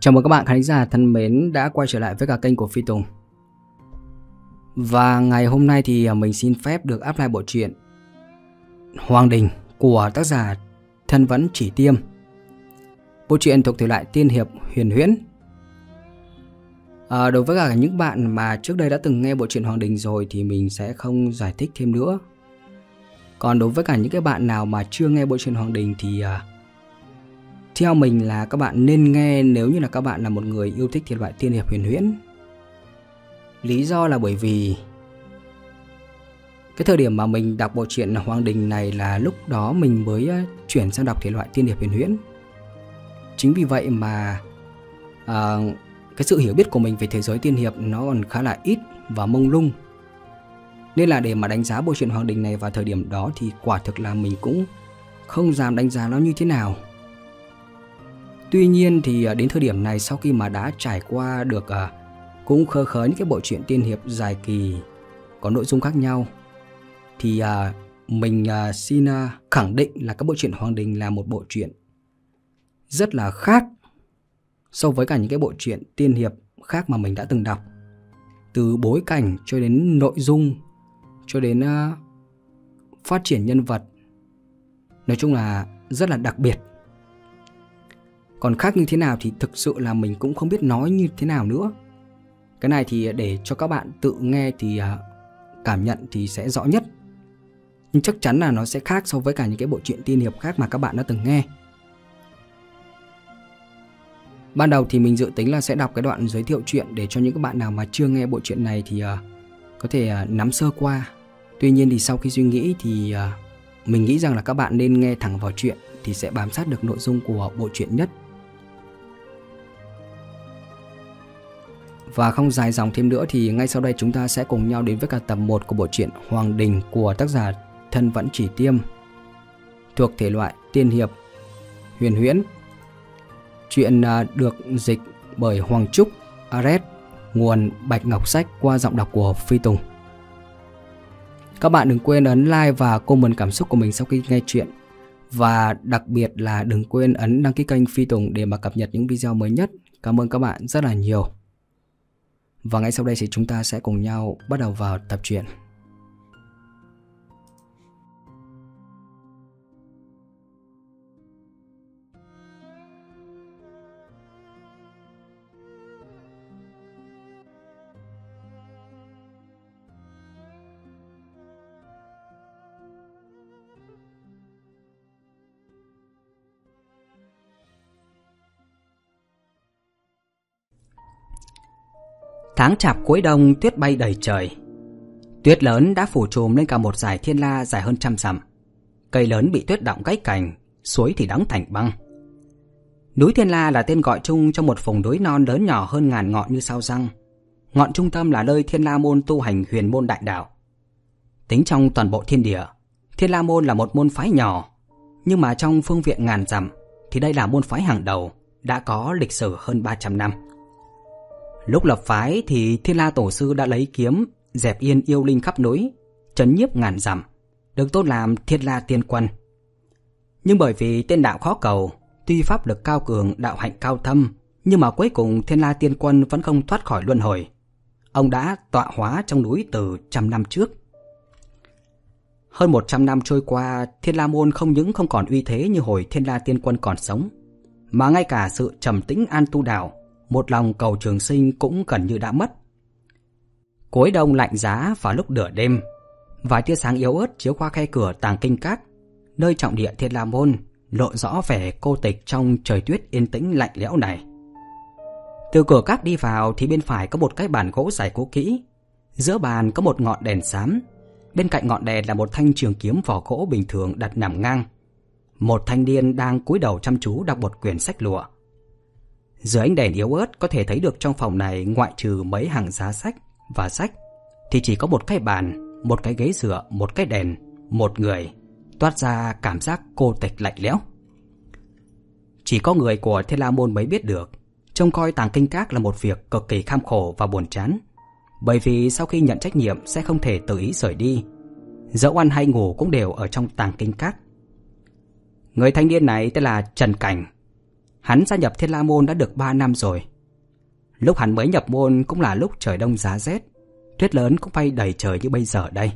Chào mừng các bạn khán giả thân mến đã quay trở lại với cả kênh của Phi Tùng. Và ngày hôm nay thì à, mình xin phép được up lại bộ truyện Hoàng Đình của tác giả Thân Vẫn Chỉ Tiêm. Bộ truyện thuộc thể loại tiên hiệp huyền huyễn. À, Đối với cả những bạn mà trước đây đã từng nghe bộ truyện Hoàng Đình rồi thì mình sẽ không giải thích thêm nữa. Còn đối với cả những cái bạn nào mà chưa nghe bộ truyện Hoàng Đình thì uh, theo mình là các bạn nên nghe nếu như là các bạn là một người yêu thích thể loại tiên hiệp huyền huyễn. Lý do là bởi vì cái thời điểm mà mình đọc bộ truyện Hoàng Đình này là lúc đó mình mới ờ, chuyển sang đọc thể loại tiên hiệp huyền huyễn. Chính vì vậy mà à, cái sự hiểu biết của mình về thế giới tiên hiệp nó còn khá là ít và mông lung. Nên là để mà đánh giá bộ truyện Hoàng Đình này vào thời điểm đó thì quả thực là mình cũng không dám đánh giá nó như thế nào. Tuy nhiên thì à, đến thời điểm này sau khi mà đã trải qua được à, cũng khơ khớ những cái bộ truyện tiên hiệp dài kỳ có nội dung khác nhau thì à, mình à, xin à, khẳng định là các bộ truyện Hoàng Đình là một bộ truyện rất là khác so với cả những cái bộ truyện tiên hiệp khác mà mình đã từng đọc. Từ bối cảnh cho đến nội dung cho đến phát triển nhân vật. Nói chung là rất là đặc biệt còn khác như thế nào thì thực sự là mình cũng không biết nói như thế nào nữa. Cái này thì để cho các bạn tự nghe thì à, cảm nhận thì sẽ rõ nhất. Nhưng chắc chắn là nó sẽ khác so với cả những cái bộ truyện tiên hiệp khác mà các bạn đã từng nghe. Ban đầu thì mình dự tính là sẽ đọc cái đoạn giới thiệu chuyện để cho những các bạn nào mà chưa nghe bộ truyện này thì à, có thể à, nắm sơ qua. Tuy nhiên thì sau khi suy nghĩ thì mình nghĩ rằng là các bạn nên nghe thẳng vào chuyện thì sẽ bám sát được nội dung của bộ truyện nhất. Và không dài dòng thêm nữa thì ngay sau đây chúng ta sẽ cùng nhau đến với cả tập 1 của bộ truyện Hoàng Đình của tác giả Thân Vẫn Chỉ Tiêm, thuộc thể loại tiên hiệp, huyền huyễn. Chuyện à, được dịch bởi Hoàng Trúc, Ares, nguồn Bạch Ngọc Sách qua giọng đọc của Phi Tùng. Các bạn đừng quên ấn like và comment cảm xúc của mình sau khi nghe chuyện. Và đặc biệt là đừng quên ấn đăng ký kênh Phi Tùng để mà cập nhật những video mới nhất. Cảm ơn các bạn rất là nhiều. Và ngay sau đây thì chúng ta sẽ cùng nhau bắt đầu vào tập truyện. Tháng chạp cuối đông, tuyết bay đầy trời. Tuyết lớn đã phủ trùm lên cả một dải thiên la dài hơn trăm dặm. Cây lớn bị tuyết động gãy cành, Suối thì đóng thành băng. Núi Thiên La là tên gọi chung cho một vùng núi non lớn nhỏ hơn ngàn ngọn như sao răng. Ngọn trung tâm là nơi Thiên La Môn tu hành huyền môn đại đạo. Tính trong toàn bộ thiên địa, Thiên La Môn là một môn phái nhỏ, Nhưng mà trong phương viện ngàn dặm Thì đây là môn phái hàng đầu, Đã có lịch sử hơn 300 năm. Lúc lập phái thì Thiên La Tổ Sư đã lấy kiếm dẹp yên yêu linh khắp núi, chấn nhiếp ngàn dặm, được tôn làm Thiên La Tiên Quân. Nhưng bởi vì tên đạo khó cầu, tuy pháp lực cao cường, đạo hạnh cao thâm, nhưng mà cuối cùng Thiên La Tiên Quân vẫn không thoát khỏi luân hồi. Ông đã tọa hóa trong núi từ trăm năm trước. Hơn một trăm năm trôi qua, Thiên La Môn không những không còn uy thế như hồi Thiên La Tiên Quân còn sống, mà ngay cả sự trầm tĩnh an tu đạo một lòng cầu trường sinh cũng gần như đã mất. Cuối đông lạnh giá vào lúc nửa đêm, vài tia sáng yếu ớt chiếu qua khe cửa tàng kinh các, nơi trọng địa thiên la môn, lộ rõ vẻ cô tịch trong trời tuyết yên tĩnh lạnh lẽo này. Từ cửa các đi vào thì bên phải có một cái bàn gỗ dài cũ kỹ, giữa bàn có một ngọn đèn xám, bên cạnh ngọn đèn là một thanh trường kiếm vỏ gỗ bình thường đặt nằm ngang. Một thanh niên đang cúi đầu chăm chú đọc một quyển sách lụa. Dưới ánh đèn yếu ớt có thể thấy được trong phòng này ngoại trừ mấy hàng giá sách và sách thì chỉ có một cái bàn, một cái ghế dựa, một cái đèn, một người, toát ra cảm giác cô tịch lạnh lẽo. Chỉ có người của Thiên La Môn mới biết được, trông coi tàng kinh các là một việc cực kỳ kham khổ và buồn chán. Bởi vì sau khi nhận trách nhiệm sẽ không thể tự ý rời đi. Dẫu ăn hay ngủ cũng đều ở trong tàng kinh các. Người thanh niên này tên là Trần Cảnh, Hắn gia nhập Thiên La Môn đã được 3 năm rồi. Lúc hắn mới nhập môn cũng là lúc trời đông giá rét, tuyết lớn cũng bay đầy trời như bây giờ đây.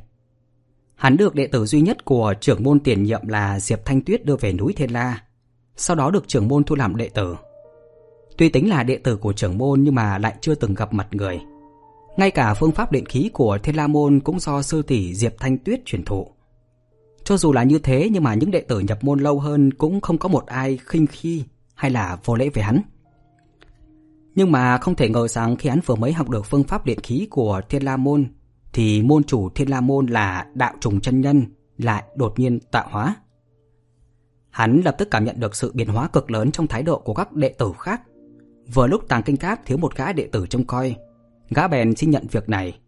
Hắn được đệ tử duy nhất của trưởng môn tiền nhiệm là Diệp Thanh Tuyết đưa về núi Thiên La, sau đó được trưởng môn thu làm đệ tử. Tuy tính là đệ tử của trưởng môn nhưng mà lại chưa từng gặp mặt người. Ngay cả phương pháp luyện khí của Thiên La Môn cũng do sư tỷ Diệp Thanh Tuyết truyền thụ. Cho dù là như thế nhưng mà những đệ tử nhập môn lâu hơn cũng không có một ai khinh khi hay là vô lễ với hắn. Nhưng mà không thể ngờ rằng khi hắn vừa mới học được phương pháp luyện khí của Thiên La Môn thì môn chủ Thiên La Môn là đạo trùng chân nhân lại đột nhiên tạo hóa. Hắn lập tức cảm nhận được sự biến hóa cực lớn trong thái độ của các đệ tử khác. Vừa lúc Tàng Kinh Cáp thiếu một gã đệ tử trông coi, gã bèn xin nhận việc này.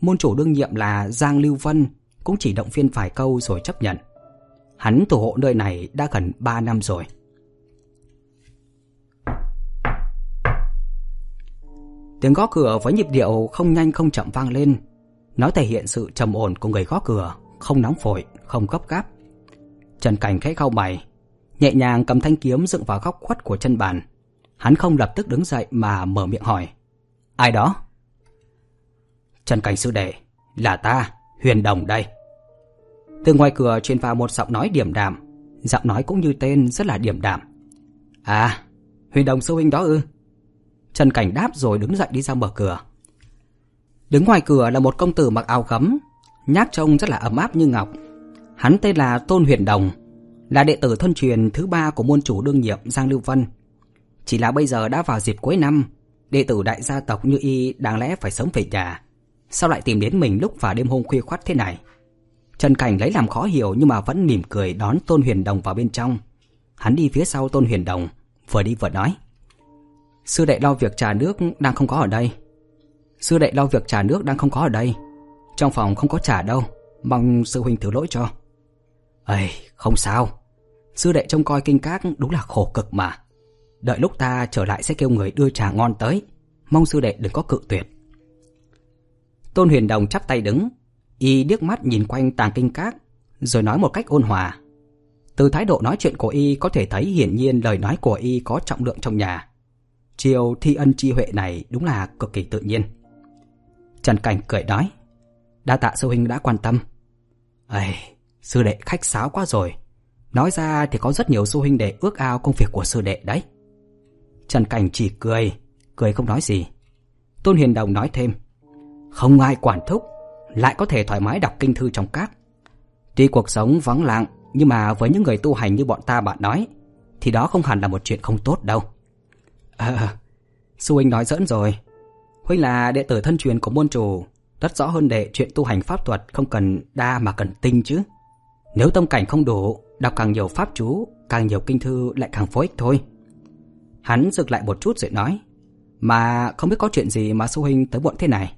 Môn chủ đương nhiệm là Giang Lưu Vân cũng chỉ động viên vài câu rồi chấp nhận. Hắn thủ hộ nơi này đã gần 3 năm rồi. Tiếng gõ cửa với nhịp điệu không nhanh không chậm vang lên. Nó thể hiện sự trầm ổn của người gõ cửa, không nóng phổi không gấp gáp. Trần Cảnh khẽ khao mày, nhẹ nhàng cầm thanh kiếm dựng vào góc khuất của chân bàn. Hắn không lập tức đứng dậy mà mở miệng hỏi. Ai đó? Trần Cảnh sư đệ, là ta, Huyền Đồng đây. Từ ngoài cửa truyền vào một giọng nói điểm đạm, giọng nói cũng như tên rất là điểm đạm. À, Huyền Đồng sư huynh đó ư? Trần Cảnh đáp rồi đứng dậy đi ra mở cửa. Đứng ngoài cửa là một công tử mặc áo gấm, nhác trông rất là ấm áp như ngọc. Hắn tên là Tôn Huyền Đồng, là đệ tử thân truyền thứ ba của môn chủ đương nhiệm Giang Lưu Vân. Chỉ là bây giờ đã vào dịp cuối năm, đệ tử đại gia tộc như y đáng lẽ phải sớm về nhà. Sao lại tìm đến mình lúc vào đêm hôm khuya khoắt thế này? Trần Cảnh lấy làm khó hiểu nhưng mà vẫn mỉm cười đón Tôn Huyền Đồng vào bên trong. Hắn đi phía sau Tôn Huyền Đồng, vừa đi vừa nói. Sư đệ lo việc trà nước đang không có ở đây. Sư đệ lo việc trà nước đang không có ở đây. Trong phòng không có trà đâu, mong sư huynh thứ lỗi cho. Ây, không sao. Sư đệ trông coi kinh các đúng là khổ cực mà. Đợi lúc ta trở lại sẽ kêu người đưa trà ngon tới. Mong sư đệ đừng có cự tuyệt. Tôn huyền đồng chắp tay đứng. Y điếc mắt nhìn quanh tàng kinh các, rồi nói một cách ôn hòa. Từ thái độ nói chuyện của Y có thể thấy hiển nhiên lời nói của Y có trọng lượng trong nhà. Chiều thi ân chi huệ này đúng là cực kỳ tự nhiên. Trần Cảnh cười nói. Đa tạ sư huynh đã quan tâm. Ây, sư đệ khách sáo quá rồi. Nói ra thì có rất nhiều sư huynh đệ ước ao công việc của sư đệ đấy. Trần Cảnh chỉ cười, cười không nói gì. Tôn Hiền Đồng nói thêm. Không ai quản thúc, lại có thể thoải mái đọc kinh thư trong các. Tuy cuộc sống vắng lặng, nhưng mà với những người tu hành như bọn ta bạn nói, thì đó không hẳn là một chuyện không tốt đâu. À, sư huynh nói dẫn rồi. Huynh là đệ tử thân truyền của môn chủ, rất rõ hơn đệ chuyện tu hành pháp thuật không cần đa mà cần tinh chứ. Nếu tâm cảnh không đủ, đọc càng nhiều pháp chú, càng nhiều kinh thư lại càng phối ích thôi. Hắn dừng lại một chút rồi nói, mà không biết có chuyện gì mà sư huynh tới muộn thế này.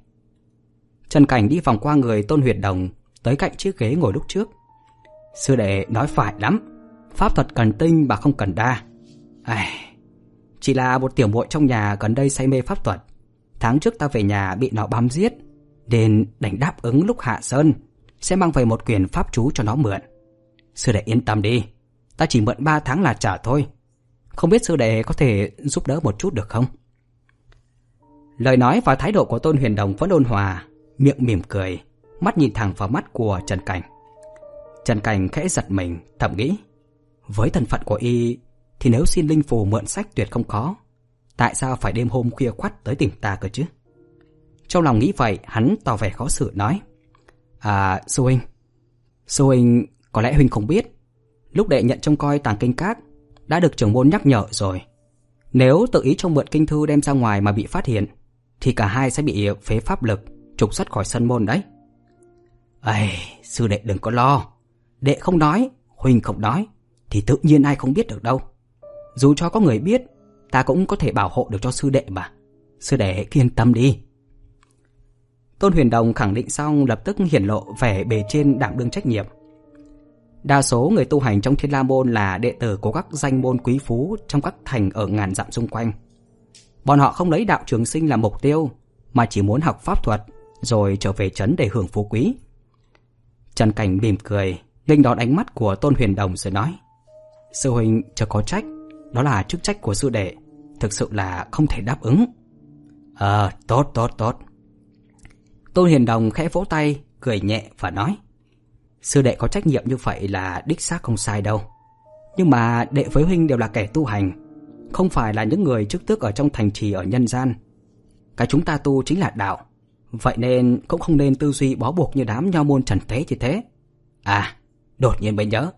Trần Cảnh đi vòng qua người Tôn Huyệt Đồng, tới cạnh chiếc ghế ngồi lúc trước. Sư đệ nói phải lắm, pháp thuật cần tinh mà không cần đa. Ai... Chỉ là một tiểu muội trong nhà gần đây say mê pháp thuật. Tháng trước ta về nhà bị nó bám giết, nên đành đáp ứng lúc hạ sơn, sẽ mang về một quyền pháp chú cho nó mượn. Sư đệ yên tâm đi, ta chỉ mượn 3 tháng là trả thôi. Không biết sư đệ có thể giúp đỡ một chút được không? Lời nói và thái độ của Tôn Huyền Đồng vẫn ôn hòa, miệng mỉm cười, mắt nhìn thẳng vào mắt của Trần Cảnh. Trần Cảnh khẽ giật mình, thầm nghĩ. Với thân phận của y thì nếu xin linh phù mượn sách tuyệt không có Tại sao phải đêm hôm khuya khoắt tới tìm ta cơ chứ? Trong lòng nghĩ vậy Hắn tỏ vẻ khó xử nói À sư huynh Sư huynh có lẽ huynh không biết Lúc đệ nhận trông coi tàng kinh các Đã được trưởng môn nhắc nhở rồi. Nếu tự ý trông mượn kinh thư đem ra ngoài mà bị phát hiện Thì cả hai sẽ bị phế pháp lực Trục xuất khỏi sân môn đấy. Ây, sư đệ đừng có lo. Đệ không nói, huynh không nói Thì tự nhiên ai không biết được đâu dù cho có người biết Ta cũng có thể bảo hộ được cho sư đệ mà Sư đệ kiên tâm đi Tôn Huyền Đồng khẳng định xong lập tức hiển lộ vẻ bề trên đảm đương trách nhiệm. Đa số người tu hành trong Thiên La Môn là đệ tử của các danh môn quý phú trong các thành ở ngàn dặm xung quanh. Bọn họ không lấy đạo trường sinh làm mục tiêu, mà chỉ muốn học pháp thuật rồi trở về trấn để hưởng phú quý. Trần Cảnh mỉm cười, nghênh đón ánh mắt của Tôn Huyền Đồng rồi nói: "Sư huynh chưa có trách, đó là chức trách của sư đệ. Thực sự là không thể đáp ứng. Ờ tốt tốt tốt. Tôn Hiền Đồng khẽ vỗ tay, Cười nhẹ và nói, Sư đệ có trách nhiệm như vậy là đích xác không sai đâu. Nhưng mà đệ với huynh đều là kẻ tu hành, Không phải là những người chức tước ở trong thành trì ở nhân gian. Cái chúng ta tu chính là đạo, Vậy nên cũng không nên tư duy bó buộc như đám nho môn trần tế như thế. À đột nhiên mới nhớ,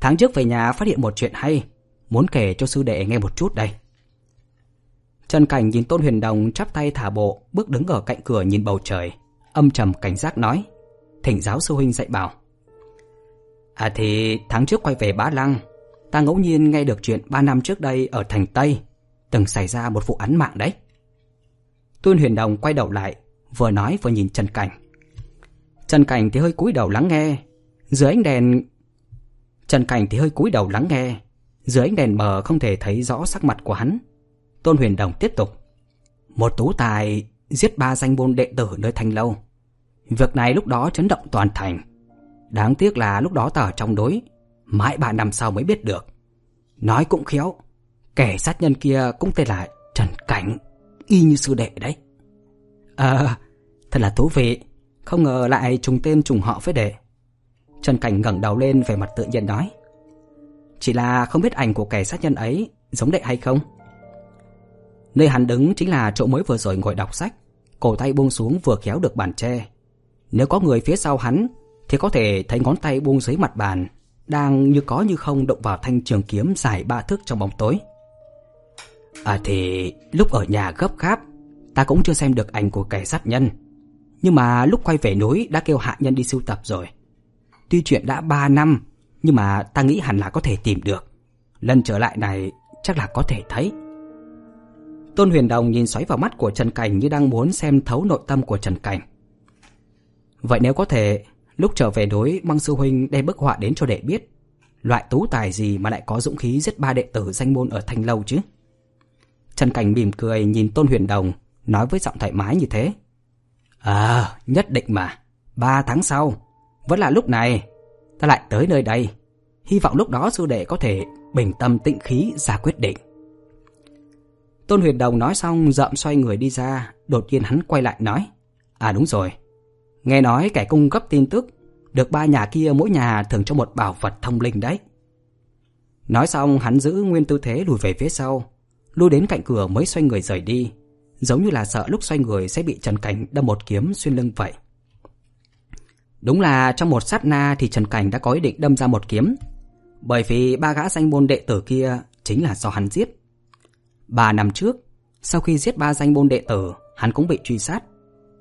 Tháng trước về nhà phát hiện một chuyện hay. Muốn kể cho sư đệ nghe một chút đây. Trần Cảnh nhìn Tôn Huyền Đồng chắp tay thả bộ, Bước đứng ở cạnh cửa nhìn bầu trời. Âm trầm cảnh giác nói, Thỉnh giáo sư huynh dạy bảo. À thì, tháng trước quay về Bá Lăng, Ta ngẫu nhiên nghe được chuyện 3 năm trước đây Ở thành Tây, Từng xảy ra một vụ án mạng đấy. Tôn Huyền Đồng quay đầu lại, Vừa nói vừa nhìn Trần Cảnh. Trần Cảnh thì hơi cúi đầu lắng nghe. Dưới ánh đèn, Trần Cảnh thì hơi cúi đầu lắng nghe. Dưới ánh đèn mờ không thể thấy rõ sắc mặt của hắn, Tôn Huyền Đồng tiếp tục. Một tú tài giết ba danh môn đệ tử nơi thanh lâu. Việc này lúc đó chấn động toàn thành. Đáng tiếc là lúc đó ta ở trong đối Mãi ba năm sau mới biết được. Nói cũng khéo, Kẻ sát nhân kia cũng tên là Trần Cảnh, Y như sư đệ đấy. À Thật là thú vị, Không ngờ lại trùng tên trùng họ với đệ. Trần Cảnh ngẩng đầu lên về mặt tự nhiên nói. Chỉ là không biết ảnh của kẻ sát nhân ấy Giống đệ hay không? Nơi hắn đứng chính là chỗ mới vừa rồi ngồi đọc sách. Cổ tay buông xuống vừa kéo được bàn tre. Nếu có người phía sau hắn, Thì có thể thấy ngón tay buông dưới mặt bàn Đang như có như không động vào thanh trường kiếm dài ba thước trong bóng tối. À thì, lúc ở nhà gấp gáp, Ta cũng chưa xem được ảnh của kẻ sát nhân. Nhưng mà lúc quay về núi đã kêu hạ nhân đi sưu tập rồi. Tuy chuyện đã 3 năm nhưng mà ta nghĩ hẳn là có thể tìm được Lần trở lại này chắc là có thể thấy Tôn Huyền Đồng nhìn xoáy vào mắt của Trần Cảnh như đang muốn xem thấu nội tâm của Trần Cảnh. Vậy nếu có thể, lúc trở về đối Măng Sư Huynh đem bức họa đến cho đệ biết, loại tú tài gì mà lại có dũng khí giết ba đệ tử danh môn ở Thanh Lâu chứ? Trần Cảnh mỉm cười nhìn Tôn Huyền Đồng, nói với giọng thoải mái như thế. À, nhất định mà. Ba tháng sau, vẫn là lúc này, ta lại tới nơi đây. Hy vọng lúc đó sư đệ có thể bình tâm tĩnh khí ra quyết định. Tôn Huyền Đồng nói xong dậm xoay người đi ra, đột nhiên hắn quay lại nói. À đúng rồi, nghe nói kẻ cung cấp tin tức, được ba nhà kia mỗi nhà thường cho một bảo vật thông linh đấy. Nói xong hắn giữ nguyên tư thế lùi về phía sau, lui đến cạnh cửa mới xoay người rời đi, giống như là sợ lúc xoay người sẽ bị Trần Cảnh đâm một kiếm xuyên lưng vậy. Đúng là trong một sát na thì Trần Cảnh đã có ý định đâm ra một kiếm, bởi vì ba gã danh môn đệ tử kia chính là do hắn giết. Ba năm trước, sau khi giết ba danh môn đệ tử, hắn cũng bị truy sát.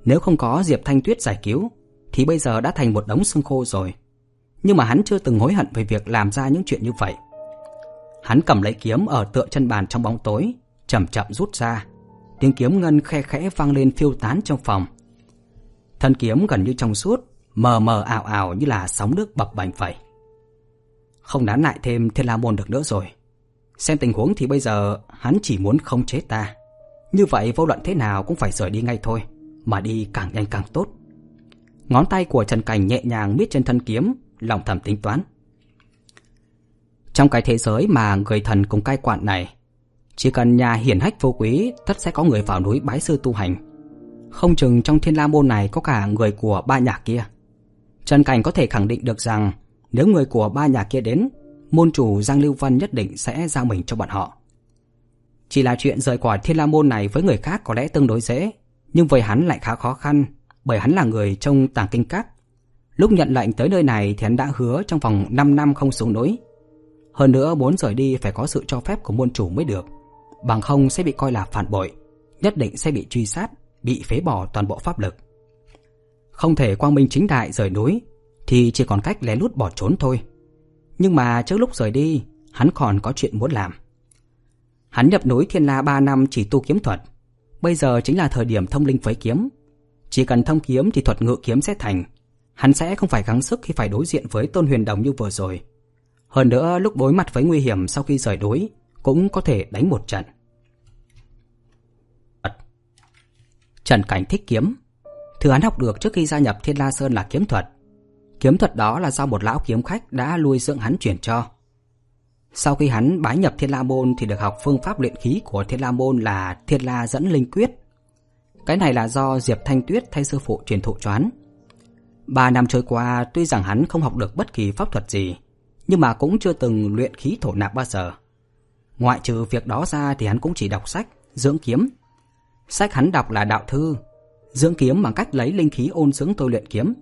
Nếu không có Diệp Thanh Tuyết giải cứu, thì bây giờ đã thành một đống xương khô rồi. Nhưng mà hắn chưa từng hối hận về việc làm ra những chuyện như vậy. Hắn cầm lấy kiếm ở tựa chân bàn trong bóng tối, chậm chậm rút ra. Tiếng kiếm ngân khe khẽ vang lên phiêu tán trong phòng. Thân kiếm gần như trong suốt, mờ mờ ảo ảo như là sóng nước bập bành vậy. Không nán lại thêm Thiên La Môn được nữa rồi. Xem tình huống thì bây giờ hắn chỉ muốn không chế ta. Như vậy vô luận thế nào cũng phải rời đi ngay thôi, mà đi càng nhanh càng tốt. Ngón tay của Trần Cảnh nhẹ nhàng miết trên thân kiếm, lòng thầm tính toán. Trong cái thế giới mà người thần cùng cai quản này, chỉ cần nhà hiển hách vô quý, tất sẽ có người vào núi bái sư tu hành. Không chừng trong thiên la môn này có cả người của ba nhà kia. Trần Cảnh có thể khẳng định được rằng nếu người của ba nhà kia đến môn chủ Giang Lưu Văn nhất định sẽ giao mình cho bọn họ. Chỉ là chuyện rời khỏi Thiên La Môn này với người khác có lẽ tương đối dễ, nhưng với hắn lại khá khó khăn, bởi hắn là người trong tàng kinh các. Lúc nhận lệnh tới nơi này thì hắn đã hứa trong vòng 5 năm không xuống núi. Hơn nữa muốn rời đi phải có sự cho phép của môn chủ mới được, bằng không sẽ bị coi là phản bội, nhất định sẽ bị truy sát, bị phế bỏ toàn bộ pháp lực. Không thể quang minh chính đại rời núi, thì chỉ còn cách lén lút bỏ trốn thôi. Nhưng mà trước lúc rời đi, hắn còn có chuyện muốn làm. Hắn nhập núi Thiên La 3 năm chỉ tu kiếm thuật. Bây giờ chính là thời điểm thông linh phối kiếm. Chỉ cần thông kiếm thì thuật ngự kiếm sẽ thành. Hắn sẽ không phải gắng sức khi phải đối diện với Tôn Huyền Đồng như vừa rồi. Hơn nữa lúc đối mặt với nguy hiểm sau khi rời đối, cũng có thể đánh một trận. Trần Cảnh thích kiếm. Thứ hắn học được trước khi gia nhập Thiên La Sơn là kiếm thuật. Kiếm thuật đó là do một lão kiếm khách đã nuôi dưỡng hắn chuyển cho. Sau khi hắn bái nhập Thiên La Môn thì được học phương pháp luyện khí của Thiên La Môn là Thiên La dẫn linh quyết. Cái này là do Diệp Thanh Tuyết thay sư phụ truyền thụ choán. Ba năm trôi qua, tuy rằng hắn không học được bất kỳ pháp thuật gì, nhưng mà cũng chưa từng luyện khí thổ nạp bao giờ. Ngoại trừ việc đó ra thì hắn cũng chỉ đọc sách, dưỡng kiếm. Sách hắn đọc là đạo thư, dưỡng kiếm bằng cách lấy linh khí ôn dưỡng tôi luyện kiếm.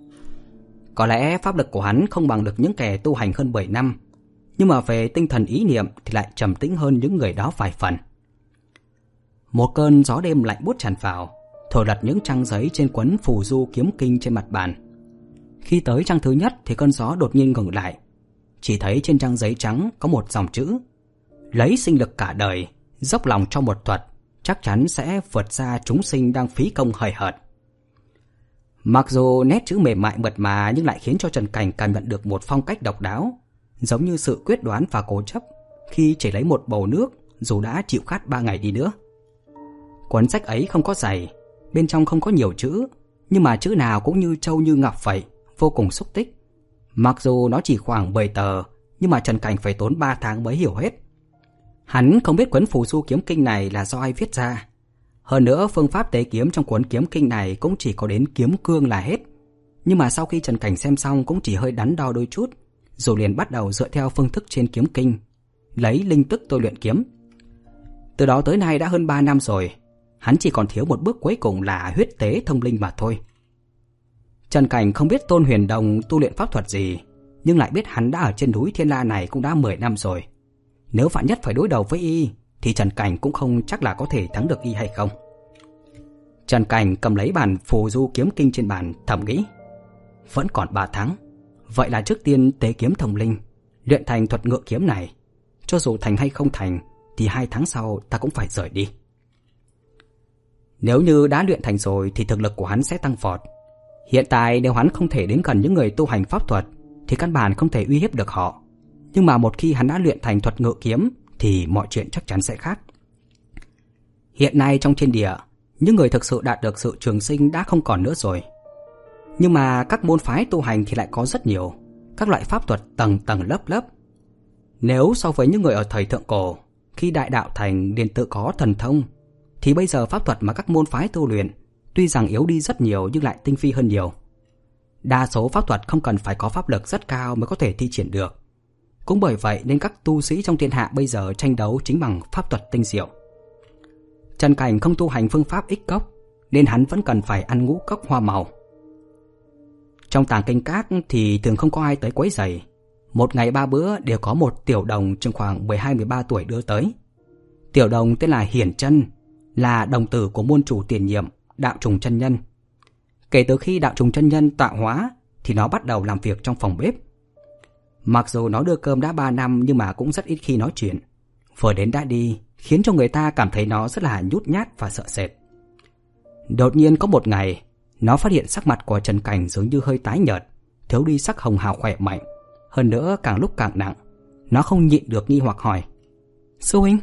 Có lẽ pháp lực của hắn không bằng được những kẻ tu hành hơn 7 năm, nhưng mà về tinh thần ý niệm thì lại trầm tĩnh hơn những người đó vài phần. Một cơn gió đêm lạnh buốt tràn vào, thổi lật những trang giấy trên quấn phù du kiếm kinh trên mặt bàn. Khi tới trang thứ nhất thì cơn gió đột nhiên ngừng lại. Chỉ thấy trên trang giấy trắng có một dòng chữ Lấy sinh lực cả đời, dốc lòng cho một thuật, chắc chắn sẽ vượt ra chúng sinh đang phí công hời hợt. Mặc dù nét chữ mềm mại mượt mà nhưng lại khiến cho Trần Cảnh cảm nhận được một phong cách độc đáo, giống như sự quyết đoán và cố chấp khi chỉ lấy một bầu nước dù đã chịu khát ba ngày đi nữa. Cuốn sách ấy không có dày, bên trong không có nhiều chữ, nhưng mà chữ nào cũng như trâu như ngọc vậy, vô cùng xúc tích. Mặc dù nó chỉ khoảng 10 tờ, nhưng mà Trần Cảnh phải tốn 3 tháng mới hiểu hết. Hắn không biết cuốn phù du kiếm kinh này là do ai viết ra. Hơn nữa phương pháp tế kiếm trong cuốn kiếm kinh này cũng chỉ có đến kiếm cương là hết. Nhưng mà sau khi Trần Cảnh xem xong cũng chỉ hơi đắn đo đôi chút, rồi liền bắt đầu dựa theo phương thức trên kiếm kinh, lấy linh tức tôi luyện kiếm. Từ đó tới nay đã hơn 3 năm rồi, hắn chỉ còn thiếu một bước cuối cùng là huyết tế thông linh mà thôi. Trần Cảnh không biết Tôn Huyền Đồng tu luyện pháp thuật gì, nhưng lại biết hắn đã ở trên núi Thiên La này cũng đã 10 năm rồi. Nếu vạn nhất phải đối đầu với y, thì Trần Cảnh cũng không chắc là có thể thắng được y hay không. Trần Cảnh cầm lấy bàn phù du kiếm kinh trên bàn thầm nghĩ. Vẫn còn 3 tháng. Vậy là trước tiên tế kiếm thông linh, luyện thành thuật ngựa kiếm này. Cho dù thành hay không thành, thì hai tháng sau ta cũng phải rời đi. Nếu như đã luyện thành rồi thì thực lực của hắn sẽ tăng vọt. Hiện tại nếu hắn không thể đến gần những người tu hành pháp thuật thì căn bản không thể uy hiếp được họ. Nhưng mà một khi hắn đã luyện thành thuật ngự kiếm thì mọi chuyện chắc chắn sẽ khác. Hiện nay trong thiên địa, những người thực sự đạt được sự trường sinh đã không còn nữa rồi. Nhưng mà các môn phái tu hành thì lại có rất nhiều, các loại pháp thuật tầng tầng lớp lớp. Nếu so với những người ở thời thượng cổ, khi đại đạo thành liền tự có thần thông, thì bây giờ pháp thuật mà các môn phái tu luyện tuy rằng yếu đi rất nhiều nhưng lại tinh phi hơn nhiều. Đa số pháp thuật không cần phải có pháp lực rất cao mới có thể thi triển được. Cũng bởi vậy nên các tu sĩ trong thiên hạ bây giờ tranh đấu chính bằng pháp thuật tinh diệu. Trần Cảnh không tu hành phương pháp ích cốc, nên hắn vẫn cần phải ăn ngũ cốc hoa màu. Trong tàng kinh các thì thường không có ai tới quấy giày. Một ngày ba bữa đều có một tiểu đồng chừng khoảng 12-13 tuổi đưa tới. Tiểu đồng tên là Hiển Chân, là đồng tử của môn chủ tiền nhiệm Đạo Trùng Chân Nhân. Kể từ khi Đạo Trùng Chân Nhân tạo hóa thì nó bắt đầu làm việc trong phòng bếp. Mặc dù nó đưa cơm đã 3 năm nhưng mà cũng rất ít khi nói chuyện. Vừa đến đã đi, khiến cho người ta cảm thấy nó rất là nhút nhát và sợ sệt. Đột nhiên có một ngày, nó phát hiện sắc mặt của Trần Cảnh dường như hơi tái nhợt, thiếu đi sắc hồng hào khỏe mạnh. Hơn nữa càng lúc càng nặng. Nó không nhịn được nghi hoặc hỏi. Sư huynh,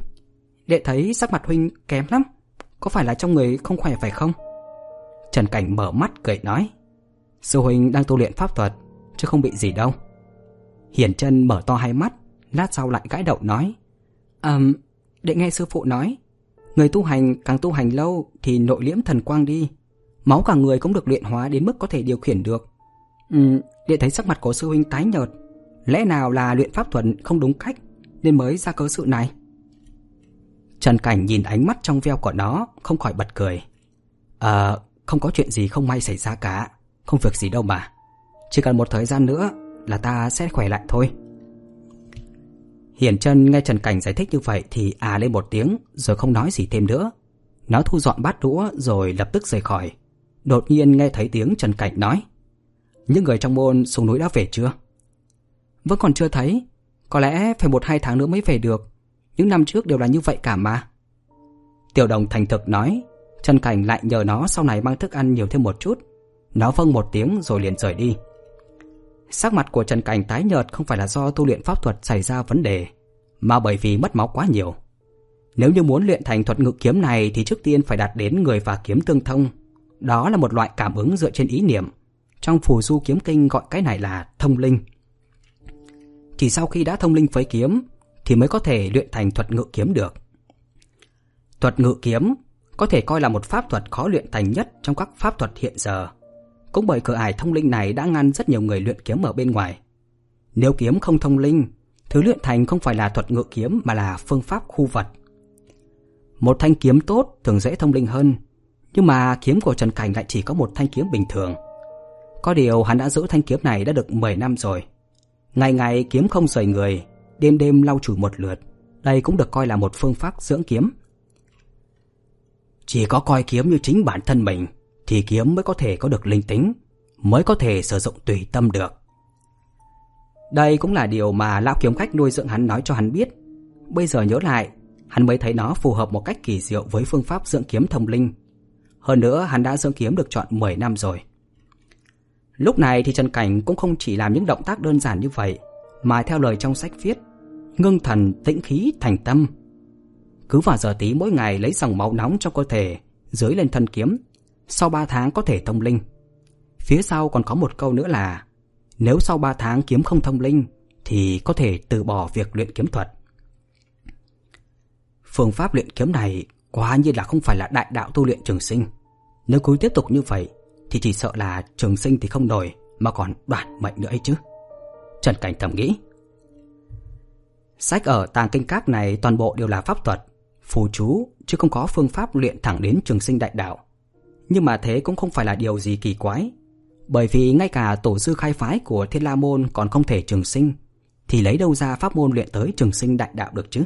đệ thấy sắc mặt huynh kém lắm. Có phải là trong người không khỏe phải không? Trần Cảnh mở mắt cười nói. Sư huynh đang tu luyện pháp thuật, chứ không bị gì đâu. Hiển chân mở to hai mắt, lát sau lại gãi đầu nói. Ờm, um, để nghe sư phụ nói, người tu hành càng tu hành lâu thì nội liễm thần quang đi, máu cả người cũng được luyện hóa đến mức có thể điều khiển được. Ừm, để thấy sắc mặt của sư huynh tái nhợt, lẽ nào là luyện pháp thuật không đúng cách nên mới ra cớ sự này? Trần Cảnh nhìn ánh mắt trong veo của nó, không khỏi bật cười. Ờ, không có chuyện gì không may xảy ra cả, không việc gì đâu mà. Chỉ cần một thời gian nữa là ta sẽ khỏe lại thôi. Hiển chân nghe Trần Cảnh giải thích như vậy thì à lên một tiếng, rồi không nói gì thêm nữa. Nó thu dọn bát đũa rồi lập tức rời khỏi. Đột nhiên nghe thấy tiếng Trần Cảnh nói. Những người trong môn xuống núi đã về chưa? Vẫn còn chưa thấy. Có lẽ phải một hai tháng nữa mới về được. Những năm trước đều là như vậy cả mà. Tiểu đồng thành thực nói. Trần Cảnh lại nhờ nó sau này mang thức ăn nhiều thêm một chút. Nó vâng một tiếng rồi liền rời đi. Sắc mặt của Trần Cảnh tái nhợt không phải là do tu luyện pháp thuật xảy ra vấn đề, mà bởi vì mất máu quá nhiều. Nếu như muốn luyện thành thuật ngự kiếm này thì trước tiên phải đạt đến người và kiếm tương thông. Đó là một loại cảm ứng dựa trên ý niệm. Trong phù du kiếm kinh gọi cái này là thông linh. Chỉ sau khi đã thông linh với kiếm thì mới có thể luyện thành thuật ngự kiếm được. Thuật ngự kiếm có thể coi là một pháp thuật khó luyện thành nhất trong các pháp thuật hiện giờ. Cũng bởi cửa ải thông linh này đã ngăn rất nhiều người luyện kiếm ở bên ngoài. Nếu kiếm không thông linh, thứ luyện thành không phải là thuật ngự kiếm mà là phương pháp khu vật. Một thanh kiếm tốt thường dễ thông linh hơn, nhưng mà kiếm của Trần Cảnh lại chỉ có một thanh kiếm bình thường. Có điều hắn đã giữ thanh kiếm này đã được 10 năm rồi. Ngày ngày kiếm không rời người, đêm đêm lau chùi một lượt. Đây cũng được coi là một phương pháp dưỡng kiếm. Chỉ có coi kiếm như chính bản thân mình thì kiếm mới có thể có được linh tính, mới có thể sử dụng tùy tâm được. Đây cũng là điều mà lão kiếm khách nuôi dưỡng hắn nói cho hắn biết. Bây giờ nhớ lại, hắn mới thấy nó phù hợp một cách kỳ diệu với phương pháp dưỡng kiếm thông linh. Hơn nữa hắn đã dưỡng kiếm được chọn 10 năm rồi. Lúc này thì Trần Cảnh cũng không chỉ làm những động tác đơn giản như vậy, mà theo lời trong sách viết, ngưng thần tĩnh khí thành tâm. Cứ vào giờ tí mỗi ngày lấy dòng máu nóng trong cơ thể, dưới lên thân kiếm, sau 3 tháng có thể thông linh. Phía sau còn có một câu nữa là nếu sau 3 tháng kiếm không thông linh thì có thể từ bỏ việc luyện kiếm thuật. Phương pháp luyện kiếm này quá như là không phải là đại đạo tu luyện trường sinh. Nếu cứ tiếp tục như vậy thì chỉ sợ là trường sinh thì không đổi mà còn đoạn mệnh nữa ấy chứ. Trần Cảnh thầm nghĩ. Sách ở tàng kinh các này toàn bộ đều là pháp thuật, phù chú, chứ không có phương pháp luyện thẳng đến trường sinh đại đạo. Nhưng mà thế cũng không phải là điều gì kỳ quái. Bởi vì ngay cả tổ sư khai phái của Thiên La Môn còn không thể trường sinh, thì lấy đâu ra pháp môn luyện tới trường sinh đại đạo được chứ?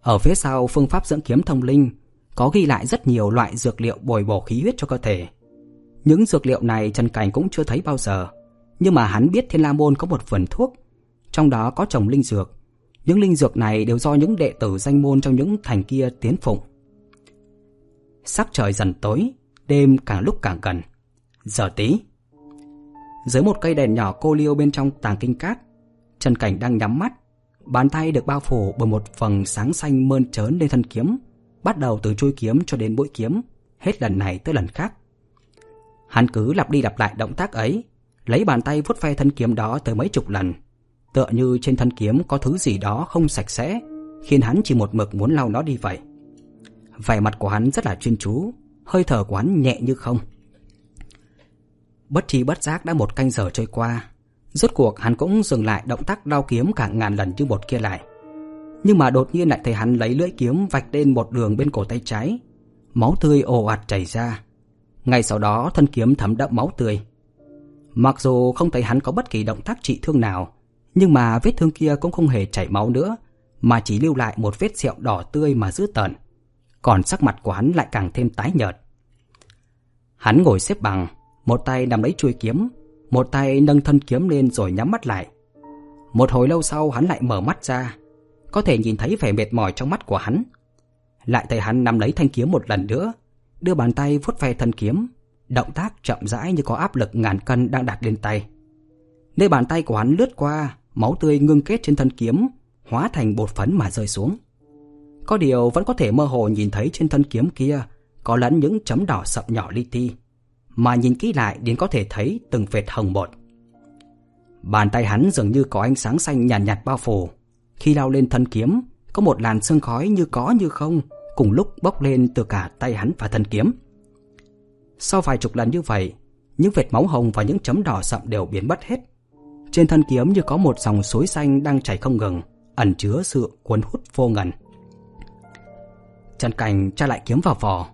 Ở phía sau phương pháp dưỡng kiếm thông linh có ghi lại rất nhiều loại dược liệu bồi bổ khí huyết cho cơ thể. Những dược liệu này Trần Cảnh cũng chưa thấy bao giờ, nhưng mà hắn biết Thiên La Môn có một vườn thuốc, trong đó có trồng linh dược. Những linh dược này đều do những đệ tử danh môn trong những thành kia tiến phụng. Sắc trời dần tối, đêm càng lúc càng gần. Giờ tí. Dưới một cây đèn nhỏ cô liêu bên trong tàng kinh cát, Trần Cảnh đang nhắm mắt. Bàn tay được bao phủ bởi một phần sáng xanh mơn trớn lên thân kiếm, bắt đầu từ chui kiếm cho đến mũi kiếm, hết lần này tới lần khác. Hắn cứ lặp đi lặp lại động tác ấy, lấy bàn tay vuốt ve thân kiếm đó tới mấy chục lần. Tựa như trên thân kiếm có thứ gì đó không sạch sẽ, khiến hắn chỉ một mực muốn lau nó đi vậy. Vẻ mặt của hắn rất là chuyên chú, hơi thở của hắn nhẹ như không. Bất tri bất giác đã một canh giờ trôi qua, rốt cuộc hắn cũng dừng lại động tác đao kiếm cả ngàn lần như bột kia lại. Nhưng mà đột nhiên lại thấy hắn lấy lưỡi kiếm vạch lên một đường bên cổ tay trái, máu tươi ồ ạt chảy ra. Ngay sau đó thân kiếm thấm đẫm máu tươi. Mặc dù không thấy hắn có bất kỳ động tác trị thương nào, nhưng mà vết thương kia cũng không hề chảy máu nữa, mà chỉ lưu lại một vết sẹo đỏ tươi mà dữ tợn. Còn sắc mặt của hắn lại càng thêm tái nhợt. Hắn ngồi xếp bằng, một tay nắm lấy chuôi kiếm, một tay nâng thân kiếm lên rồi nhắm mắt lại. Một hồi lâu sau hắn lại mở mắt ra, có thể nhìn thấy vẻ mệt mỏi trong mắt của hắn. Lại thấy hắn nắm lấy thanh kiếm một lần nữa, đưa bàn tay vuốt ve thân kiếm, động tác chậm rãi như có áp lực ngàn cân đang đặt lên tay. Nơi bàn tay của hắn lướt qua, máu tươi ngưng kết trên thân kiếm, hóa thành bột phấn mà rơi xuống. Có điều vẫn có thể mơ hồ nhìn thấy trên thân kiếm kia có lẫn những chấm đỏ sậm nhỏ li ti, mà nhìn kỹ lại đến có thể thấy từng vệt hồng bột. Bàn tay hắn dường như có ánh sáng xanh nhàn nhạt, nhạt bao phủ. Khi lao lên thân kiếm, có một làn sương khói như có như không, cùng lúc bốc lên từ cả tay hắn và thân kiếm. Sau vài chục lần như vậy, những vệt máu hồng và những chấm đỏ sậm đều biến mất hết. Trên thân kiếm như có một dòng suối xanh đang chảy không ngừng, ẩn chứa sự cuốn hút vô ngần. Trần Cảnh tra lại kiếm vào vỏ.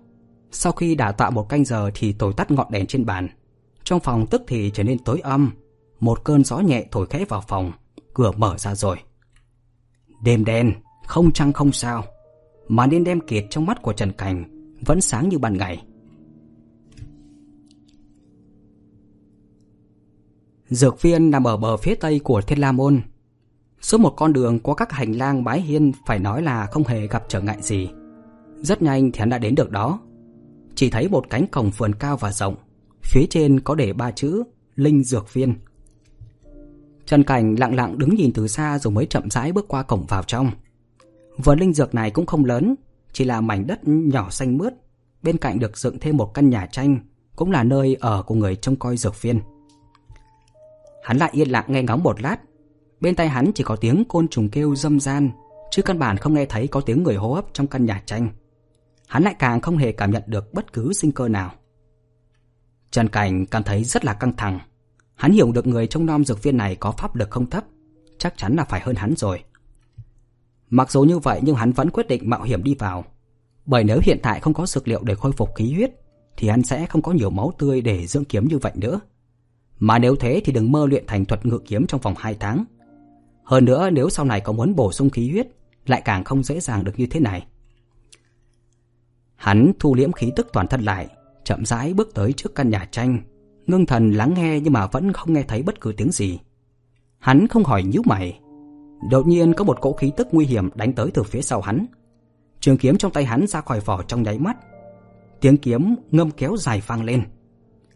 Sau khi đã tạo một canh giờ thì tối tắt ngọn đèn trên bàn. Trong phòng tức thì trở nên tối âm. Một cơn gió nhẹ thổi khẽ vào phòng, cửa mở ra rồi. Đêm đen, không trăng không sao. Mà nên đem kiệt trong mắt của Trần Cảnh vẫn sáng như ban ngày. Dược viên nằm ở bờ phía tây của Thiên La Môn. Suốt một con đường qua các hành lang mái hiên phải nói là không hề gặp trở ngại gì. Rất nhanh thì hắn đã đến được đó. Chỉ thấy một cánh cổng vườn cao và rộng. Phía trên có để ba chữ Linh Dược Viên. Trần Cảnh lặng lặng đứng nhìn từ xa rồi mới chậm rãi bước qua cổng vào trong. Vườn linh dược này cũng không lớn, chỉ là mảnh đất nhỏ xanh mướt. Bên cạnh được dựng thêm một căn nhà tranh, cũng là nơi ở của người trông coi dược viên. Hắn lại yên lặng nghe ngóng một lát. Bên tai hắn chỉ có tiếng côn trùng kêu râm gian, chứ căn bản không nghe thấy có tiếng người hô hấp trong căn nhà tranh. Hắn lại càng không hề cảm nhận được bất cứ sinh cơ nào. Trần Cảnh cảm thấy rất là căng thẳng. Hắn hiểu được người trong non dược viên này có pháp lực không thấp, chắc chắn là phải hơn hắn rồi. Mặc dù như vậy nhưng hắn vẫn quyết định mạo hiểm đi vào. Bởi nếu hiện tại không có dược liệu để khôi phục khí huyết, thì hắn sẽ không có nhiều máu tươi để dưỡng kiếm như vậy nữa. Mà nếu thế thì đừng mơ luyện thành thuật ngự kiếm trong vòng 2 tháng. Hơn nữa nếu sau này có muốn bổ sung khí huyết, lại càng không dễ dàng được như thế này. Hắn thu liễm khí tức toàn thân lại, chậm rãi bước tới trước căn nhà tranh, ngưng thần lắng nghe nhưng mà vẫn không nghe thấy bất cứ tiếng gì. Hắn không hỏi nhíu mày. Đột nhiên có một cỗ khí tức nguy hiểm đánh tới từ phía sau hắn. Trường kiếm trong tay hắn ra khỏi vỏ trong nháy mắt. Tiếng kiếm ngâm kéo dài vang lên.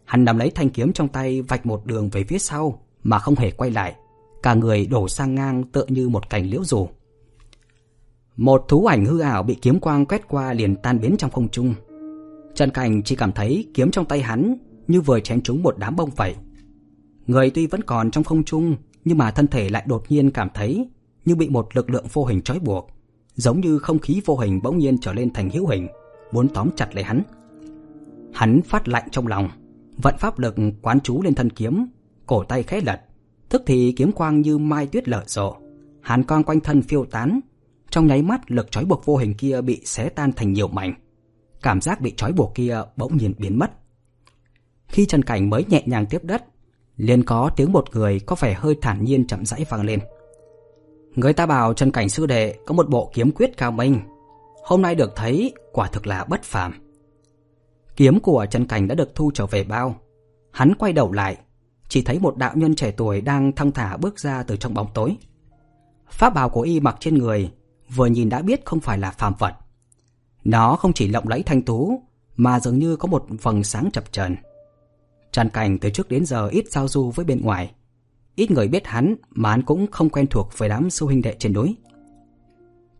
Hắn nắm lấy thanh kiếm trong tay vạch một đường về phía sau mà không hề quay lại. Cả người đổ sang ngang tựa như một cành liễu rủ. Một thú ảnh hư ảo bị kiếm quang quét qua liền tan biến trong không trung. Trần Cảnh chỉ cảm thấy kiếm trong tay hắn như vừa chém trúng một đám bông vậy. Người tuy vẫn còn trong không trung nhưng mà thân thể lại đột nhiên cảm thấy như bị một lực lượng vô hình trói buộc, giống như không khí vô hình bỗng nhiên trở lên thành hữu hình, muốn tóm chặt lấy hắn. Hắn phát lạnh trong lòng, vận pháp lực quán chú lên thân kiếm, cổ tay khẽ lật, tức thì kiếm quang như mai tuyết lở rộ, hàn quang quanh thân phiêu tán, trong nháy mắt lực trói buộc vô hình kia bị xé tan thành nhiều mảnh. Cảm giác bị trói buộc kia bỗng nhiên biến mất. Khi Trần Cảnh mới nhẹ nhàng tiếp đất, liền có tiếng một người có vẻ hơi thản nhiên chậm rãi vang lên. Người ta bảo Trần Cảnh sư đệ có một bộ kiếm quyết cao minh, hôm nay được thấy quả thực là bất phàm. Kiếm của Trần Cảnh đã được thu trở về bao. Hắn quay đầu lại, chỉ thấy một đạo nhân trẻ tuổi đang thong thả bước ra từ trong bóng tối. Pháp bào của y mặc trên người, vừa nhìn đã biết không phải là phàm vật. Nó không chỉ lộng lẫy thanh tú, mà dường như có một vầng sáng chập chờn. Trần Cảnh từ trước đến giờ ít giao du với bên ngoài. Ít người biết hắn mà hắn cũng không quen thuộc với đám sư huynh đệ trên núi.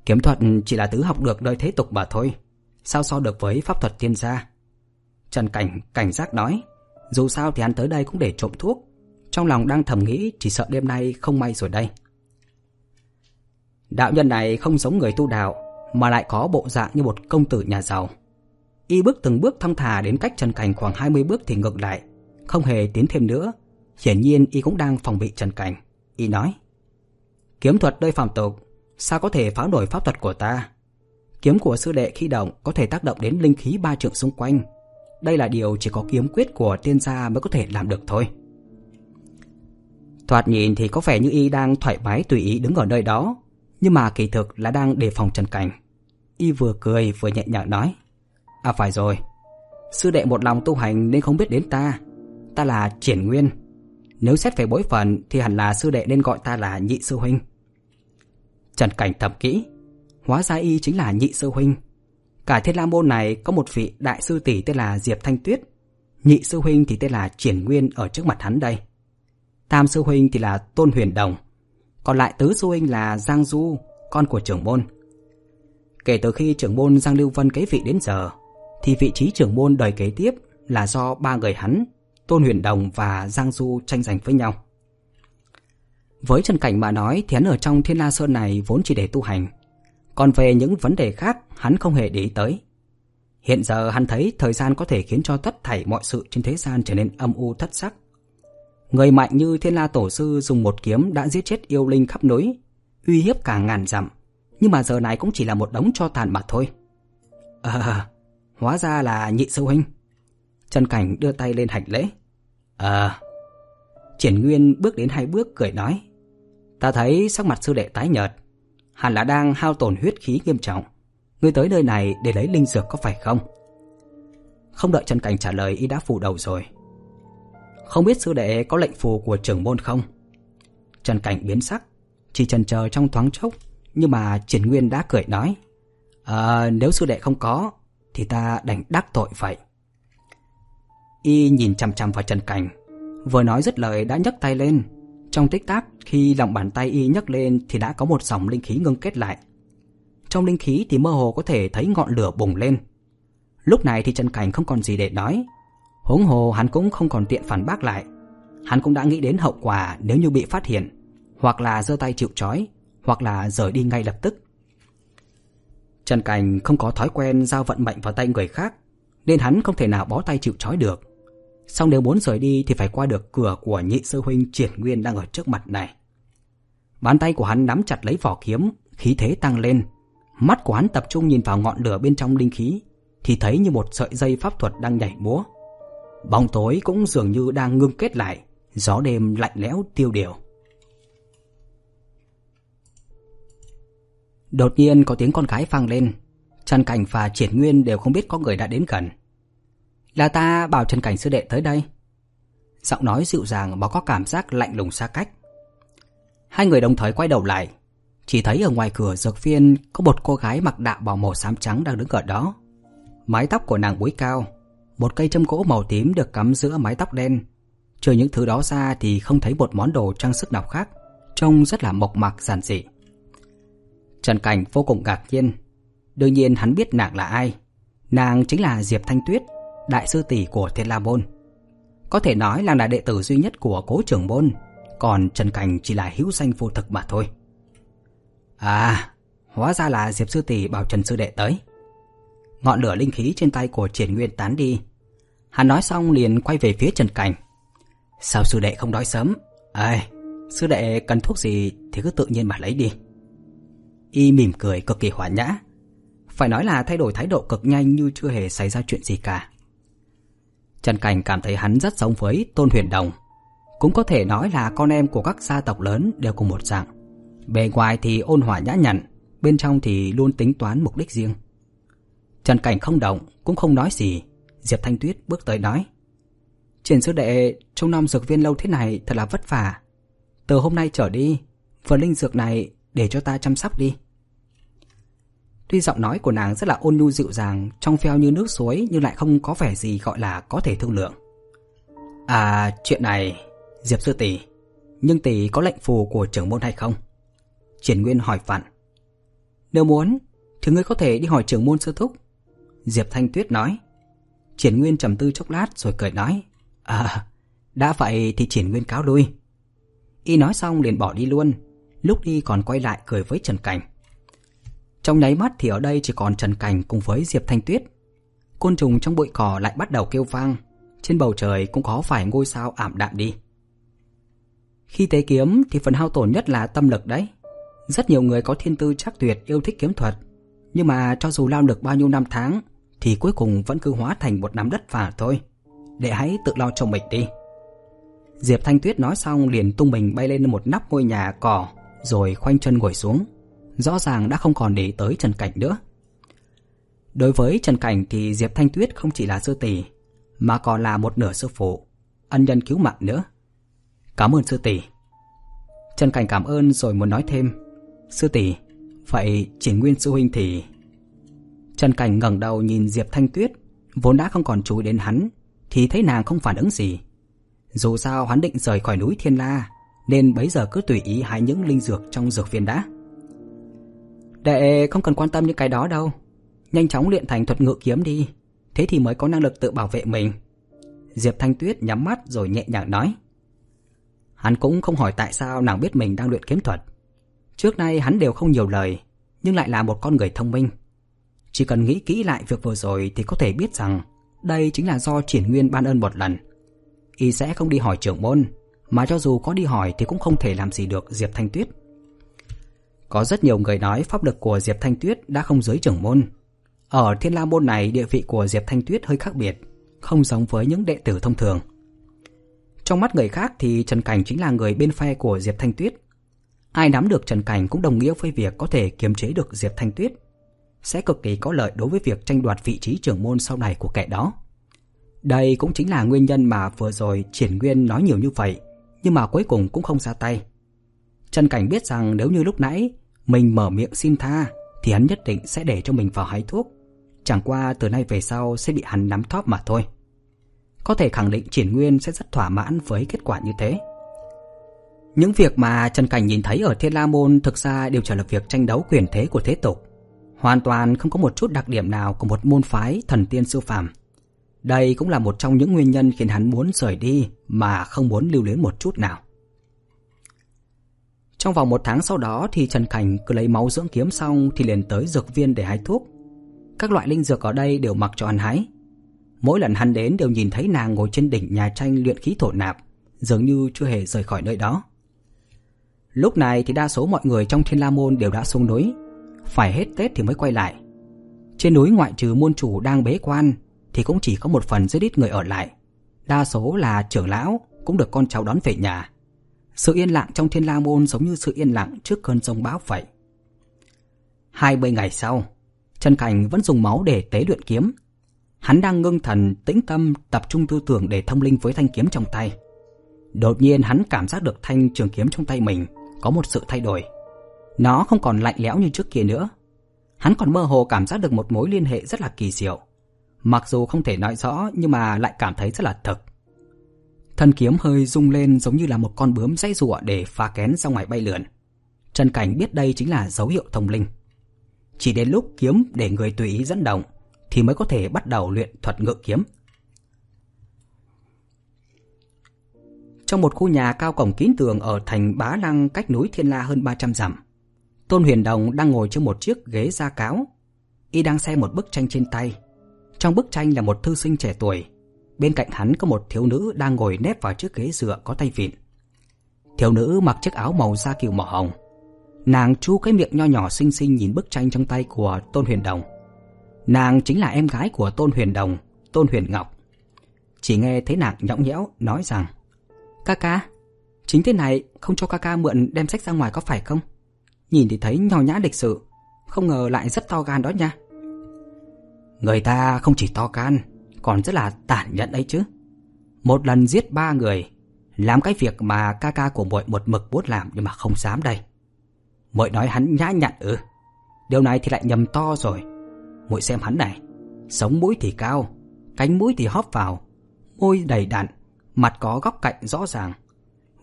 Kiếm thuật chỉ là thứ học được đời thế tục mà thôi. Sao so được với pháp thuật tiên gia? Trần Cảnh cảnh giác nói. Dù sao thì hắn tới đây cũng để trộm thuốc. Trong lòng đang thầm nghĩ chỉ sợ đêm nay không may rồi đây. Đạo nhân này không giống người tu đạo mà lại có bộ dạng như một công tử nhà giàu. Y bước từng bước thong thả đến cách Trần Cảnh khoảng 20 bước thì ngược lại, không hề tiến thêm nữa. Hiển nhiên y cũng đang phòng bị Trần Cảnh. Y nói, kiếm thuật nơi phạm tục, sao có thể phá nổi pháp thuật của ta? Kiếm của sư đệ khi động có thể tác động đến linh khí ba trượng xung quanh. Đây là điều chỉ có kiếm quyết của tiên gia mới có thể làm được thôi. Thoạt nhìn thì có vẻ như y đang thoải mái tùy ý đứng ở nơi đó, nhưng mà kỳ thực là đang đề phòng Trần Cảnh. Y vừa cười vừa nhẹ nhàng nói, À phải rồi, sư đệ một lòng tu hành nên không biết đến ta. Ta là Triển Nguyên. Nếu xét về bối phận thì hẳn là sư đệ nên gọi ta là nhị sư huynh. Trần Cảnh thầm kỹ, hóa ra y chính là nhị sư huynh. Cả thiên la môn này có một vị đại sư tỷ tên là Diệp Thanh Tuyết. Nhị sư huynh thì tên là Triển Nguyên ở trước mặt hắn đây. Tam sư huynh thì là Tôn Huyền Đồng. Còn lại tứ sư huynh là Giang Du, con của trưởng môn. Kể từ khi trưởng môn Giang Lưu Vân kế vị đến giờ, thì vị trí trưởng môn đời kế tiếp là do ba người hắn, Tôn Huyền Đồng và Giang Du tranh giành với nhau. Với Trần Cảnh mà nói thì hắn ở trong Thiên La Sơn này vốn chỉ để tu hành. Còn về những vấn đề khác hắn không hề để ý tới. Hiện giờ hắn thấy thời gian có thể khiến cho tất thảy mọi sự trên thế gian trở nên âm u thất sắc. Người mạnh như Thiên La Tổ Sư dùng một kiếm đã giết chết yêu linh khắp núi, uy hiếp cả ngàn dặm, nhưng mà giờ này cũng chỉ là một đống cho tàn mà thôi. À, hóa ra là nhị sư huynh. Trần Cảnh đưa tay lên hành lễ. À, Triển Nguyên bước đến hai bước cười nói. Ta thấy sắc mặt sư đệ tái nhợt, hẳn là đang hao tổn huyết khí nghiêm trọng. Ngươi tới nơi này để lấy linh dược có phải không? Không đợi Trần Cảnh trả lời y đã phủ đầu rồi. Không biết sư đệ có lệnh phù của trưởng môn không? Trần Cảnh biến sắc, chỉ trần chờ trong thoáng chốc, nhưng mà Triển Nguyên đã cười nói. À, nếu sư đệ không có, thì ta đành đắc tội vậy. Y nhìn chằm chằm vào Trần Cảnh, vừa nói dứt lời đã nhấc tay lên. Trong tích tắc, khi lòng bàn tay Y nhấc lên thì đã có một dòng linh khí ngưng kết lại. Trong linh khí thì mơ hồ có thể thấy ngọn lửa bùng lên. Lúc này thì Trần Cảnh không còn gì để nói, Huống hồ hắn cũng không còn tiện phản bác lại. Hắn cũng đã nghĩ đến hậu quả nếu như bị phát hiện. hoặc là giơ tay chịu trói, hoặc là rời đi ngay lập tức. Trần Cảnh không có thói quen giao vận mệnh vào tay người khác, nên hắn không thể nào bó tay chịu trói được. Song nếu muốn rời đi thì phải qua được cửa của nhị sư huynh triển nguyên đang ở trước mặt này. Bàn tay của hắn nắm chặt lấy vỏ kiếm, khí thế tăng lên. Mắt của hắn tập trung nhìn vào ngọn lửa bên trong linh khí, thì thấy như một sợi dây pháp thuật đang nhảy múa. Bóng tối cũng dường như đang ngưng kết lại, gió đêm lạnh lẽo tiêu điều. Đột nhiên có tiếng con gái vang lên, Trần Cảnh và Triển Nguyên đều không biết có người đã đến gần. Là ta bảo Trần Cảnh sư đệ tới đây. Giọng nói dịu dàng mà có cảm giác lạnh lùng xa cách. Hai người đồng thời quay đầu lại, chỉ thấy ở ngoài cửa dược viên có một cô gái mặc đạo bào màu xám trắng đang đứng ở đó. Mái tóc của nàng búi cao, một cây châm gỗ màu tím được cắm giữa mái tóc đen. Trừ những thứ đó ra thì không thấy một món đồ trang sức nào khác, trông rất là mộc mạc giản dị. Trần Cảnh vô cùng ngạc nhiên. Đương nhiên hắn biết nàng là ai. Nàng chính là Diệp Thanh Tuyết, đại sư tỷ của Thiên La Môn. Có thể nói là là đệ tử duy nhất của cố trưởng môn, còn Trần Cảnh chỉ là hữu danh vô thực mà thôi. À, hóa ra là Diệp sư tỷ bảo Trần sư đệ tới. Ngọn lửa linh khí trên tay của Triển Nguyên tán đi. Hắn nói xong liền quay về phía Trần Cảnh. Sao sư đệ không nói sớm? Ê, sư đệ cần thuốc gì thì cứ tự nhiên mà lấy đi. Y mỉm cười cực kỳ hòa nhã. Phải nói là thay đổi thái độ cực nhanh như chưa hề xảy ra chuyện gì cả. Trần Cảnh cảm thấy hắn rất giống với Tôn Huyền Đồng. Cũng có thể nói là con em của các gia tộc lớn đều cùng một dạng. Bề ngoài thì ôn hòa nhã nhặn, bên trong thì luôn tính toán mục đích riêng. Trần Cảnh không động, cũng không nói gì. Diệp Thanh Tuyết bước tới nói. Triển sư đệ, trong năm dược viên lâu thế này thật là vất vả. Từ hôm nay trở đi, phần linh dược này để cho ta chăm sóc đi. Tuy giọng nói của nàng rất là ôn nhu dịu dàng, trong veo như nước suối nhưng lại không có vẻ gì gọi là có thể thương lượng. À, chuyện này, Diệp sư tỷ, nhưng tỷ có lệnh phù của trưởng môn hay không? Triển Nguyên hỏi vặn. Nếu muốn, thì ngươi có thể đi hỏi trưởng môn sư thúc. Diệp Thanh Tuyết nói. Triển Nguyên trầm tư chốc lát rồi cười nói. À, đã vậy thì Triển Nguyên cáo lui. Y nói xong liền bỏ đi luôn, lúc đi còn quay lại cười với Trần Cảnh. Trong nháy mắt thì ở đây chỉ còn Trần Cảnh cùng với Diệp Thanh Tuyết. Côn trùng trong bụi cỏ lại bắt đầu kêu vang, trên bầu trời cũng có phải ngôi sao ảm đạm đi. Khi tế kiếm thì phần hao tổn nhất là tâm lực đấy. Rất nhiều người có thiên tư chắc tuyệt yêu thích kiếm thuật, nhưng mà cho dù lao lực bao nhiêu năm tháng thì cuối cùng vẫn cứ hóa thành một nắm đất phả thôi. Để hãy tự lo cho mình đi. Diệp Thanh Tuyết nói xong liền tung mình bay lên một nắp ngôi nhà cỏ rồi khoanh chân ngồi xuống. Rõ ràng đã không còn để tới Trần Cảnh nữa. Đối với Trần Cảnh thì Diệp Thanh Tuyết không chỉ là sư tỷ mà còn là một nửa sư phụ, ân nhân cứu mạng nữa. Cảm ơn sư tỷ. Trần Cảnh cảm ơn rồi muốn nói thêm. Sư tỷ, vậy Triển Nguyên sư huynh thì Trần Cảnh ngẩng đầu nhìn Diệp Thanh Tuyết, vốn đã không còn chú ý đến hắn, thì thấy nàng không phản ứng gì. Dù sao hắn định rời khỏi núi Thiên La, nên bấy giờ cứ tùy ý hái những linh dược trong dược viên đã. Đệ không cần quan tâm những cái đó đâu, nhanh chóng luyện thành thuật ngự kiếm đi, thế thì mới có năng lực tự bảo vệ mình. Diệp Thanh Tuyết nhắm mắt rồi nhẹ nhàng nói. Hắn cũng không hỏi tại sao nàng biết mình đang luyện kiếm thuật. Trước nay hắn đều không nhiều lời, nhưng lại là một con người thông minh. Chỉ cần nghĩ kỹ lại việc vừa rồi thì có thể biết rằng đây chính là do triển nguyên ban ơn một lần. Y sẽ không đi hỏi trưởng môn, mà cho dù có đi hỏi thì cũng không thể làm gì được Diệp Thanh Tuyết. Có rất nhiều người nói pháp lực của Diệp Thanh Tuyết đã không giới trưởng môn. Ở Thiên La Môn này địa vị của Diệp Thanh Tuyết hơi khác biệt, không giống với những đệ tử thông thường. Trong mắt người khác thì Trần Cảnh chính là người bên phe của Diệp Thanh Tuyết. Ai nắm được Trần Cảnh cũng đồng nghĩa với việc có thể kiềm chế được Diệp Thanh Tuyết. Sẽ cực kỳ có lợi đối với việc tranh đoạt vị trí trưởng môn sau này của kẻ đó. Đây cũng chính là nguyên nhân mà vừa rồi Triển Nguyên nói nhiều như vậy, nhưng mà cuối cùng cũng không ra tay. Trần Cảnh biết rằng nếu như lúc nãy mình mở miệng xin tha thì hắn nhất định sẽ để cho mình vào hái thuốc. Chẳng qua từ nay về sau sẽ bị hắn nắm thóp mà thôi. Có thể khẳng định Triển Nguyên sẽ rất thỏa mãn với kết quả như thế. Những việc mà Trần Cảnh nhìn thấy ở Thiên La Môn thực ra đều trở là việc tranh đấu quyền thế của thế tục. Hoàn toàn không có một chút đặc điểm nào của một môn phái thần tiên siêu phàm. Đây cũng là một trong những nguyên nhân khiến hắn muốn rời đi mà không muốn lưu luyến một chút nào. Trong vòng một tháng sau đó thì Trần Cảnh cứ lấy máu dưỡng kiếm xong thì liền tới dược viên để hái thuốc. Các loại linh dược ở đây đều mặc cho hắn hái. Mỗi lần hắn đến đều nhìn thấy nàng ngồi trên đỉnh nhà tranh luyện khí thổ nạp, dường như chưa hề rời khỏi nơi đó. Lúc này thì đa số mọi người trong Thiên La Môn đều đã xuống núi, phải hết Tết thì mới quay lại. Trên núi ngoại trừ môn chủ đang bế quan thì cũng chỉ có một phần rất ít người ở lại. Đa số là trưởng lão cũng được con cháu đón về nhà. Sự yên lặng trong Thiên La Môn giống như sự yên lặng trước cơn rông bão vậy. Hai mươi ngày sau, Trần Cảnh vẫn dùng máu để tế luyện kiếm. Hắn đang ngưng thần, tĩnh tâm, tập trung tư tưởng để thông linh với thanh kiếm trong tay. Đột nhiên hắn cảm giác được thanh trường kiếm trong tay mình có một sự thay đổi. Nó không còn lạnh lẽo như trước kia nữa. Hắn còn mơ hồ cảm giác được một mối liên hệ rất là kỳ diệu. Mặc dù không thể nói rõ nhưng mà lại cảm thấy rất là thật. Thân kiếm hơi rung lên giống như là một con bướm dây rụa để phá kén ra ngoài bay lượn. Trần Cảnh biết đây chính là dấu hiệu thông linh. Chỉ đến lúc kiếm để người tùy ý dẫn động thì mới có thể bắt đầu luyện thuật ngự kiếm. Trong một khu nhà cao cổng kín tường ở thành Bá Lăng cách núi Thiên La hơn 300 dặm, Tôn Huyền Đồng đang ngồi trên một chiếc ghế da cáo. Y đang xem một bức tranh trên tay. Trong bức tranh là một thư sinh trẻ tuổi. Bên cạnh hắn có một thiếu nữ đang ngồi nép vào chiếc ghế dựa có tay vịn. Thiếu nữ mặc chiếc áo màu da kiều màu hồng. Nàng chu cái miệng nho nhỏ xinh xinh nhìn bức tranh trong tay của Tôn Huyền Đồng. Nàng chính là em gái của Tôn Huyền Đồng, Tôn Huyền Ngọc. Chỉ nghe thấy nàng nhõng nhẽo nói rằng Ca ca, chính thế này không cho ca ca mượn đem sách ra ngoài có phải không? Nhìn thì thấy nho nhã lịch sự. Không ngờ lại rất to gan đó nha. Người ta không chỉ to gan, Còn rất là tàn nhẫn đấy chứ. Một lần giết ba người, Làm cái việc mà ca ca của muội một mực muốn làm Nhưng mà không dám đây. Muội nói hắn nhã nhặn ư. Điều này thì lại nhầm to rồi. Muội xem hắn này, Sống mũi thì cao, Cánh mũi thì hóp vào, Môi đầy đặn, Mặt có góc cạnh rõ ràng.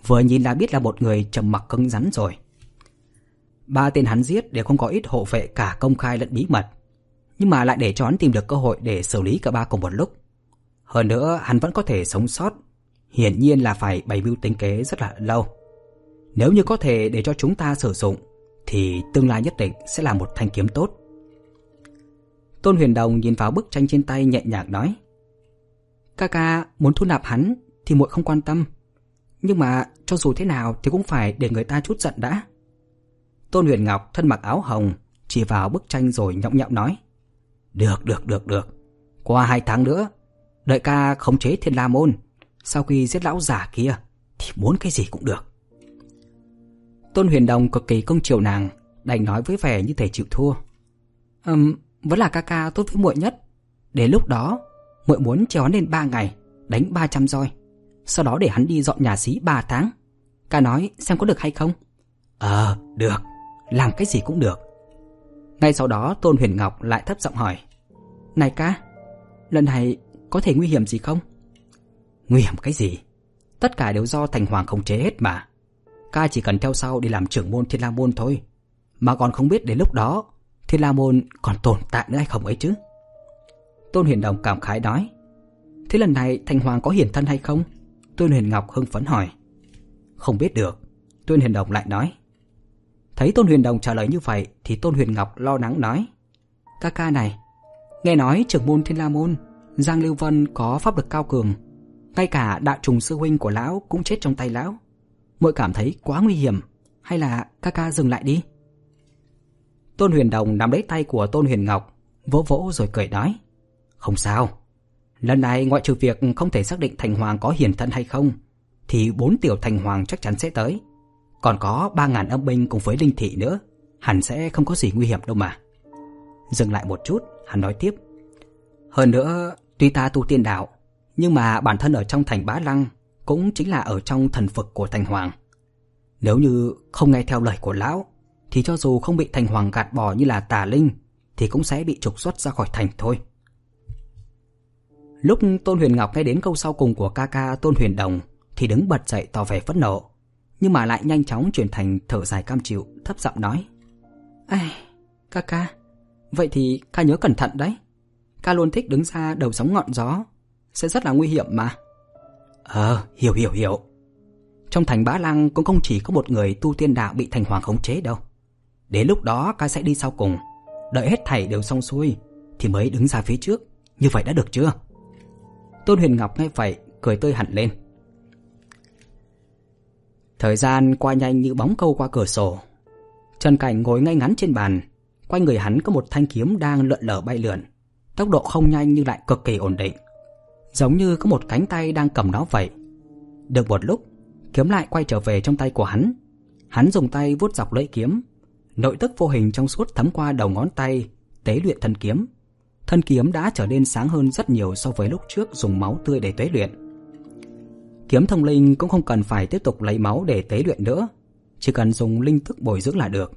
Vừa nhìn là biết là một người trầm mặc cứng rắn rồi. Ba tên hắn giết đều không có ít hộ vệ cả công khai lẫn bí mật. Nhưng mà lại để cho hắn tìm được cơ hội để xử lý cả ba cùng một lúc. Hơn nữa, hắn vẫn có thể sống sót. Hiển nhiên là phải bày mưu tính kế rất là lâu. Nếu như có thể để cho chúng ta sử dụng, Thì tương lai nhất định sẽ là một thanh kiếm tốt. Tôn Huyền Đồng nhìn vào bức tranh trên tay nhẹ nhàng nói, Ca ca muốn thu nạp hắn thì muội không quan tâm. Nhưng mà cho dù thế nào thì cũng phải để người ta chút giận đã. Tôn Huyền Ngọc thân mặc áo hồng, chỉ vào bức tranh rồi nhõng nhẽo nói. Được, được, được, được. Qua hai tháng nữa, đợi ca khống chế thiên la môn. Sau khi giết lão giả kia, thì muốn cái gì cũng được. Tôn Huyền Đồng cực kỳ công chiều nàng, đành nói với vẻ như thể chịu thua. Ừm, vẫn là ca ca tốt với muội nhất. Đến lúc đó, muội muốn treo hắn lên ba ngày, đánh 300 roi. Sau đó để hắn đi dọn nhà xí 3 tháng. Ca nói xem có được hay không? Ờ, được làm cái gì cũng được. Ngay sau đó Tôn Huyền Ngọc lại thấp giọng hỏi. Này ca, lần này có thể nguy hiểm gì không? Nguy hiểm cái gì? Tất cả đều do Thành Hoàng khống chế hết mà. Ca chỉ cần theo sau đi làm trưởng môn Thiên La Môn thôi. Mà còn không biết đến lúc đó Thiên La Môn còn tồn tại nữa hay không ấy chứ? Tôn Huyền Đồng cảm khái nói. Thế lần này Thành Hoàng có hiển thân hay không? Tôn Huyền Ngọc hưng phấn hỏi. Không biết được. Tôn Huyền Đồng lại nói. Thấy Tôn Huyền Đồng trả lời như vậy thì Tôn Huyền Ngọc lo lắng nói Ca ca này, nghe nói trưởng môn Thiên La Môn, Giang Lưu Vân có pháp lực cao cường Ngay cả đại trùng sư huynh của lão cũng chết trong tay lão. Muội cảm thấy quá nguy hiểm Hay là ca ca dừng lại đi? Tôn Huyền Đồng nắm lấy tay của Tôn Huyền Ngọc Vỗ vỗ rồi cười nói Không sao. Lần này ngoại trừ việc không thể xác định Thành Hoàng có hiển thân hay không Thì bốn tiểu Thành Hoàng chắc chắn sẽ tới còn có 3.000 âm binh cùng với linh thị nữa, Hẳn sẽ không có gì nguy hiểm đâu mà. Dừng lại một chút, Hắn nói tiếp. Hơn nữa, tuy ta tu tiên đạo, Nhưng mà bản thân ở trong thành bá lăng Cũng chính là ở trong thần vực của thành hoàng. Nếu như không nghe theo lời của lão, Thì cho dù không bị thành hoàng gạt bỏ như là tà linh, Thì cũng sẽ bị trục xuất ra khỏi thành thôi. Lúc Tôn Huyền Ngọc nghe đến câu sau cùng của ca ca Tôn Huyền Đồng, Thì đứng bật dậy tỏ vẻ phẫn nộ nhưng mà lại nhanh chóng chuyển thành thở dài cam chịu, thấp giọng nói. Ai, ca ca, vậy thì ca nhớ cẩn thận đấy. Ca luôn thích đứng xa đầu sóng ngọn gió, sẽ rất là nguy hiểm mà. Ờ, hiểu hiểu hiểu. Trong thành bá lăng cũng không chỉ có một người tu tiên đạo bị thành hoàng khống chế đâu. Đến lúc đó ca sẽ đi sau cùng, đợi hết thảy đều xong xuôi thì mới đứng ra phía trước. Như vậy đã được chưa? Tôn Huyền Ngọc nghe vậy, cười tươi hẳn lên. Thời gian qua nhanh như bóng câu qua cửa sổ. Trần Cảnh ngồi ngay ngắn trên bàn, quanh người hắn có một thanh kiếm đang lượn lờ bay lượn, tốc độ không nhanh nhưng lại cực kỳ ổn định. Giống như có một cánh tay đang cầm nó vậy. Được một lúc, kiếm lại quay trở về trong tay của hắn. Hắn dùng tay vuốt dọc lưỡi kiếm, nội tức vô hình trong suốt thấm qua đầu ngón tay, tế luyện thân kiếm. Thân kiếm đã trở nên sáng hơn rất nhiều so với lúc trước dùng máu tươi để tế luyện. Kiếm thông linh cũng không cần phải tiếp tục lấy máu để tế luyện nữa, chỉ cần dùng linh thức bồi dưỡng là được.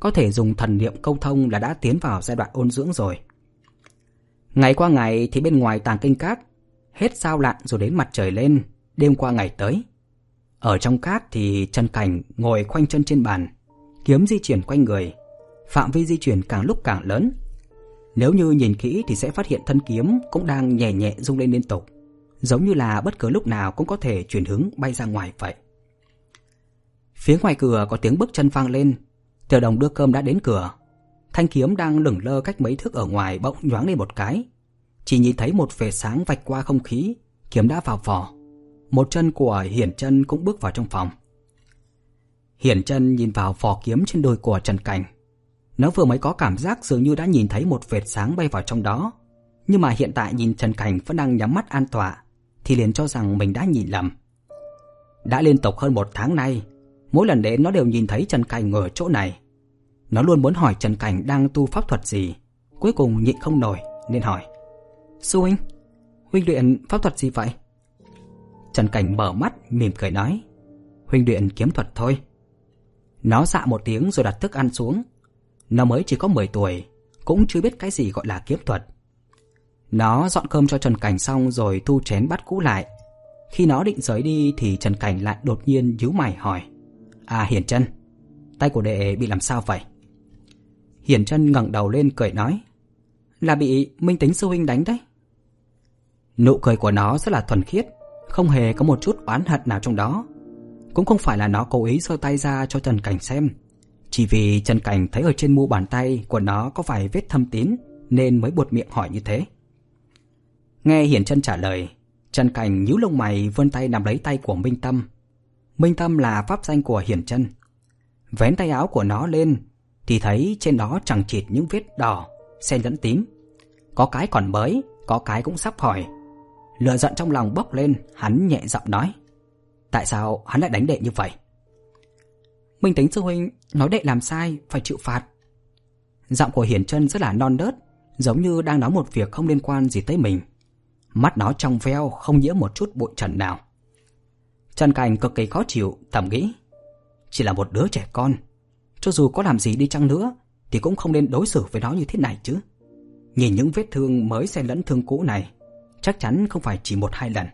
Có thể dùng thần niệm câu thông là đã tiến vào giai đoạn ôn dưỡng rồi. Ngày qua ngày thì bên ngoài tàng kinh cát, hết sao lặn rồi đến mặt trời lên, đêm qua ngày tới. Ở trong cát thì Trần Cảnh ngồi khoanh chân trên bàn, kiếm di chuyển quanh người, phạm vi di chuyển càng lúc càng lớn. Nếu như nhìn kỹ thì sẽ phát hiện thân kiếm cũng đang nhẹ nhẹ rung lên liên tục, giống như là bất cứ lúc nào cũng có thể chuyển hướng bay ra ngoài vậy. Phía ngoài cửa có tiếng bước chân vang lên, Tiểu Đồng đưa cơm đã đến cửa. Thanh kiếm đang lửng lơ cách mấy thước ở ngoài bỗng nhoáng lên một cái. Chỉ nhìn thấy một vệt sáng vạch qua không khí, kiếm đã vào vỏ. Một chân của Hiển Chân cũng bước vào trong phòng. Hiển Chân nhìn vào vỏ kiếm trên đôi của Trần Cảnh. Nó vừa mới có cảm giác dường như đã nhìn thấy một vệt sáng bay vào trong đó, nhưng mà hiện tại nhìn Trần Cảnh vẫn đang nhắm mắt an tọa, thì liền cho rằng mình đã nhìn lầm. Đã liên tục hơn một tháng nay, mỗi lần đến nó đều nhìn thấy Trần Cảnh ở chỗ này. Nó luôn muốn hỏi Trần Cảnh đang tu pháp thuật gì, cuối cùng nhịn không nổi nên hỏi. Sư huynh, huynh luyện pháp thuật gì vậy? Trần Cảnh mở mắt mỉm cười nói, huynh luyện kiếm thuật thôi. Nó dạ một tiếng rồi đặt thức ăn xuống. Nó mới chỉ có 10 tuổi, cũng chưa biết cái gì gọi là kiếm thuật. Nó dọn cơm cho Trần Cảnh xong rồi thu chén bắt cũ lại. Khi nó định rời đi thì Trần Cảnh lại đột nhiên nhíu mày hỏi. À Hiển chân tay của đệ bị làm sao vậy? Hiển chân ngẩng đầu lên cười nói. Là bị Minh Tính Sư Huynh đánh đấy. Nụ cười của nó rất là thuần khiết, không hề có một chút oán hận nào trong đó. Cũng không phải là nó cố ý giơ tay ra cho Trần Cảnh xem, chỉ vì Trần Cảnh thấy ở trên mu bàn tay của nó có vài vết thâm tín nên mới buột miệng hỏi như thế. Nghe Hiển chân trả lời, Trần Cảnh nhíu lông mày vươn tay nắm lấy tay của Minh Tâm. Minh Tâm là pháp danh của Hiển chân. Vén tay áo của nó lên thì thấy trên đó chẳng chịt những vết đỏ, xen lẫn tím. Có cái còn mới, có cái cũng sắp hỏi. Lửa giận trong lòng bốc lên, hắn nhẹ giọng nói. Tại sao hắn lại đánh đệ như vậy? Minh tính sư huynh nói đệ làm sai, phải chịu phạt. Giọng của Hiển chân rất là non nớt, giống như đang nói một việc không liên quan gì tới mình. Mắt nó trong veo, không nhiễm một chút bụi trần nào. Trần Cảnh cực kỳ khó chịu, thầm nghĩ. Chỉ là một đứa trẻ con, cho dù có làm gì đi chăng nữa, thì cũng không nên đối xử với nó như thế này chứ. Nhìn những vết thương mới xen lẫn thương cũ này, chắc chắn không phải chỉ một hai lần.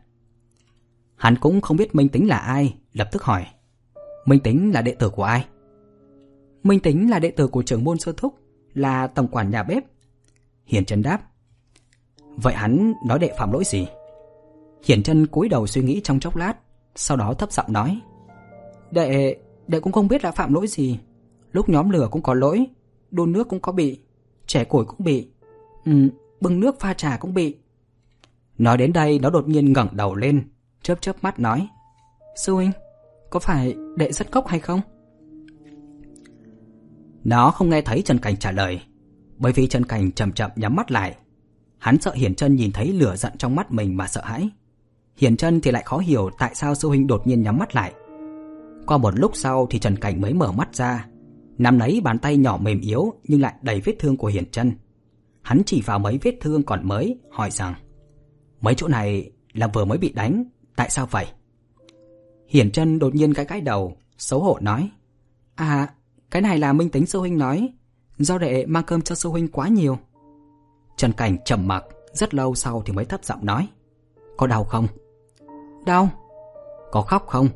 Hắn cũng không biết Minh Tính là ai, lập tức hỏi. Minh Tính là đệ tử của ai? Minh Tính là đệ tử của trưởng môn sơ thúc, là tổng quản nhà bếp. Hiền Trần đáp. Vậy hắn nói đệ phạm lỗi gì? Hiển chân cúi đầu suy nghĩ trong chốc lát, sau đó thấp giọng nói. Đệ, đệ cũng không biết là phạm lỗi gì. Lúc nhóm lửa cũng có lỗi, đun nước cũng có bị, trẻ củi cũng bị, ừ, bưng nước pha trà cũng bị. Nói đến đây nó đột nhiên ngẩng đầu lên, chớp chớp mắt nói. Sư huynh, có phải đệ rất cốc hay không? Nó không nghe thấy Trần Cảnh trả lời, bởi vì Trần Cảnh chậm chậm nhắm mắt lại. Hắn sợ Hiển Chân nhìn thấy lửa giận trong mắt mình mà sợ hãi. Hiển Chân thì lại khó hiểu tại sao sư huynh đột nhiên nhắm mắt lại. Qua một lúc sau thì Trần Cảnh mới mở mắt ra, nắm lấy bàn tay nhỏ mềm yếu nhưng lại đầy vết thương của Hiển Chân. Hắn chỉ vào mấy vết thương còn mới, hỏi rằng: "Mấy chỗ này là vừa mới bị đánh, tại sao vậy?" Hiển Chân đột nhiên gãi gãi đầu, xấu hổ nói: "À, cái này là Minh Tính sư huynh nói, do đệ mang cơm cho sư huynh quá nhiều." Trần Cảnh trầm mặc, rất lâu sau thì mới thấp giọng nói: "Có đau không?" "Đau." "Có khóc không?"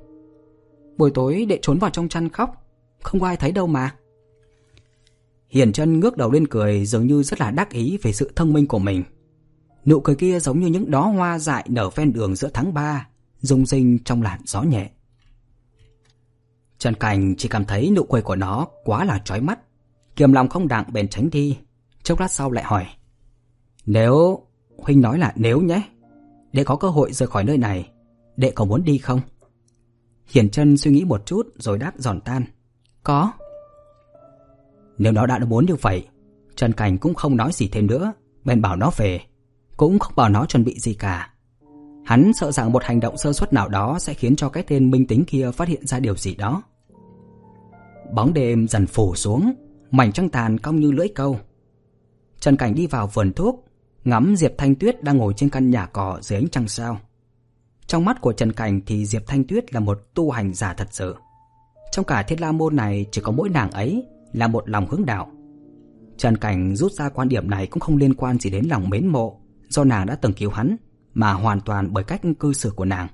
Buổi tối đệ trốn vào trong chăn khóc, không có ai thấy đâu mà. Hiển chân ngước đầu lên cười dường như rất là đắc ý về sự thông minh của mình. Nụ cười kia giống như những đóa hoa dại nở ven đường giữa tháng 3, rung rinh trong làn gió nhẹ. Trần Cảnh chỉ cảm thấy nụ cười của nó quá là chói mắt. Kiềm lòng không đặng bèn tránh đi. Chốc lát sau lại hỏi. Nếu... Huynh nói là nếu nhé. Để có cơ hội rời khỏi nơi này, đệ có muốn đi không? Hiển chân suy nghĩ một chút rồi đáp giòn tan. Có. Nếu nó đã muốn như vậy, Trần Cảnh cũng không nói gì thêm nữa, bèn bảo nó về. Cũng không bảo nó chuẩn bị gì cả. Hắn sợ rằng một hành động sơ suất nào đó sẽ khiến cho cái tên minh tính kia phát hiện ra điều gì đó. Bóng đêm dần phủ xuống, mảnh trăng tàn cong như lưỡi câu. Trần Cảnh đi vào vườn thuốc, ngắm Diệp Thanh Tuyết đang ngồi trên căn nhà cỏ dưới ánh trăng sao. Trong mắt của Trần Cảnh thì Diệp Thanh Tuyết là một tu hành giả thật sự. Trong cả thiết la môn này chỉ có mỗi nàng ấy là một lòng hướng đạo. Trần Cảnh rút ra quan điểm này cũng không liên quan gì đến lòng mến mộ do nàng đã từng cứu hắn, mà hoàn toàn bởi cách cư xử của nàng.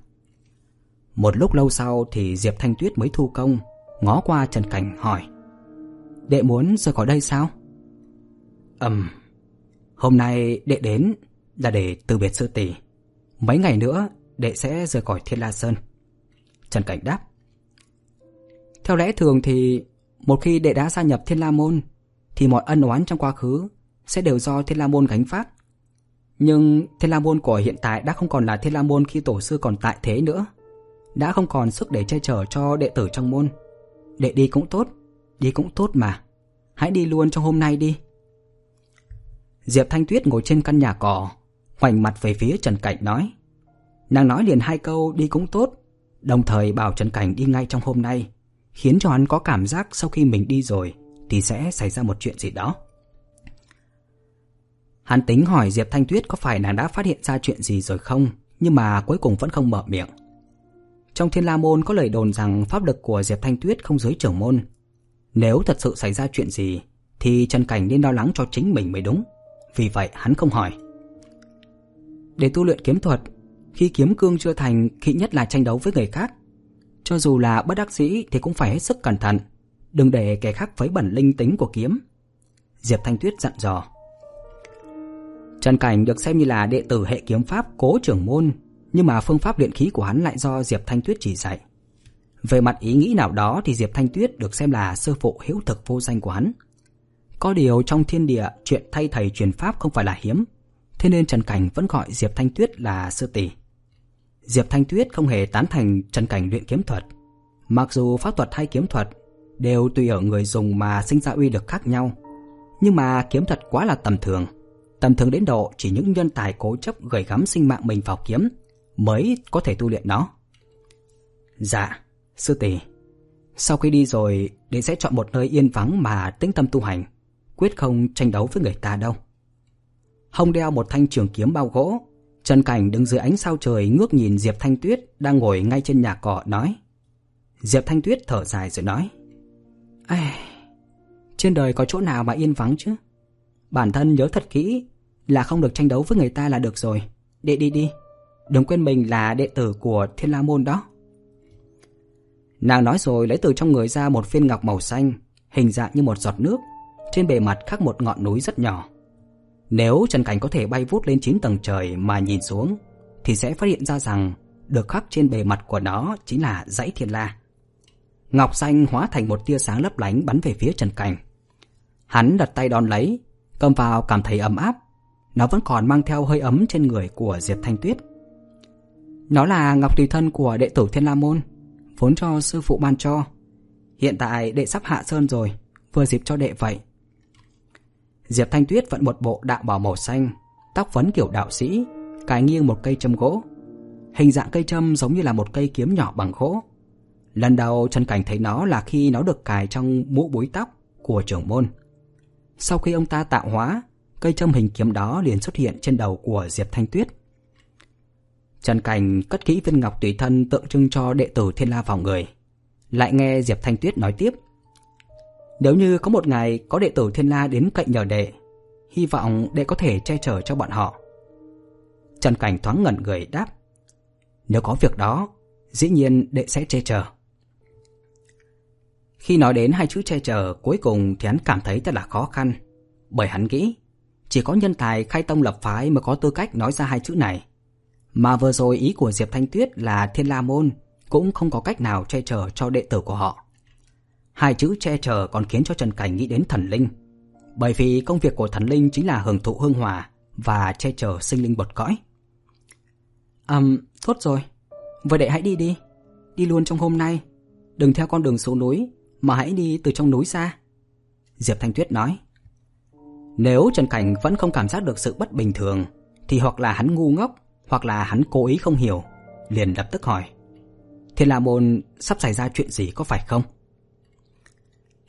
Một lúc lâu sau thì Diệp Thanh Tuyết mới thu công, ngó qua Trần Cảnh hỏi. Đệ muốn rời khỏi đây sao? Ừm, um, hôm nay đệ đến là để từ biệt sư tỷ. Mấy ngày nữa đệ sẽ rời khỏi Thiên La Sơn. Trần Cảnh đáp. Theo lẽ thường thì một khi đệ đã gia nhập Thiên La Môn thì mọi ân oán trong quá khứ sẽ đều do Thiên La Môn gánh phát. Nhưng Thiên La Môn của hiện tại đã không còn là Thiên La Môn khi tổ sư còn tại thế nữa. Đã không còn sức để che chở cho đệ tử trong môn. Đệ đi cũng tốt, đi cũng tốt mà. Hãy đi luôn trong hôm nay đi. Diệp Thanh Tuyết ngồi trên căn nhà cỏ, ngoảnh mặt về phía Trần Cảnh nói. Nàng nói liền hai câu đi cũng tốt, đồng thời bảo Trần Cảnh đi ngay trong hôm nay, khiến cho hắn có cảm giác sau khi mình đi rồi thì sẽ xảy ra một chuyện gì đó. Hắn tính hỏi Diệp Thanh Tuyết có phải nàng đã phát hiện ra chuyện gì rồi không, nhưng mà cuối cùng vẫn không mở miệng. Trong Thiên La Môn có lời đồn rằng pháp lực của Diệp Thanh Tuyết không dưới trưởng môn. Nếu thật sự xảy ra chuyện gì, thì Trần Cảnh nên lo lắng cho chính mình mới đúng. Vì vậy hắn không hỏi. Để tu luyện kiếm thuật, khi kiếm cương chưa thành, kỵ nhất là tranh đấu với người khác. Cho dù là bất đắc sĩ thì cũng phải hết sức cẩn thận, đừng để kẻ khác phấy bẩn linh tính của kiếm. Diệp Thanh Tuyết dặn dò. Trần Cảnh được xem như là đệ tử hệ kiếm pháp cố trưởng môn, nhưng mà phương pháp luyện khí của hắn lại do Diệp Thanh Tuyết chỉ dạy. Về mặt ý nghĩ nào đó thì Diệp Thanh Tuyết được xem là sư phụ hữu thực vô danh của hắn. Có điều trong thiên địa chuyện thay thầy truyền pháp không phải là hiếm, thế nên Trần Cảnh vẫn gọi Diệp Thanh Tuyết là sư tỷ. Diệp Thanh Tuyết không hề tán thành Trần Cảnh luyện kiếm thuật. Mặc dù pháp thuật hay kiếm thuật đều tùy ở người dùng mà sinh ra uy lực khác nhau, nhưng mà kiếm thuật quá là tầm thường. Tầm thường đến độ chỉ những nhân tài cố chấp gửi gắm sinh mạng mình vào kiếm mới có thể tu luyện nó. Dạ, sư tỷ. Sau khi đi rồi, đệ sẽ chọn một nơi yên vắng mà tĩnh tâm tu hành, quyết không tranh đấu với người ta đâu. Hông đeo một thanh trường kiếm bao gỗ, Trần Cảnh đứng dưới ánh sao trời ngước nhìn Diệp Thanh Tuyết đang ngồi ngay trên nhà cỏ nói. Diệp Thanh Tuyết thở dài rồi nói. Ai... Trên đời có chỗ nào mà yên vắng chứ? Bản thân nhớ thật kỹ là không được tranh đấu với người ta là được rồi. Đệ đi đi. Đừng quên mình là đệ tử của Thiên La Môn đó. Nàng nói rồi lấy từ trong người ra một viên ngọc màu xanh, hình dạng như một giọt nước. Trên bề mặt khắc một ngọn núi rất nhỏ. Nếu Trần Cảnh có thể bay vút lên 9 tầng trời mà nhìn xuống, thì sẽ phát hiện ra rằng được khắc trên bề mặt của nó chính là dãy thiên la. Ngọc xanh hóa thành một tia sáng lấp lánh bắn về phía Trần Cảnh. Hắn đặt tay đón lấy, cầm vào cảm thấy ấm áp. Nó vẫn còn mang theo hơi ấm trên người của Diệp Thanh Tuyết. Nó là ngọc tùy thân của đệ tử Thiên La Môn, vốn cho sư phụ ban cho. Hiện tại đệ sắp hạ sơn rồi, vừa dịp cho đệ vậy. Diệp Thanh Tuyết vẫn một bộ đạo bào màu xanh, tóc vấn kiểu đạo sĩ, cài nghiêng một cây châm gỗ. Hình dạng cây châm giống như là một cây kiếm nhỏ bằng gỗ. Lần đầu Trần Cảnh thấy nó là khi nó được cài trong mũ búi tóc của trưởng môn. Sau khi ông ta tạo hóa, cây châm hình kiếm đó liền xuất hiện trên đầu của Diệp Thanh Tuyết. Trần Cảnh cất kỹ viên ngọc tùy thân tượng trưng cho đệ tử Thiên La vào người. Lại nghe Diệp Thanh Tuyết nói tiếp. Nếu như có một ngày có đệ tử Thiên La đến cạnh nhờ đệ, hy vọng đệ có thể che chở cho bọn họ. Trần Cảnh thoáng ngẩn người đáp. Nếu có việc đó, dĩ nhiên đệ sẽ che chở. Khi nói đến hai chữ che chở, cuối cùng thì hắn cảm thấy thật là khó khăn. Bởi hắn nghĩ, chỉ có nhân tài khai tông lập phái mới có tư cách nói ra hai chữ này. Mà vừa rồi ý của Diệp Thanh Tuyết là Thiên La Môn cũng không có cách nào che chở cho đệ tử của họ. Hai chữ che chở còn khiến cho Trần Cảnh nghĩ đến thần linh. Bởi vì công việc của thần linh chính là hưởng thụ hương hòa và che chở sinh linh bột cõi. Ừm, um, tốt rồi. Vậy đệ hãy đi đi. Đi luôn trong hôm nay. Đừng theo con đường xuống núi, mà hãy đi từ trong núi ra. Diệp Thanh Tuyết nói. Nếu Trần Cảnh vẫn không cảm giác được sự bất bình thường, thì hoặc là hắn ngu ngốc, hoặc là hắn cố ý không hiểu, liền lập tức hỏi. Thiên La Môn sắp xảy ra chuyện gì có phải không?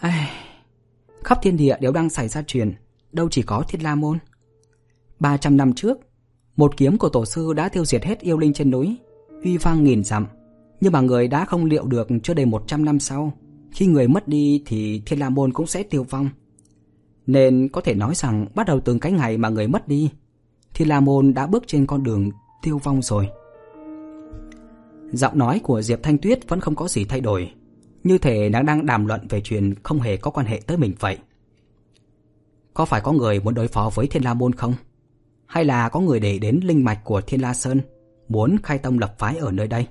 Ai... Khắp thiên địa đều đang xảy ra chuyện, đâu chỉ có Thiên La Môn. 300 năm trước, một kiếm của tổ sư đã tiêu diệt hết yêu linh trên núi, huy vang nghìn dặm. Nhưng mà người đã không liệu được chưa đầy 100 năm sau, khi người mất đi thì Thiên La Môn cũng sẽ tiêu vong. Nên có thể nói rằng bắt đầu từ cái ngày mà người mất đi, Thiên La Môn đã bước trên con đường tiêu vong rồi. Giọng nói của Diệp Thanh Tuyết vẫn không có gì thay đổi, như thể nàng đang đàm luận về chuyện không hề có quan hệ tới mình vậy. Có phải có người muốn đối phó với Thiên La Môn không? Hay là có người để đến linh mạch của Thiên La Sơn, muốn khai tông lập phái ở nơi đây?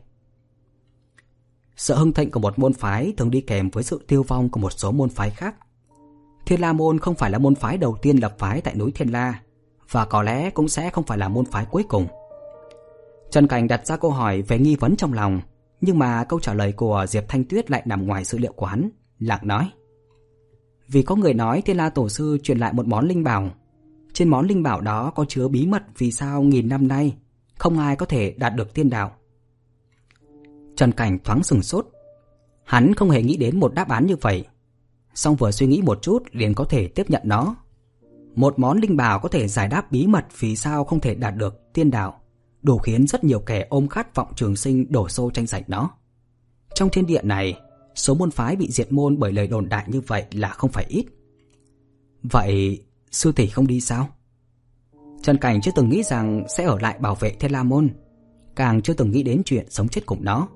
Sự hưng thịnh của một môn phái thường đi kèm với sự tiêu vong của một số môn phái khác. Thiên La Môn không phải là môn phái đầu tiên lập phái tại núi Thiên La, và có lẽ cũng sẽ không phải là môn phái cuối cùng. Trần Cảnh đặt ra câu hỏi về nghi vấn trong lòng, nhưng mà câu trả lời của Diệp Thanh Tuyết lại nằm ngoài sự liệu của hắn, lặng nói. Vì có người nói Thiên La Tổ Sư truyền lại một món linh bảo. Trên món linh bảo đó có chứa bí mật vì sao nghìn năm nay không ai có thể đạt được tiên đạo. Trần Cảnh thoáng sừng sốt. Hắn không hề nghĩ đến một đáp án như vậy. Xong vừa suy nghĩ một chút liền có thể tiếp nhận nó. Một món linh bảo có thể giải đáp bí mật vì sao không thể đạt được tiên đạo, đủ khiến rất nhiều kẻ ôm khát vọng trường sinh đổ xô tranh giành nó. Trong thiên địa này, số môn phái bị diệt môn bởi lời đồn đại như vậy là không phải ít. Vậy sư tỷ không đi sao? Trần Cảnh chưa từng nghĩ rằng sẽ ở lại bảo vệ Thiên La Môn, càng chưa từng nghĩ đến chuyện sống chết cùng nó.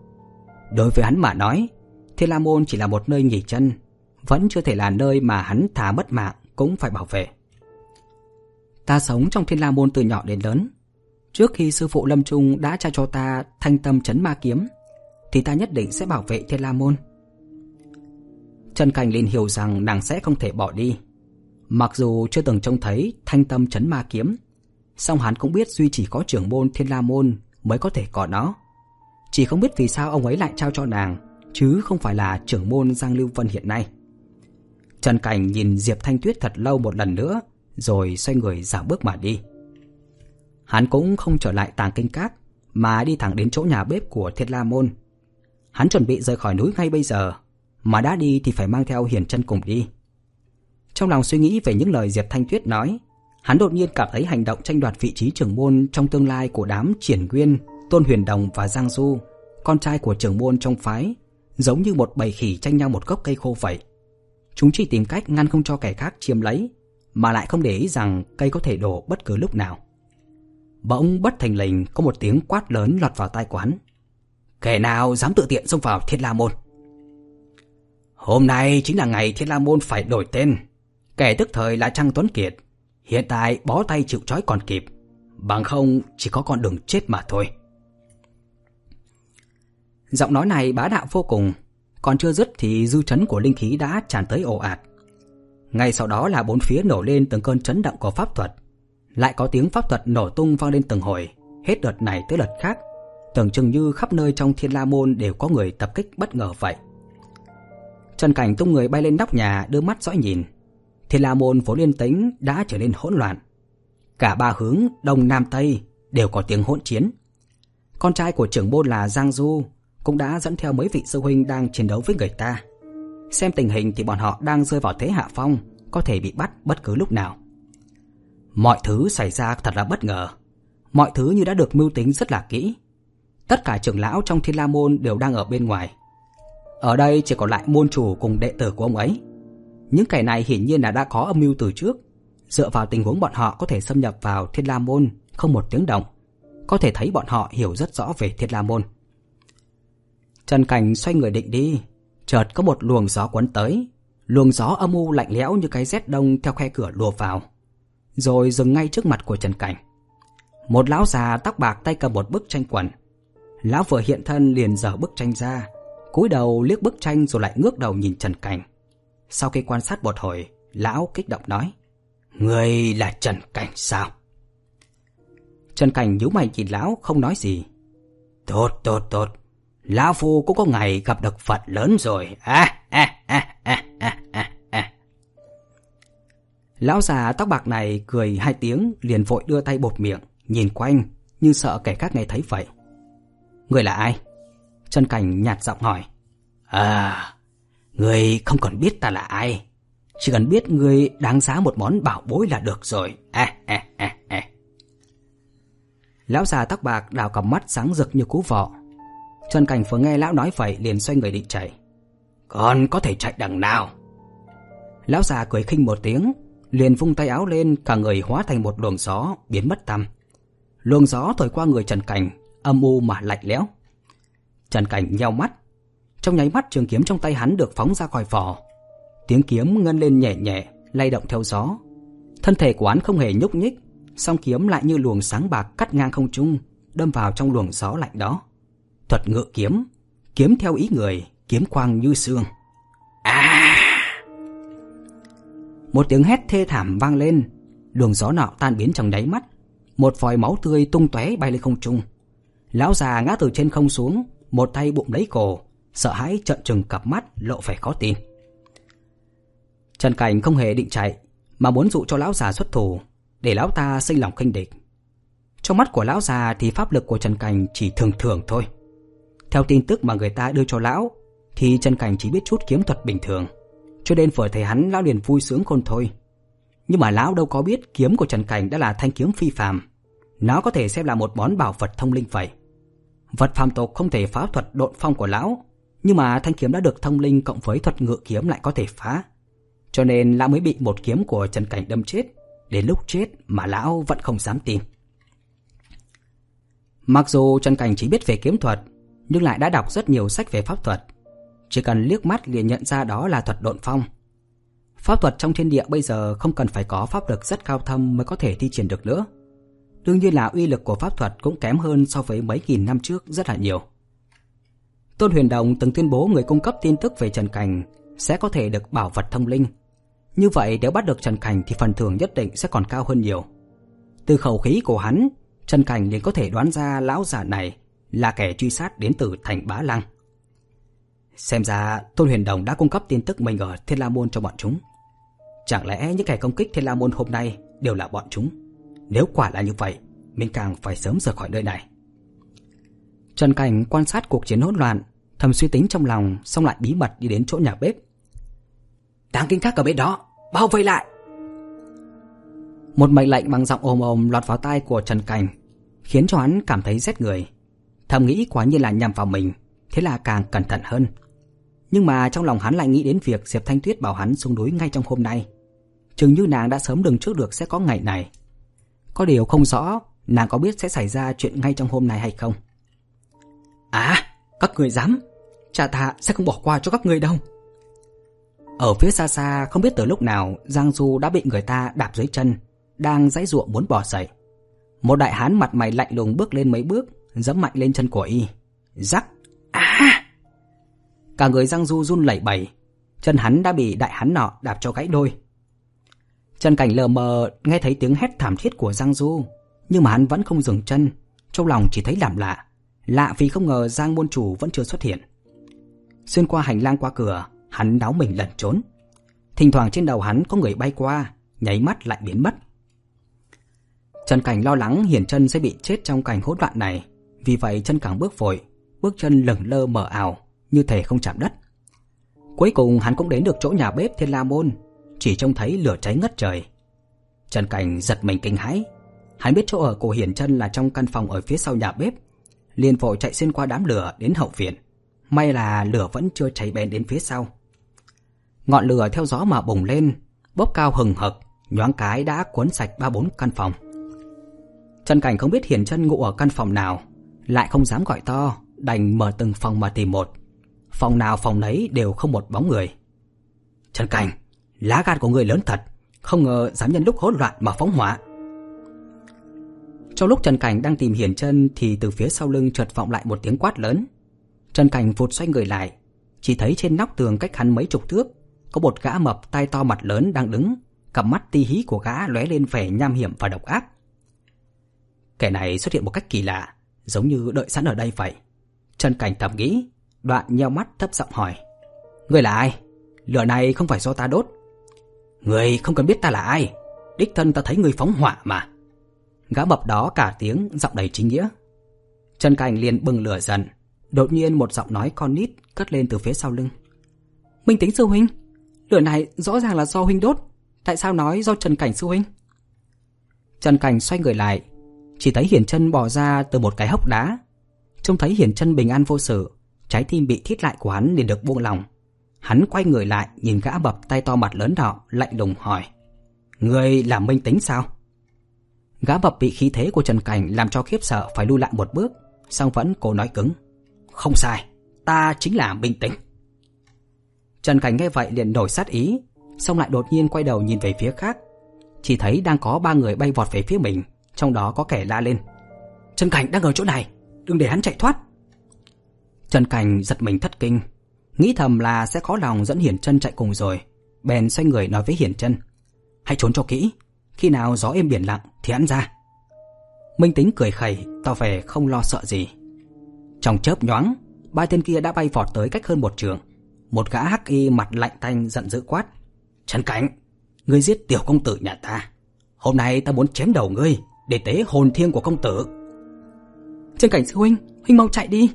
Đối với hắn mà nói, Thiên La Môn chỉ là một nơi nghỉ chân, vẫn chưa thể là nơi mà hắn thả mất mạng cũng phải bảo vệ. Ta sống trong Thiên La Môn từ nhỏ đến lớn. Trước khi sư phụ Lâm Trung đã trao cho ta thanh tâm chấn ma kiếm, thì ta nhất định sẽ bảo vệ Thiên La Môn. Trần Cảnh liền hiểu rằng nàng sẽ không thể bỏ đi. Mặc dù chưa từng trông thấy thanh tâm chấn ma kiếm, song hắn cũng biết duy chỉ có trưởng môn Thiên La Môn mới có thể có nó. Chỉ không biết vì sao ông ấy lại trao cho nàng, chứ không phải là trưởng môn Giang Lưu Vân hiện nay. Trần Cảnh nhìn Diệp Thanh Tuyết thật lâu một lần nữa, rồi xoay người giảm bước mà đi. Hắn cũng không trở lại tàng kinh các, mà đi thẳng đến chỗ nhà bếp của Thiết La Môn. Hắn chuẩn bị rời khỏi núi ngay bây giờ, mà đã đi thì phải mang theo Hiền chân cùng đi. Trong lòng suy nghĩ về những lời Diệp Thanh Tuyết nói, hắn đột nhiên cảm thấy hành động tranh đoạt vị trí trưởng môn trong tương lai của đám Triển Nguyên, Tôn Huyền Đồng và Giang Du, con trai của trưởng môn trong phái, giống như một bầy khỉ tranh nhau một gốc cây khô vậy. Chúng chỉ tìm cách ngăn không cho kẻ khác chiếm lấy, mà lại không để ý rằng cây có thể đổ bất cứ lúc nào. Bỗng bất thành lình có một tiếng quát lớn lọt vào tai quán. Kẻ nào dám tự tiện xông vào Thiên La Môn? Hôm nay chính là ngày Thiên La Môn phải đổi tên. Kẻ tức thời là Trăng Tuấn Kiệt. Hiện tại bó tay chịu trói còn kịp. Bằng không, chỉ có con đường chết mà thôi. Giọng nói này bá đạo vô cùng. Còn chưa dứt thì dư chấn của linh khí đã tràn tới ồ ạt. Ngay sau đó là bốn phía nổ lên từng cơn chấn động của pháp thuật. Lại có tiếng pháp thuật nổ tung vang lên từng hồi, hết đợt này tới đợt khác. Tưởng chừng như khắp nơi trong thiên la môn đều có người tập kích bất ngờ vậy. Trần Cảnh tung người bay lên nóc nhà đưa mắt dõi nhìn. Thiên la môn vốn liên tĩnh đã trở nên hỗn loạn. Cả ba hướng đông nam tây đều có tiếng hỗn chiến. Con trai của trưởng môn là Giang Du cũng đã dẫn theo mấy vị sư huynh đang chiến đấu với người ta. Xem tình hình thì bọn họ đang rơi vào thế hạ phong, có thể bị bắt bất cứ lúc nào. Mọi thứ xảy ra thật là bất ngờ. Mọi thứ như đã được mưu tính rất là kỹ. Tất cả trưởng lão trong Thiên La Môn đều đang ở bên ngoài. Ở đây chỉ còn lại môn chủ cùng đệ tử của ông ấy. Những kẻ này hiển nhiên là đã có âm mưu từ trước. Dựa vào tình huống bọn họ có thể xâm nhập vào Thiên La Môn không một tiếng động. Có thể thấy bọn họ hiểu rất rõ về Thiên La Môn. Trần Cảnh xoay người định đi, chợt có một luồng gió quấn tới. Luồng gió âm u lạnh lẽo như cái rét đông theo khe cửa lùa vào. Rồi dừng ngay trước mặt của Trần Cảnh. Một lão già tóc bạc tay cầm một bức tranh quần. Lão vừa hiện thân liền dở bức tranh ra, cúi đầu liếc bức tranh rồi lại ngước đầu nhìn Trần Cảnh. Sau khi quan sát một hồi, lão kích động nói. Người là Trần Cảnh sao? Trần Cảnh nhíu mày nhìn lão không nói gì. Tốt, tốt, tốt. Lão Phu cũng có ngày gặp được Phật lớn rồi. À, à, à, à, Lão già tóc bạc này cười hai tiếng liền vội đưa tay bột miệng, nhìn quanh như sợ kẻ khác nghe thấy vậy. Người là ai? Trần Cảnh nhạt giọng hỏi. À, người không còn biết ta là ai. Chỉ cần biết người đáng giá một món bảo bối là được rồi. À, à, à, à. Lão già tóc bạc đào cặp mắt sáng rực như cú vọ. Trần Cảnh vừa nghe lão nói vậy liền xoay người định chạy. Còn có thể chạy đằng nào? Lão già cười khinh một tiếng, liền vung tay áo lên cả người hóa thành một luồng gió biến mất tăm. Luồng gió thổi qua người Trần Cảnh, âm u mà lạnh lẽo. Trần Cảnh nheo mắt, trong nháy mắt trường kiếm trong tay hắn được phóng ra khỏi vỏ. Tiếng kiếm ngân lên nhẹ nhẹ, lay động theo gió. Thân thể của hắn không hề nhúc nhích, song kiếm lại như luồng sáng bạc cắt ngang không trung, đâm vào trong luồng gió lạnh đó. Thuật ngự kiếm, kiếm theo ý người, kiếm quang như xương. À! Một tiếng hét thê thảm vang lên, luồng gió nọ tan biến trong đáy mắt, một vòi máu tươi tung tóe bay lên không trung. Lão già ngã từ trên không xuống, một tay bụng lấy cổ, sợ hãi trợn trừng cặp mắt lộ vẻ khó tin. Trần Cảnh không hề định chạy, mà muốn dụ cho lão già xuất thủ, để lão ta sinh lòng khinh địch. Trong mắt của lão già thì pháp lực của Trần Cảnh chỉ thường thường thôi. Theo tin tức mà người ta đưa cho lão, thì Trần Cảnh chỉ biết chút kiếm thuật bình thường, cho nên vừa thấy hắn lão liền vui sướng khôn thôi. Nhưng mà lão đâu có biết kiếm của Trần Cảnh đã là thanh kiếm phi phàm, nó có thể xem là một món bảo vật thông linh vậy. Vật phàm tục không thể phá thuật độn phong của lão, nhưng mà thanh kiếm đã được thông linh cộng với thuật ngự kiếm lại có thể phá. Cho nên lão mới bị một kiếm của Trần Cảnh đâm chết, đến lúc chết mà lão vẫn không dám tin. Mặc dù Trần Cảnh chỉ biết về kiếm thuật, nhưng lại đã đọc rất nhiều sách về pháp thuật. Chỉ cần liếc mắt liền nhận ra đó là thuật độn phong. Pháp thuật trong thiên địa bây giờ không cần phải có pháp lực rất cao thâm mới có thể thi triển được nữa. Đương nhiên là uy lực của pháp thuật cũng kém hơn so với mấy nghìn năm trước rất là nhiều. Tôn Huyền Đồng từng tuyên bố người cung cấp tin tức về Trần Cảnh sẽ có thể được bảo vật thông linh. Như vậy nếu bắt được Trần Cảnh thì phần thưởng nhất định sẽ còn cao hơn nhiều. Từ khẩu khí của hắn, Trần Cảnh liền có thể đoán ra lão già này là kẻ truy sát đến từ thành Bá Lăng. Xem ra Tôn Huyền Đồng đã cung cấp tin tức mình ở Thiên La Môn cho bọn chúng. Chẳng lẽ những kẻ công kích Thiên La Môn hôm nay đều là bọn chúng? Nếu quả là như vậy, mình càng phải sớm rời khỏi nơi này. Trần Cảnh quan sát cuộc chiến hỗn loạn, thầm suy tính trong lòng, xong lại bí mật đi đến chỗ nhà bếp. Đáng kinh khắc ở bên đó, bao vây lại! Một mệnh lệnh bằng giọng ồm ồm lọt vào tai của Trần Cảnh, khiến cho hắn cảm thấy rét người. Thầm nghĩ quá như là nhằm vào mình, thế là càng cẩn thận hơn. Nhưng mà trong lòng hắn lại nghĩ đến việc Diệp Thanh Tuyết bảo hắn xuống núi ngay trong hôm nay. Chừng như nàng đã sớm đừng trước được sẽ có ngày này. Có điều không rõ nàng có biết sẽ xảy ra chuyện ngay trong hôm nay hay không. À, các người dám, cha ta sẽ không bỏ qua cho các người đâu. Ở phía xa xa không biết từ lúc nào Giang Du đã bị người ta đạp dưới chân, đang dãy ruộng muốn bỏ dậy. Một đại hán mặt mày lạnh lùng bước lên mấy bước, giẫm mạnh lên chân của y. Rắc! Cả người Giang Du run lẩy bẩy, chân hắn đã bị đại hắn nọ đạp cho gãy đôi. Trần Cảnh lờ mờ nghe thấy tiếng hét thảm thiết của Giang Du, nhưng mà hắn vẫn không dừng chân, trong lòng chỉ thấy làm lạ. Lạ vì không ngờ Giang môn chủ vẫn chưa xuất hiện. Xuyên qua hành lang qua cửa, hắn đáo mình lẩn trốn. Thỉnh thoảng trên đầu hắn có người bay qua, nháy mắt lại biến mất. Trần Cảnh lo lắng Hiển chân sẽ bị chết trong cảnh hỗn loạn này, vì vậy chân càng bước vội, bước chân lững lơ mờ ảo, như thể không chạm đất. Cuối cùng hắn cũng đến được chỗ nhà bếp Thiên La Môn, chỉ trông thấy lửa cháy ngất trời. Trần Cảnh giật mình kinh hãi, hắn biết chỗ ở của Hiển chân là trong căn phòng ở phía sau nhà bếp, liền vội chạy xuyên qua đám lửa đến hậu viện. May là lửa vẫn chưa cháy bén đến phía sau. Ngọn lửa theo gió mà bùng lên, bốc cao hừng hực, nhoáng cái đã cuốn sạch ba bốn căn phòng. Trần Cảnh không biết Hiển chân ngủ ở căn phòng nào, lại không dám gọi to, đành mở từng phòng mà tìm một. Phòng nào phòng nấy đều không một bóng người. Trần Cảnh, lá gan của người lớn thật, không ngờ dám nhân lúc hỗn loạn mà phóng hỏa. Trong lúc Trần Cảnh đang tìm Hiển chân thì từ phía sau lưng chợt vọng lại một tiếng quát lớn. Trần Cảnh vụt xoay người lại, Chỉ thấy trên nóc tường cách hắn mấy chục thước Có một gã mập tay to mặt lớn đang đứng Cặp mắt ti hí của gã lóe lên vẻ nham hiểm và độc ác Kẻ này xuất hiện một cách kỳ lạ Giống như đợi sẵn ở đây vậy Trần Cảnh thầm nghĩ Đoạn nheo mắt thấp giọng hỏi Người là ai? Lửa này không phải do ta đốt. Người không cần biết ta là ai, Đích thân ta thấy người phóng hỏa mà. Gã mập đó cả tiếng, giọng đầy chính nghĩa. Trần Cảnh liền bừng lửa dần Đột nhiên một giọng nói con nít cất lên từ phía sau lưng. Minh tính sư huynh, Lửa này rõ ràng là do huynh đốt, Tại sao nói do Trần Cảnh sư huynh? Trần Cảnh xoay người lại, Chỉ thấy Hiển chân bò ra từ một cái hốc đá. Trông thấy Hiển chân bình an vô sự Trái tim bị thít lại của hắn liền được buông lòng. Hắn quay người lại nhìn gã bập tay to mặt lớn đỏ lạnh lùng hỏi Người là minh tính sao? Gã bập bị khí thế của Trần Cảnh làm cho khiếp sợ phải lui lại một bước song vẫn cố nói cứng Không sai, ta chính là minh tính Trần Cảnh nghe vậy liền nổi sát ý Xong lại đột nhiên quay đầu nhìn về phía khác Chỉ thấy đang có ba người bay vọt về phía mình Trong đó có kẻ la lên Trần Cảnh đang ở chỗ này Đừng để hắn chạy thoát. Trần Cảnh giật mình thất kinh, Nghĩ thầm là sẽ khó lòng dẫn Hiển chân chạy cùng rồi. Bèn xoay người nói với Hiển chân Hãy trốn cho kỹ, Khi nào gió êm biển lặng thì hắn ra. Minh tính cười khẩy, Tỏ vẻ không lo sợ gì. Trong chớp nhoáng, Ba tên kia đã bay vọt tới cách hơn một trường. Một gã hắc y mặt lạnh tanh giận dữ quát, Trần Cảnh, Ngươi giết tiểu công tử nhà ta. Hôm nay ta muốn chém đầu ngươi Để tế hồn thiêng của công tử. Trần Cảnh sư huynh Huynh mau chạy đi.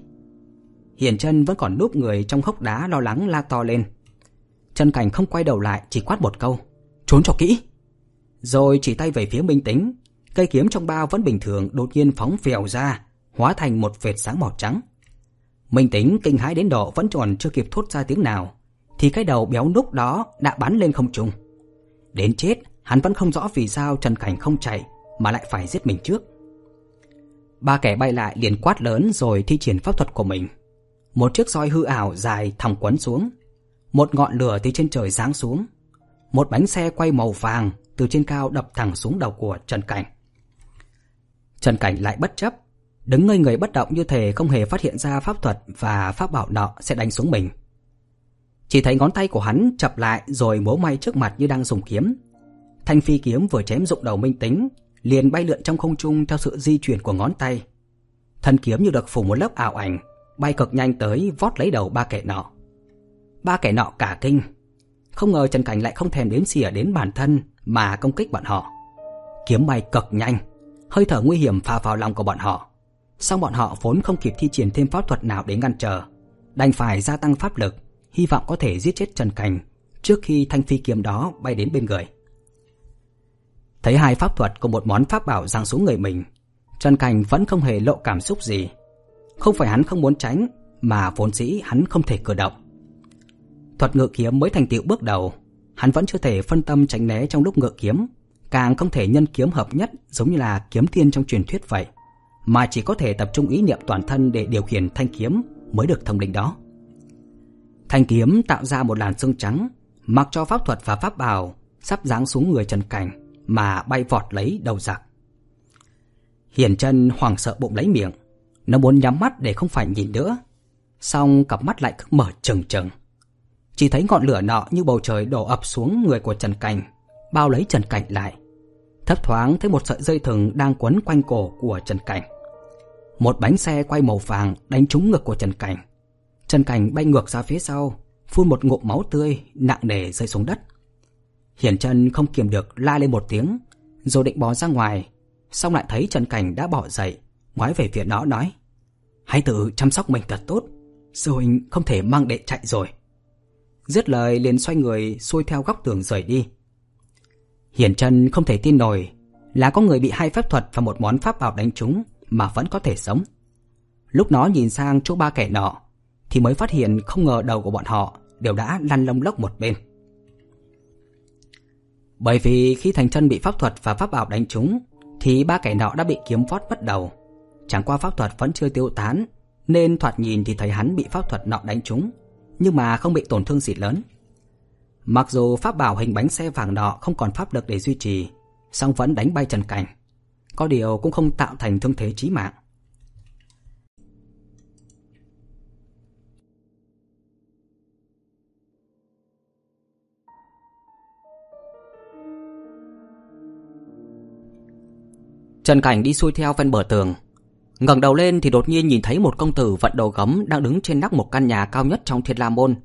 Hiền chân vẫn còn núp người trong hốc đá lo lắng la to lên. Trần Cảnh không quay đầu lại, Chỉ quát một câu, Trốn cho kỹ. Rồi chỉ tay về phía minh tính, Cây kiếm trong bao vẫn bình thường Đột nhiên phóng phèo ra, Hóa thành một vệt sáng màu trắng. Minh tính kinh hãi đến độ vẫn còn chưa kịp thốt ra tiếng nào, Thì cái đầu béo núc đó đã bắn lên không trung. Đến chết, Hắn vẫn không rõ vì sao Trần Cảnh không chạy, Mà lại phải giết mình trước. Ba kẻ bay lại liền quát lớn Rồi thi triển pháp thuật của mình. Một chiếc roi hư ảo dài thòng quấn xuống. Một ngọn lửa từ trên trời giáng xuống. Một bánh xe quay màu vàng Từ trên cao đập thẳng xuống đầu của Trần Cảnh. Trần Cảnh lại bất chấp Đứng ngây người bất động như thể không hề phát hiện ra pháp thuật Và pháp bảo nọ sẽ đánh xuống mình. Chỉ thấy ngón tay của hắn chập lại Rồi múa may trước mặt như đang dùng kiếm. Thanh phi kiếm vừa chém dụng đầu minh tính liền bay lượn trong không trung theo sự di chuyển của ngón tay. Thân kiếm như được phủ một lớp ảo ảnh, bay cực nhanh tới vót lấy đầu ba kẻ nọ. Ba kẻ nọ cả kinh, không ngờ Trần Cảnh lại không thèm đếm xỉa đến bản thân mà công kích bọn họ. Kiếm bay cực nhanh, hơi thở nguy hiểm phà vào lòng của bọn họ. Song bọn họ vốn không kịp thi triển thêm pháp thuật nào để ngăn trở, đành phải gia tăng pháp lực, hy vọng có thể giết chết Trần Cảnh trước khi thanh phi kiếm đó bay đến bên người. Thấy hai pháp thuật của một món pháp bảo giáng xuống người mình, Trần Cảnh vẫn không hề lộ cảm xúc gì. Không phải hắn không muốn tránh, mà vốn dĩ hắn không thể cử động. Thuật ngự kiếm mới thành tựu bước đầu, hắn vẫn chưa thể phân tâm tránh né trong lúc ngự kiếm, càng không thể nhân kiếm hợp nhất giống như là kiếm tiên trong truyền thuyết vậy, mà chỉ có thể tập trung ý niệm toàn thân để điều khiển thanh kiếm mới được thông linh đó. Thanh kiếm tạo ra một làn xương trắng, mặc cho pháp thuật và pháp bào sắp giáng xuống người Trần Cảnh mà bay vọt lấy đầu giặc. Hiền chân hoảng sợ bụng lấy miệng, nó muốn nhắm mắt để không phải nhìn nữa, xong cặp mắt lại cứ mở trừng trừng. Chỉ thấy ngọn lửa nọ như bầu trời đổ ập xuống người của Trần Cảnh, bao lấy Trần Cảnh lại. Thấp thoáng thấy một sợi dây thừng đang quấn quanh cổ của Trần Cảnh. Một bánh xe quay màu vàng đánh trúng ngực của Trần Cảnh. Trần Cảnh bay ngược ra phía sau, phun một ngụm máu tươi nặng nề rơi xuống đất. Hiển chân không kiềm được la lên một tiếng Rồi định bò ra ngoài Xong lại thấy Trần Cảnh đã bỏ dậy Ngoái về phía nó nói, Hãy tự chăm sóc mình thật tốt, Sư huynh không thể mang đệ chạy rồi. Dứt lời liền xoay người xuôi theo góc tường rời đi. Hiển chân không thể tin nổi Là có người bị hai phép thuật và một món pháp bảo đánh trúng Mà vẫn có thể sống. Lúc nó nhìn sang chỗ ba kẻ nọ Thì mới phát hiện không ngờ đầu của bọn họ Đều đã lăn lông lốc một bên. Bởi vì khi thành chân bị pháp thuật và pháp bảo đánh trúng Thì ba kẻ nọ đã bị kiếm phót mất đầu. Chẳng qua pháp thuật vẫn chưa tiêu tán, Nên thoạt nhìn thì thấy hắn bị pháp thuật nọ đánh trúng, Nhưng mà không bị tổn thương gì lớn. Mặc dù pháp bảo hình bánh xe vàng đỏ không còn pháp lực để duy trì, song vẫn đánh bay Trần Cảnh. Có điều cũng không tạo thành thương thế chí mạng. Trần Cảnh đi xuôi theo ven bờ tường ngẩng đầu lên thì đột nhiên nhìn thấy một công tử vận đồ gấm đang đứng trên nóc một căn nhà cao nhất trong thiên la môn.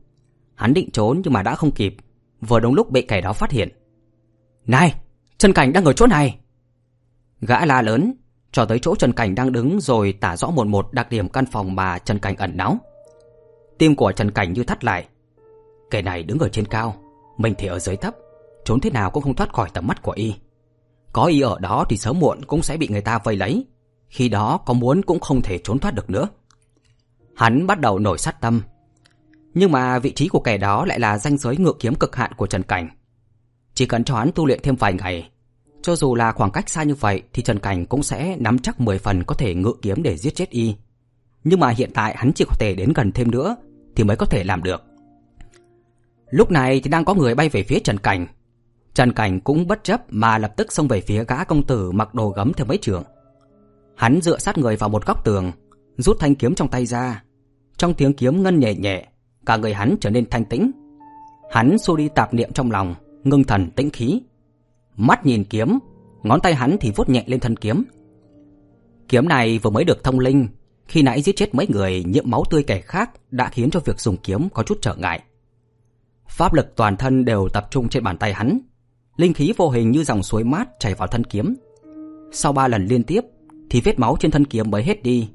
Hắn định trốn nhưng mà đã không kịp, Vừa đúng lúc bị kẻ đó phát hiện. Này, Trần Cảnh đang ở chỗ này. Gã la lớn, Cho tới chỗ Trần Cảnh đang đứng Rồi tả rõ một một đặc điểm căn phòng mà Trần Cảnh ẩn náu. Tim của Trần Cảnh như thắt lại. Kẻ này đứng ở trên cao, Mình thì ở dưới thấp, Trốn thế nào cũng không thoát khỏi tầm mắt của y. Có y ở đó thì sớm muộn cũng sẽ bị người ta vây lấy. Khi đó có muốn cũng không thể trốn thoát được nữa. Hắn bắt đầu nổi sát tâm. Nhưng mà vị trí của kẻ đó lại là danh giới ngự kiếm cực hạn của Trần Cảnh. Chỉ cần cho hắn tu luyện thêm vài ngày, Cho dù là khoảng cách xa như vậy Thì Trần Cảnh cũng sẽ nắm chắc 10 phần có thể ngự kiếm để giết chết y. Nhưng mà hiện tại hắn chỉ có thể đến gần thêm nữa Thì mới có thể làm được. Lúc này thì đang có người bay về phía Trần Cảnh. Trần Cảnh cũng bất chấp mà lập tức xông về phía gã công tử mặc đồ gấm theo mấy trường. Hắn dựa sát người vào một góc tường, rút thanh kiếm trong tay ra. Trong tiếng kiếm ngân nhẹ nhẹ, cả người hắn trở nên thanh tĩnh. Hắn xua đi tạp niệm trong lòng, ngưng thần tĩnh khí. Mắt nhìn kiếm, ngón tay hắn thì vuốt nhẹ lên thân kiếm. Kiếm này vừa mới được thông linh, khi nãy giết chết mấy người nhiễm máu tươi kẻ khác đã khiến cho việc dùng kiếm có chút trở ngại. Pháp lực toàn thân đều tập trung trên bàn tay hắn, linh khí vô hình như dòng suối mát chảy vào thân kiếm. Sau ba lần liên tiếp thì vết máu trên thân kiếm mới hết đi.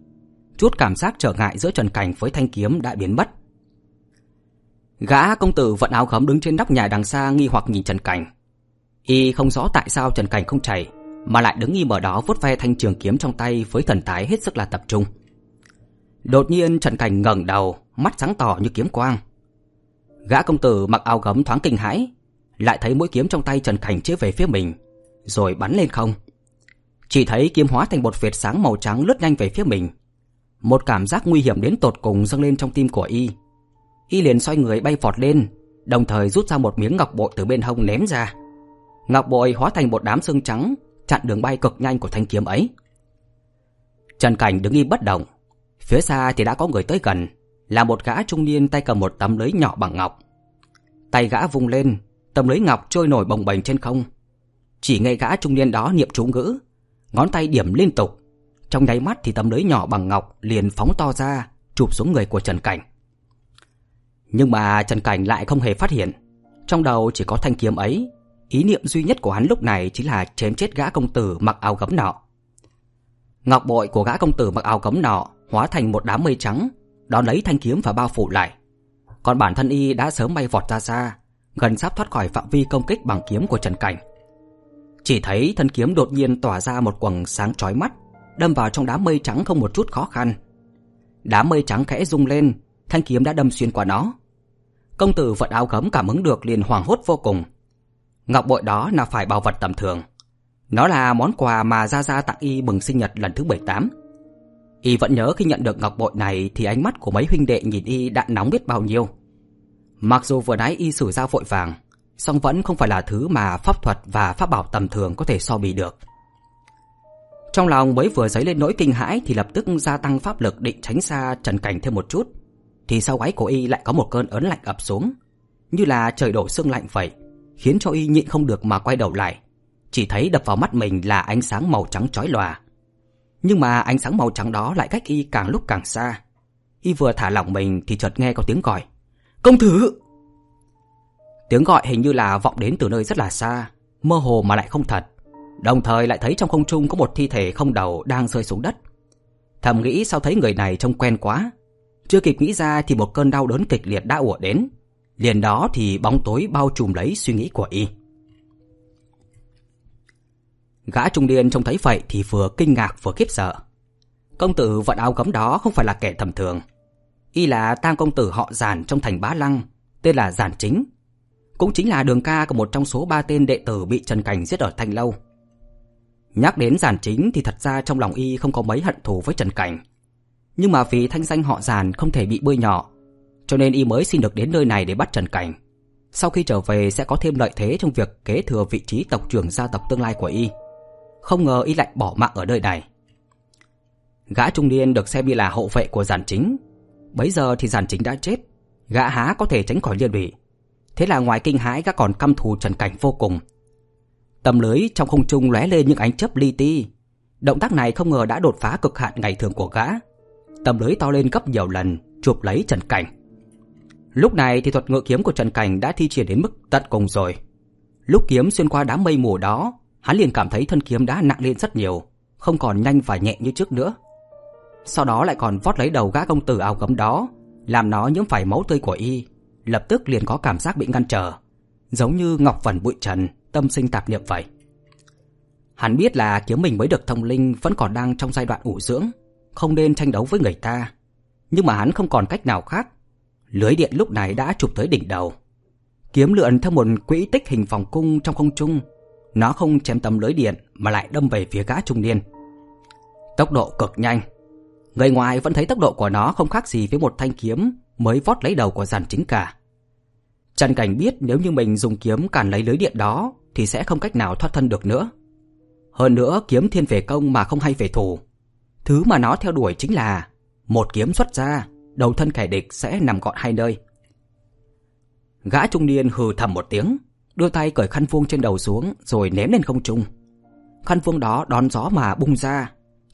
Chút cảm giác trở ngại giữa Trần Cảnh với thanh kiếm đã biến mất. Gã công tử vận áo gấm đứng trên nóc nhà đằng xa nghi hoặc nhìn Trần Cảnh. Y không rõ tại sao Trần Cảnh không chảy, mà lại đứng im ở đó vuốt ve thanh trường kiếm trong tay với thần thái hết sức là tập trung. Đột nhiên Trần Cảnh ngẩng đầu, mắt sáng tỏ như kiếm quang. Gã công tử mặc áo gấm thoáng kinh hãi, lại thấy mũi kiếm trong tay Trần Cảnh chĩa về phía mình, rồi bắn lên không. Chỉ thấy kiếm hóa thành một vệt sáng màu trắng lướt nhanh về phía mình. Một cảm giác nguy hiểm đến tột cùng dâng lên trong tim của y. Y liền xoay người bay vọt lên, đồng thời rút ra một miếng ngọc bội từ bên hông ném ra. Ngọc bội hóa thành một đám xương trắng, chặn đường bay cực nhanh của thanh kiếm ấy. Trần Cảnh đứng y bất động, phía xa thì đã có người tới gần, là một gã trung niên tay cầm một tấm lưới nhỏ bằng ngọc. Tay gã vung lên, tấm lưới ngọc trôi nổi bồng bềnh trên không. Chỉ nghe gã trung niên đó niệm chú ngữ, ngón tay điểm liên tục. Trong đáy mắt thì tấm lưới nhỏ bằng ngọc liền phóng to ra, chụp xuống người của Trần Cảnh. Nhưng mà Trần Cảnh lại không hề phát hiện. Trong đầu chỉ có thanh kiếm ấy, ý niệm duy nhất của hắn lúc này chính là chém chết gã công tử mặc áo gấm nọ. Ngọc bội của gã công tử mặc áo gấm nọ hóa thành một đám mây trắng, đón lấy thanh kiếm và bao phủ lại. Còn bản thân y đã sớm bay vọt ra xa, gần sắp thoát khỏi phạm vi công kích bằng kiếm của Trần Cảnh. Chỉ thấy thân kiếm đột nhiên tỏa ra một quầng sáng chói mắt, đâm vào trong đám mây trắng không một chút khó khăn. Đám mây trắng khẽ rung lên, thanh kiếm đã đâm xuyên qua nó. Công tử vận áo gấm cảm ứng được liền hoảng hốt vô cùng. Ngọc bội đó là phải bảo vật tầm thường. Nó là món quà mà Gia Gia tặng y mừng sinh nhật lần thứ 18. Y vẫn nhớ khi nhận được ngọc bội này thì ánh mắt của mấy huynh đệ nhìn y đã nóng biết bao nhiêu. Mặc dù vừa nãy y sử ra vội vàng, song vẫn không phải là thứ mà pháp thuật và pháp bảo tầm thường có thể so bì được. Trong lòng mới vừa dấy lên nỗi kinh hãi thì lập tức gia tăng pháp lực định tránh xa Trần Cảnh thêm một chút, thì sau gáy của y lại có một cơn ớn lạnh ập xuống, như là trời đổ sương lạnh vậy, khiến cho y nhịn không được mà quay đầu lại, chỉ thấy đập vào mắt mình là ánh sáng màu trắng chói lòa. Nhưng mà ánh sáng màu trắng đó lại cách y càng lúc càng xa. Y vừa thả lỏng mình thì chợt nghe có tiếng gọi. Công tử! Tiếng gọi hình như là vọng đến từ nơi rất là xa, mơ hồ mà lại không thật. Đồng thời lại thấy trong không trung có một thi thể không đầu đang rơi xuống đất. Thầm nghĩ sao thấy người này trông quen quá. Chưa kịp nghĩ ra thì một cơn đau đớn kịch liệt đã ùa đến. Liền đó thì bóng tối bao trùm lấy suy nghĩ của y. Gã trung niên trông thấy vậy thì vừa kinh ngạc vừa khiếp sợ. Công tử vận áo gấm đó không phải là kẻ tầm thường. Y là tang công tử họ giản trong thành bá lăng, tên là giản chính. Cũng chính là đường ca của một trong số ba tên đệ tử bị Trần Cảnh giết ở Thanh Lâu. Nhắc đến giản chính thì thật ra trong lòng y không có mấy hận thù với Trần Cảnh. Nhưng mà vì thanh danh họ giản không thể bị bơi nhỏ, cho nên y mới xin được đến nơi này để bắt Trần Cảnh. Sau khi trở về sẽ có thêm lợi thế trong việc kế thừa vị trí tộc trưởng gia tộc tương lai của y. Không ngờ y lại bỏ mạng ở nơi này. Gã trung niên được xem như là hậu vệ của giản chính Bấy giờ thì giản chính đã chết Gã há có thể tránh khỏi liên lụy Thế là ngoài kinh hãi gã còn căm thù Trần Cảnh vô cùng Tầm lưới trong không trung lóe lên những ánh chớp li ti Động tác này không ngờ đã đột phá cực hạn ngày thường của gã. Tầm lưới to lên gấp nhiều lần, chụp lấy Trần Cảnh. Lúc này thì thuật ngự kiếm của Trần Cảnh đã thi triển đến mức tận cùng rồi. Lúc kiếm xuyên qua đám mây mù đó, hắn liền cảm thấy thân kiếm đã nặng lên rất nhiều, không còn nhanh và nhẹ như trước nữa. Sau đó lại còn vót lấy đầu gã công tử áo gấm đó, làm nó nhiễm phải máu tươi của y, lập tức liền có cảm giác bị ngăn trở, giống như ngọc vẩn bụi trần, tâm sinh tạp niệm vậy. Hắn biết là kiếm mình mới được thông linh vẫn còn đang trong giai đoạn ủ dưỡng, không nên tranh đấu với người ta. Nhưng mà hắn không còn cách nào khác. Lưới điện lúc này đã chụp tới đỉnh đầu. Kiếm lượn theo một quỹ tích hình vòng cung trong không trung. Nó không chém tấm lưới điện mà lại đâm về phía gã trung niên. Tốc độ cực nhanh. Người ngoài vẫn thấy tốc độ của nó không khác gì với một thanh kiếm mới vót lấy đầu của giàn chính cả. Trần Cảnh biết nếu như mình dùng kiếm cản lấy lưới điện đó thì sẽ không cách nào thoát thân được nữa. Hơn nữa kiếm thiên về công mà không hay về thủ. Thứ mà nó theo đuổi chính là một kiếm xuất ra, đầu thân kẻ địch sẽ nằm gọn hai nơi. Gã trung niên hừ thầm một tiếng, đưa tay cởi khăn vuông trên đầu xuống rồi ném lên không trung. Khăn vuông đó đón gió mà bung ra,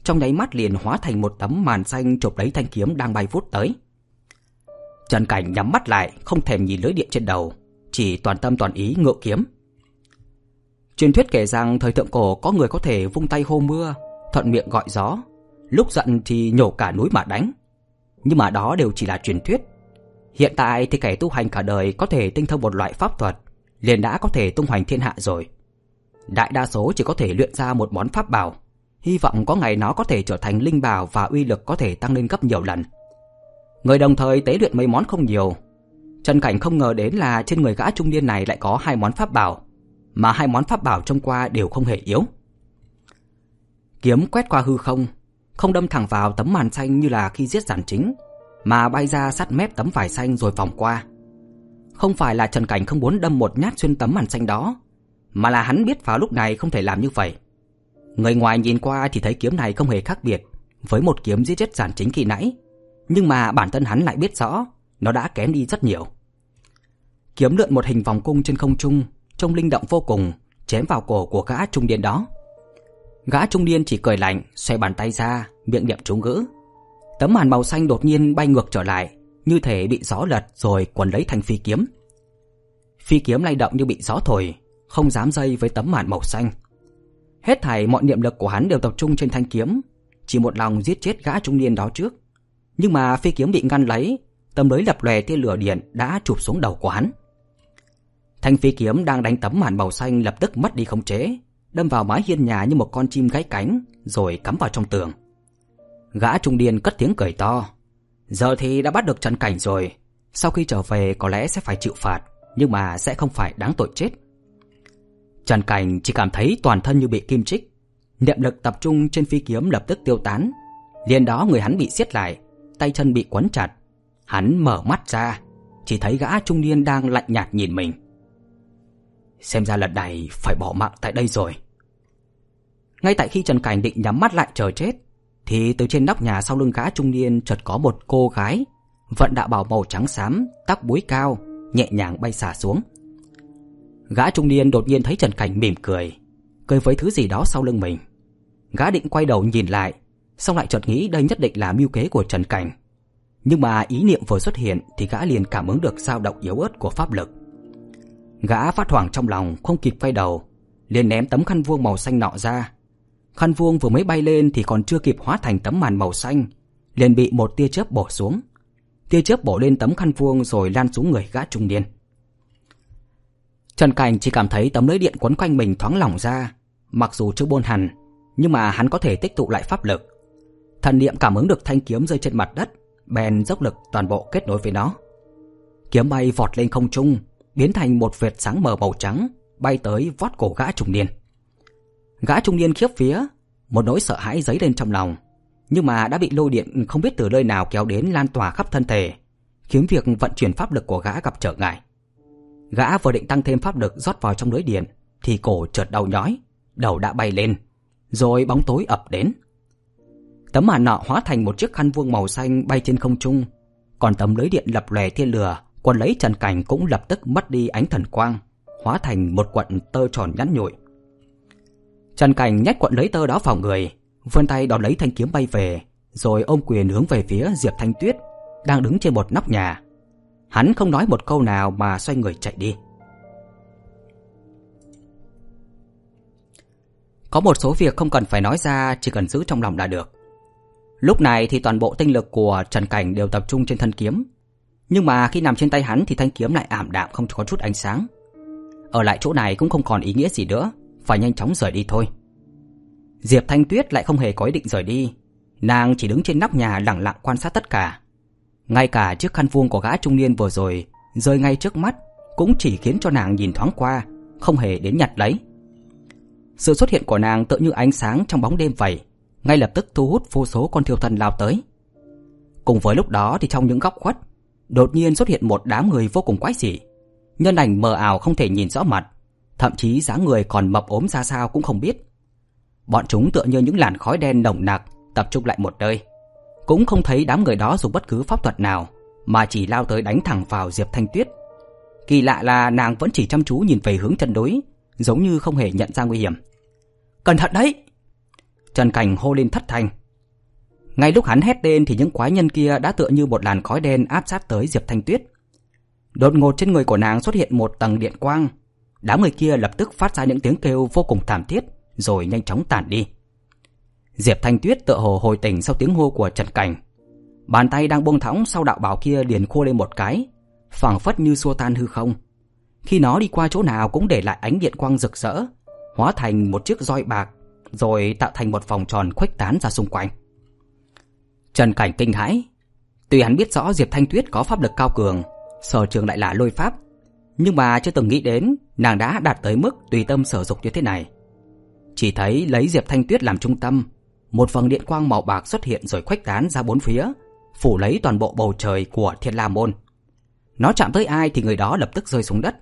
trong nháy mắt liền hóa thành một tấm màn xanh chụp lấy thanh kiếm đang bay vút tới. Trần Cảnh nhắm mắt lại, không thèm nhìn lưới điện trên đầu, chỉ toàn tâm toàn ý ngự kiếm. Truyền thuyết kể rằng thời thượng cổ có người có thể vung tay hô mưa, thuận miệng gọi gió, lúc giận thì nhổ cả núi mà đánh. Nhưng mà đó đều chỉ là truyền thuyết. Hiện tại thì kẻ tu hành cả đời có thể tinh thông một loại pháp thuật, liền đã có thể tung hoành thiên hạ rồi. Đại đa số chỉ có thể luyện ra một món pháp bảo, hy vọng có ngày nó có thể trở thành linh bảo và uy lực có thể tăng lên gấp nhiều lần. Người đồng thời tế luyện mấy món không nhiều. Trần Cảnh không ngờ đến là trên người gã trung niên này lại có hai món pháp bảo, mà hai món pháp bảo trong qua đều không hề yếu. Kiếm quét qua hư không, không đâm thẳng vào tấm màn xanh như là khi giết giản chính, mà bay ra sát mép tấm vải xanh rồi vòng qua. Không phải là Trần Cảnh không muốn đâm một nhát xuyên tấm màn xanh đó, mà là hắn biết vào lúc này không thể làm như vậy. Người ngoài nhìn qua thì thấy kiếm này không hề khác biệt với một kiếm giết chết giản chính khi nãy, nhưng mà bản thân hắn lại biết rõ nó đã kém đi rất nhiều. Kiếm lượn một hình vòng cung trên không trung, trông linh động vô cùng, chém vào cổ của gã trung niên đó. Gã trung niên chỉ cười lạnh, xoay bàn tay ra, miệng niệm chú ngữ. Tấm màn màu xanh đột nhiên bay ngược trở lại, như thể bị gió lật rồi quần lấy thành phi kiếm. Phi kiếm lay động như bị gió thổi, không dám dây với tấm màn màu xanh. Hết thảy mọi niệm lực của hắn đều tập trung trên thanh kiếm, chỉ một lòng giết chết gã trung niên đó trước. Nhưng mà phi kiếm bị ngăn lấy, tấm lưới lập lòe tia lửa điện đã chụp xuống đầu của hắn. Thanh phi kiếm đang đánh tấm màn màu xanh lập tức mất đi khống chế, đâm vào mái hiên nhà như một con chim gáy cánh, rồi cắm vào trong tường. Gã trung niên cất tiếng cười to. Giờ thì đã bắt được Trần Cảnh rồi, sau khi trở về có lẽ sẽ phải chịu phạt, nhưng mà sẽ không phải đáng tội chết. Trần Cảnh chỉ cảm thấy toàn thân như bị kim chích, niệm lực tập trung trên phi kiếm lập tức tiêu tán, liền đó người hắn bị siết lại, tay chân bị quấn chặt. Hắn mở mắt ra, chỉ thấy gã trung niên đang lạnh nhạt nhìn mình. Xem ra lần này phải bỏ mạng tại đây rồi. Ngay tại khi Trần Cảnh định nhắm mắt lại chờ chết, thì từ trên nóc nhà sau lưng gã trung niên chợt có một cô gái, vận đạo bào màu trắng xám, tóc búi cao, nhẹ nhàng bay xả xuống. Gã trung niên đột nhiên thấy Trần Cảnh mỉm cười, cười với thứ gì đó sau lưng mình. Gã định quay đầu nhìn lại, xong lại chợt nghĩ đây nhất định là mưu kế của Trần Cảnh. Nhưng mà ý niệm vừa xuất hiện thì gã liền cảm ứng được dao động yếu ớt của pháp lực. Gã phát hoảng trong lòng không kịp quay đầu, liền ném tấm khăn vuông màu xanh nọ ra. Khăn vuông vừa mới bay lên thì còn chưa kịp hóa thành tấm màn màu xanh, liền bị một tia chớp bổ xuống. Tia chớp bổ lên tấm khăn vuông rồi lan xuống người gã trung niên. Trần Cảnh chỉ cảm thấy tấm lưới điện quấn quanh mình thoáng lỏng ra, mặc dù chưa buôn hẳn, nhưng mà hắn có thể tích tụ lại pháp lực. Thần niệm cảm ứng được thanh kiếm rơi trên mặt đất, bèn dốc lực toàn bộ kết nối với nó. Kiếm bay vọt lên không trung, biến thành một vệt sáng mờ màu trắng, bay tới vót cổ gã trung niên. Gã trung niên khiếp phía, một nỗi sợ hãi dấy lên trong lòng, nhưng mà đã bị lôi điện không biết từ nơi nào kéo đến lan tỏa khắp thân thể, khiến việc vận chuyển pháp lực của gã gặp trở ngại. Gã vừa định tăng thêm pháp lực rót vào trong lưới điện, thì cổ chợt đau nhói, đầu đã bay lên, rồi bóng tối ập đến. Tấm màn nọ hóa thành một chiếc khăn vuông màu xanh bay trên không trung, còn tấm lưới điện lập lòe thiên lửa Quần lấy Trần Cảnh cũng lập tức mất đi ánh thần quang, hóa thành một quận tơ tròn nhắn nhụi. Trần Cảnh nhét quận lấy tơ đó vào người, vươn tay đón lấy thanh kiếm bay về, rồi ôm quyền hướng về phía Diệp Thanh Tuyết đang đứng trên một nóc nhà. Hắn không nói một câu nào mà xoay người chạy đi. Có một số việc không cần phải nói ra, chỉ cần giữ trong lòng là được. Lúc này thì toàn bộ tinh lực của Trần Cảnh đều tập trung trên thân kiếm. Nhưng mà khi nằm trên tay hắn thì thanh kiếm lại ảm đạm không có chút ánh sáng. Ở lại chỗ này cũng không còn ý nghĩa gì nữa, phải nhanh chóng rời đi thôi. Diệp Thanh Tuyết lại không hề có ý định rời đi, nàng chỉ đứng trên nóc nhà lặng lặng quan sát tất cả. Ngay cả chiếc khăn vuông của gã trung niên vừa rồi rơi ngay trước mắt cũng chỉ khiến cho nàng nhìn thoáng qua, không hề đến nhặt lấy. Sự xuất hiện của nàng tự như ánh sáng trong bóng đêm vậy, ngay lập tức thu hút vô số con thiêu thần lao tới. Cùng với lúc đó thì trong những góc khuất, đột nhiên xuất hiện một đám người vô cùng quái dị. Nhân ảnh mờ ảo không thể nhìn rõ mặt, thậm chí dáng người còn mập ốm ra sao cũng không biết. Bọn chúng tựa như những làn khói đen nồng nặc tập trung lại một nơi. Cũng không thấy đám người đó dùng bất cứ pháp thuật nào, mà chỉ lao tới đánh thẳng vào Diệp Thanh Tuyết. Kỳ lạ là nàng vẫn chỉ chăm chú nhìn về hướng chân đối, giống như không hề nhận ra nguy hiểm. Cẩn thận đấy! Trần Cảnh hô lên thất thanh. Ngay lúc hắn hét lên thì những quái nhân kia đã tựa như một làn khói đen áp sát tới Diệp Thanh Tuyết. Đột ngột trên người của nàng xuất hiện một tầng điện quang. Đám người kia lập tức phát ra những tiếng kêu vô cùng thảm thiết, rồi nhanh chóng tản đi. Diệp Thanh Tuyết tựa hồ hồi tỉnh sau tiếng hô của Trần Cảnh. Bàn tay đang buông thõng sau đạo bảo kia liền khô lên một cái, phảng phất như xua tan hư không. Khi nó đi qua chỗ nào cũng để lại ánh điện quang rực rỡ, hóa thành một chiếc roi bạc, rồi tạo thành một vòng tròn khuếch tán ra xung quanh. Trần Cảnh kinh hãi. Tuy hắn biết rõ Diệp Thanh Tuyết có pháp lực cao cường, sở trường lại là lôi pháp, nhưng mà chưa từng nghĩ đến nàng đã đạt tới mức tùy tâm sở dục như thế này. Chỉ thấy lấy Diệp Thanh Tuyết làm trung tâm, một vầng điện quang màu bạc xuất hiện rồi khuếch tán ra bốn phía, phủ lấy toàn bộ bầu trời của Thiên La Môn. Nó chạm tới ai thì người đó lập tức rơi xuống đất.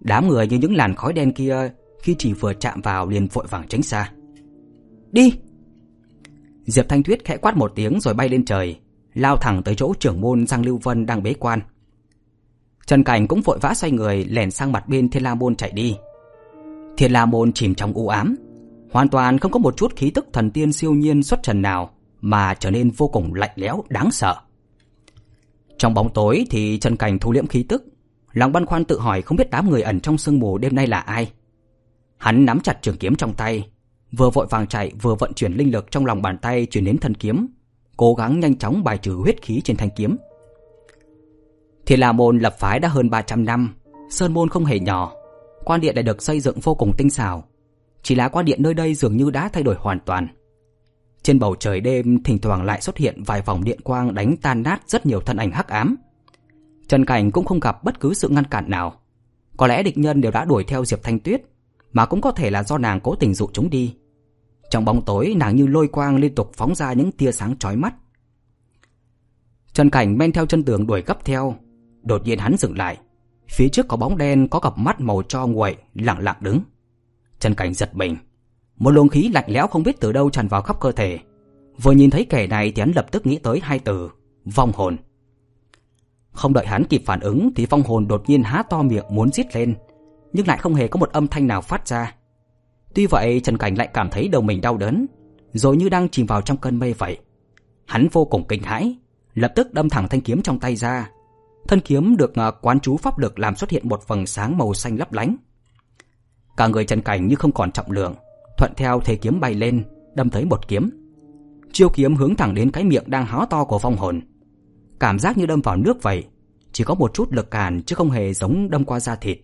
Đám người như những làn khói đen kia khi chỉ vừa chạm vào liền vội vàng tránh xa. Đi! Diệp Thanh Tuyết khẽ quát một tiếng rồi bay lên trời, lao thẳng tới chỗ trưởng môn Giang Lưu Vân đang bế quan. Trần Cảnh cũng vội vã xoay người lẻn sang mặt bên Thiên La Môn chạy đi. Thiên La Môn chìm trong u ám, hoàn toàn không có một chút khí tức thần tiên siêu nhiên xuất trần nào mà trở nên vô cùng lạnh lẽo đáng sợ. Trong bóng tối thì Trần Cảnh thu liễm khí tức, lòng băn khoăn tự hỏi không biết đám người ẩn trong sương mù đêm nay là ai. Hắn nắm chặt trường kiếm trong tay, vừa vội vàng chạy vừa vận chuyển linh lực trong lòng bàn tay chuyển đến thân kiếm, cố gắng nhanh chóng bài trừ huyết khí trên thanh kiếm. Thiên La Môn lập phái đã hơn 300 năm, sơn môn không hề nhỏ, quan điện lại được xây dựng vô cùng tinh xảo, chỉ là qua điện nơi đây dường như đã thay đổi hoàn toàn. Trên bầu trời đêm thỉnh thoảng lại xuất hiện vài vòng điện quang đánh tan nát rất nhiều thân ảnh hắc ám. Trần Cảnh cũng không gặp bất cứ sự ngăn cản nào. Có lẽ địch nhân đều đã đuổi theo Diệp Thanh Tuyết, mà cũng có thể là do nàng cố tình dụ chúng đi. Trong bóng tối nàng như lôi quang liên tục phóng ra những tia sáng chói mắt. Trần Cảnh men theo chân tường đuổi gấp theo, đột nhiên hắn dừng lại. Phía trước có bóng đen có cặp mắt màu cho nguội lặng lặng đứng. Trần Cảnh giật mình, một luồng khí lạnh lẽo không biết từ đâu tràn vào khắp cơ thể. Vừa nhìn thấy kẻ này thì hắn lập tức nghĩ tới hai từ, vong hồn. Không đợi hắn kịp phản ứng thì vong hồn đột nhiên há to miệng muốn giết lên, nhưng lại không hề có một âm thanh nào phát ra. Tuy vậy Trần Cảnh lại cảm thấy đầu mình đau đớn, rồi như đang chìm vào trong cơn mê vậy. Hắn vô cùng kinh hãi, lập tức đâm thẳng thanh kiếm trong tay ra. Thân kiếm được à, quán chú pháp lực làm xuất hiện một vầng sáng màu xanh lấp lánh. Cả người Trần Cảnh như không còn trọng lượng, thuận theo thế kiếm bay lên, đâm tới một kiếm. Chiêu kiếm hướng thẳng đến cái miệng đang há to của phong hồn. Cảm giác như đâm vào nước vậy, chỉ có một chút lực cản chứ không hề giống đâm qua da thịt.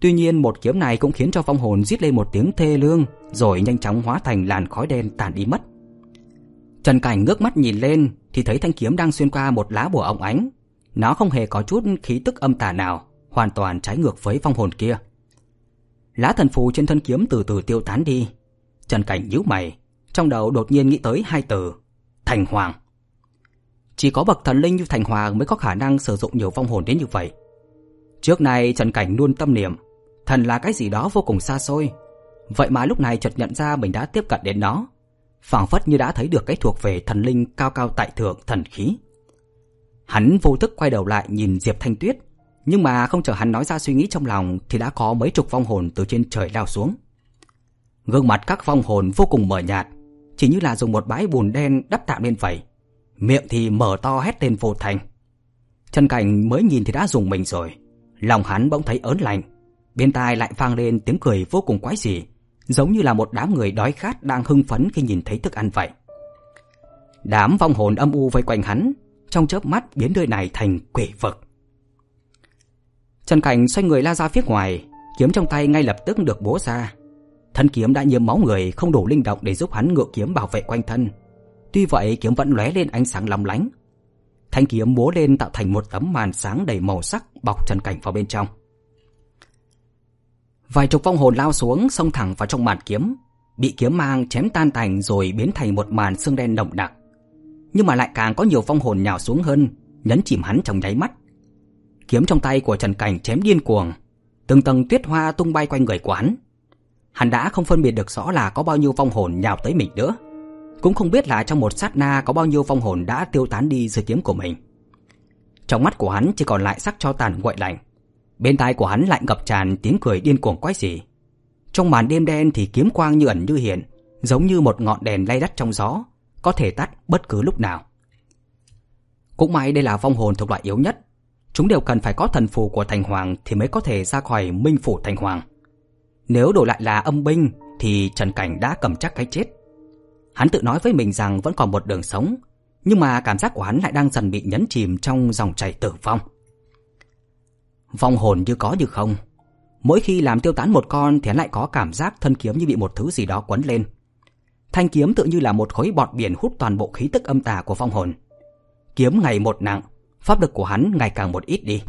Tuy nhiên một kiếm này cũng khiến cho phong hồn rít lên một tiếng thê lương, rồi nhanh chóng hóa thành làn khói đen tàn đi mất. Trần Cảnh ngước mắt nhìn lên thì thấy thanh kiếm đang xuyên qua một lá bùa ống ánh. Nó không hề có chút khí tức âm tà nào, hoàn toàn trái ngược với phong hồn kia. Lá thần phù trên thân kiếm từ từ tiêu tán đi. Trần Cảnh nhíu mày, trong đầu đột nhiên nghĩ tới hai từ, Thành Hoàng. Chỉ có bậc thần linh như Thành Hoàng mới có khả năng sử dụng nhiều vong hồn đến như vậy. Trước nay Trần Cảnh luôn tâm niệm, thần là cái gì đó vô cùng xa xôi. Vậy mà lúc này chợt nhận ra mình đã tiếp cận đến nó, phảng phất như đã thấy được cái thuộc về thần linh cao cao tại thượng thần khí. Hắn vô thức quay đầu lại nhìn Diệp Thanh Tuyết, nhưng mà không chờ hắn nói ra suy nghĩ trong lòng thì đã có mấy chục vong hồn từ trên trời lao xuống. Gương mặt các vong hồn vô cùng mờ nhạt, chỉ như là dùng một bãi bùn đen đắp tạm lên vậy. Miệng thì mở to hét tên vô thành. chân Cảnh mới nhìn thì đã dùng mình rồi. Lòng hắn bỗng thấy ớn lạnh. Bên tai lại vang lên tiếng cười vô cùng quái dị, giống như là một đám người đói khát đang hưng phấn khi nhìn thấy thức ăn vậy. Đám vong hồn âm u vây quanh hắn, trong chớp mắt biến nơi này thành quỷ vực. Trần Cảnh xoay người la ra phía ngoài, kiếm trong tay ngay lập tức được bố ra. Thân kiếm đã nhiễm máu người không đủ linh động để giúp hắn ngự kiếm bảo vệ quanh thân. Tuy vậy kiếm vẫn lóe lên ánh sáng lóng lánh. Thanh kiếm bố lên tạo thành một tấm màn sáng đầy màu sắc bọc Trần Cảnh vào bên trong. Vài chục vong hồn lao xuống xông thẳng vào trong màn kiếm, bị kiếm mang chém tan tành rồi biến thành một màn xương đen nồng đặc. Nhưng mà lại càng có nhiều vong hồn nhào xuống hơn, nhấn chìm hắn trong nháy mắt. Kiếm trong tay của Trần Cảnh chém điên cuồng, từng tầng tuyết hoa tung bay quanh người quán. hắn. Hắn đã không phân biệt được rõ là có bao nhiêu vong hồn nhào tới mình nữa. Cũng không biết là trong một sát na có bao nhiêu vong hồn đã tiêu tán đi dưới kiếm của mình. Trong mắt của hắn chỉ còn lại sắc cho tàn nguội lạnh. Bên tai của hắn lại ngập tràn tiếng cười điên cuồng quái dị. Trong màn đêm đen thì kiếm quang như ẩn như hiện, giống như một ngọn đèn lay đắt trong gió, có thể tắt bất cứ lúc nào. Cũng may đây là vong hồn thuộc loại yếu nhất, chúng đều cần phải có thần phù của thành hoàng thì mới có thể ra khỏi minh phủ thành hoàng. Nếu đổi lại là âm binh thì Trần Cảnh đã cầm chắc cái chết. Hắn tự nói với mình rằng vẫn còn một đường sống, nhưng mà cảm giác của hắn lại đang dần bị nhấn chìm trong dòng chảy tử vong. Vong hồn như có như không. Mỗi khi làm tiêu tán một con thì hắn lại có cảm giác thân kiếm như bị một thứ gì đó quấn lên. Thanh kiếm tự như là một khối bọt biển hút toàn bộ khí tức âm tà của vong hồn. Kiếm ngày một nặng, pháp lực của hắn ngày càng một ít đi.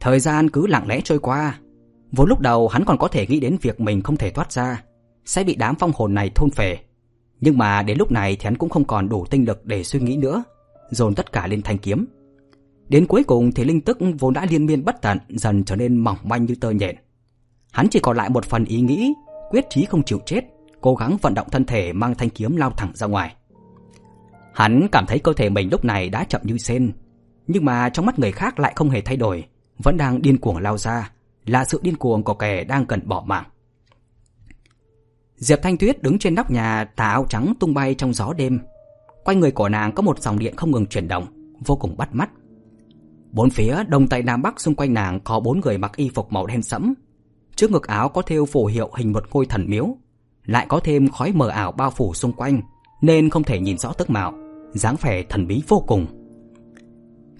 Thời gian cứ lặng lẽ trôi qua. Vốn lúc đầu hắn còn có thể nghĩ đến việc mình không thể thoát ra, sẽ bị đám phong hồn này thôn phệ. Nhưng mà đến lúc này thì hắn cũng không còn đủ tinh lực để suy nghĩ nữa, dồn tất cả lên thanh kiếm. Đến cuối cùng thì linh tức vốn đã liên miên bất tận dần trở nên mỏng manh như tơ nhện. Hắn chỉ còn lại một phần ý nghĩ, quyết chí không chịu chết, cố gắng vận động thân thể mang thanh kiếm lao thẳng ra ngoài. Hắn cảm thấy cơ thể mình lúc này đã chậm như sen, nhưng mà trong mắt người khác lại không hề thay đổi, vẫn đang điên cuồng lao ra, là sự điên cuồng của kẻ đang cần bỏ mạng. Diệp Thanh Tuyết đứng trên nóc nhà, tà áo trắng tung bay trong gió đêm. Quanh người của nàng có một dòng điện không ngừng chuyển động, vô cùng bắt mắt. Bốn phía đông tây nam bắc xung quanh nàng có bốn người mặc y phục màu đen sẫm. Trước ngực áo có thêu phù hiệu hình một ngôi thần miếu, lại có thêm khói mờ ảo bao phủ xung quanh, nên không thể nhìn rõ tướng mạo, dáng vẻ thần bí vô cùng.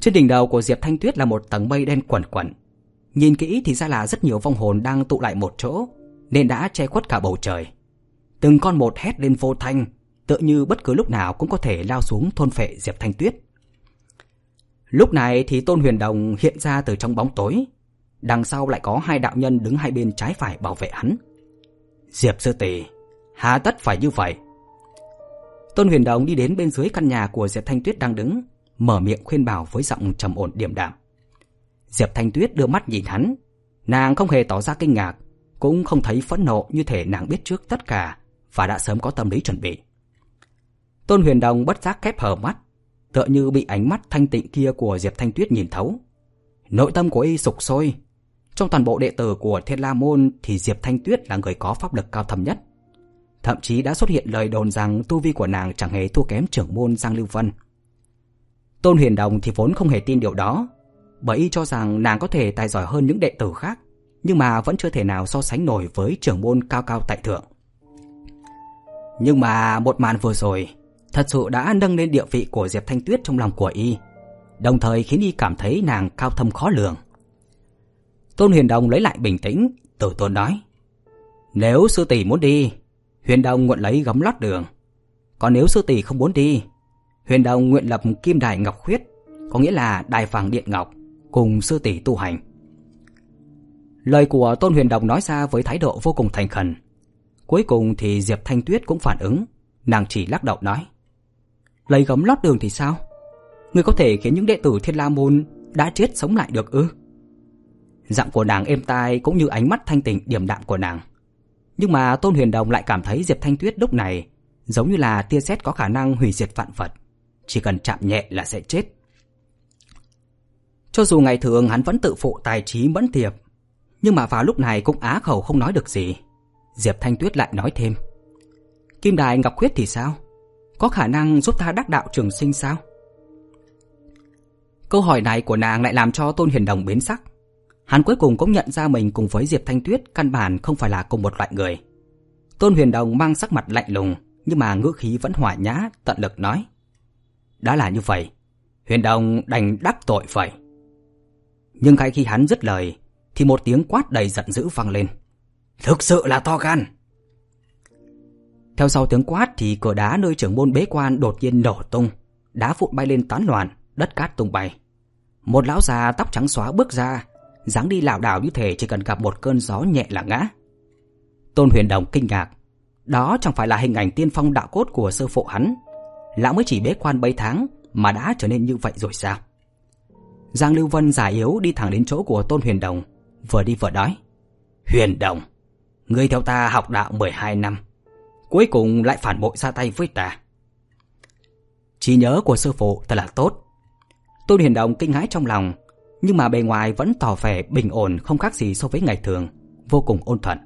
Trên đỉnh đầu của Diệp Thanh Tuyết là một tầng mây đen quẩn quẩn. Nhìn kỹ thì ra là rất nhiều vong hồn đang tụ lại một chỗ, nên đã che khuất cả bầu trời. Từng con một hét lên vô thanh, tựa như bất cứ lúc nào cũng có thể lao xuống thôn phệ Diệp Thanh Tuyết. Lúc này thì Tôn Huyền Đồng hiện ra từ trong bóng tối, đằng sau lại có hai đạo nhân đứng hai bên trái phải bảo vệ hắn. Diệp sư tỷ, hà tất phải như vậy? Tôn Huyền Đồng đi đến bên dưới căn nhà của Diệp Thanh Tuyết đang đứng, mở miệng khuyên bảo với giọng trầm ổn điềm đạm. Diệp Thanh Tuyết đưa mắt nhìn hắn, nàng không hề tỏ ra kinh ngạc, cũng không thấy phẫn nộ như thể nàng biết trước tất cả và đã sớm có tâm lý chuẩn bị. Tôn Huyền Đồng bất giác khép hờ mắt, tựa như bị ánh mắt thanh tịnh kia của Diệp Thanh Tuyết nhìn thấu. Nội tâm của y sục sôi. Trong toàn bộ đệ tử của Thiên La Môn thì Diệp Thanh Tuyết là người có pháp lực cao thâm nhất. Thậm chí đã xuất hiện lời đồn rằng tu vi của nàng chẳng hề thua kém trưởng môn Giang Lưu Vân. Tôn Huyền Đồng thì vốn không hề tin điều đó, bởi y cho rằng nàng có thể tài giỏi hơn những đệ tử khác, nhưng mà vẫn chưa thể nào so sánh nổi với trưởng môn cao cao tại thượng. Nhưng mà một màn vừa rồi thật sự đã nâng lên địa vị của Diệp Thanh Tuyết trong lòng của y, đồng thời khiến y cảm thấy nàng cao thâm khó lường. Tôn Huyền Đồng lấy lại bình tĩnh, tử tôn nói: "Nếu sư tỷ muốn đi, Huyền Đồng nguyện lấy gấm lót đường. Còn nếu sư tỷ không muốn đi, Huyền Đồng nguyện lập Kim Đài Ngọc Khuyết, có nghĩa là Đài phẳng Điện Ngọc, cùng sư tỷ tu hành." Lời của Tôn Huyền Đồng nói ra với thái độ vô cùng thành khẩn. Cuối cùng thì Diệp Thanh Tuyết cũng phản ứng, nàng chỉ lắc đầu nói: Lấy gấm lót đường thì sao? Người có thể khiến những đệ tử Thiên La Môn đã chết sống lại được ư? Giọng của nàng êm tai cũng như ánh mắt thanh tịnh điểm đạm của nàng. Nhưng mà Tôn Huyền Đồng lại cảm thấy Diệp Thanh Tuyết lúc này giống như là tia sét có khả năng hủy diệt vạn vật. Chỉ cần chạm nhẹ là sẽ chết. Cho dù ngày thường hắn vẫn tự phụ tài trí mẫn tiệp, nhưng mà vào lúc này cũng á khẩu không nói được gì. Diệp Thanh Tuyết lại nói thêm. Kim đài ngọc huyết thì sao? Có khả năng giúp ta đắc đạo trường sinh sao? Câu hỏi này của nàng lại làm cho Tôn Huyền Đồng biến sắc. Hắn cuối cùng cũng nhận ra mình cùng với Diệp Thanh Tuyết căn bản không phải là cùng một loại người. Tôn Huyền Đồng mang sắc mặt lạnh lùng, nhưng mà ngữ khí vẫn hòa nhã, tận lực nói. Đã là như vậy, Huyền Đồng đành đắc tội vậy. Nhưng ngay khi hắn dứt lời, thì một tiếng quát đầy giận dữ vang lên. Thực sự là to gan! Theo sau tiếng quát thì cửa đá nơi trưởng môn bế quan đột nhiên nổ tung, đá vụn bay lên tán loạn, đất cát tung bay. Một lão già tóc trắng xóa bước ra, dáng đi lảo đảo như thể chỉ cần gặp một cơn gió nhẹ là ngã. Tôn Huyền Đồng kinh ngạc, đó chẳng phải là hình ảnh tiên phong đạo cốt của sư phụ hắn. Lão mới chỉ bế quan mấy tháng mà đã trở nên như vậy rồi sao? Giang Lưu Vân giả yếu đi thẳng đến chỗ của Tôn Huyền Đồng, vừa đi vừa nói. Huyền Đồng, ngươi theo ta học đạo 12 năm, cuối cùng lại phản bội ra tay với ta. Trí nhớ của sư phụ thật là tốt. Tôn Huyền Đồng kinh hãi trong lòng, nhưng mà bề ngoài vẫn tỏ vẻ bình ổn không khác gì so với ngày thường, vô cùng ôn thuận.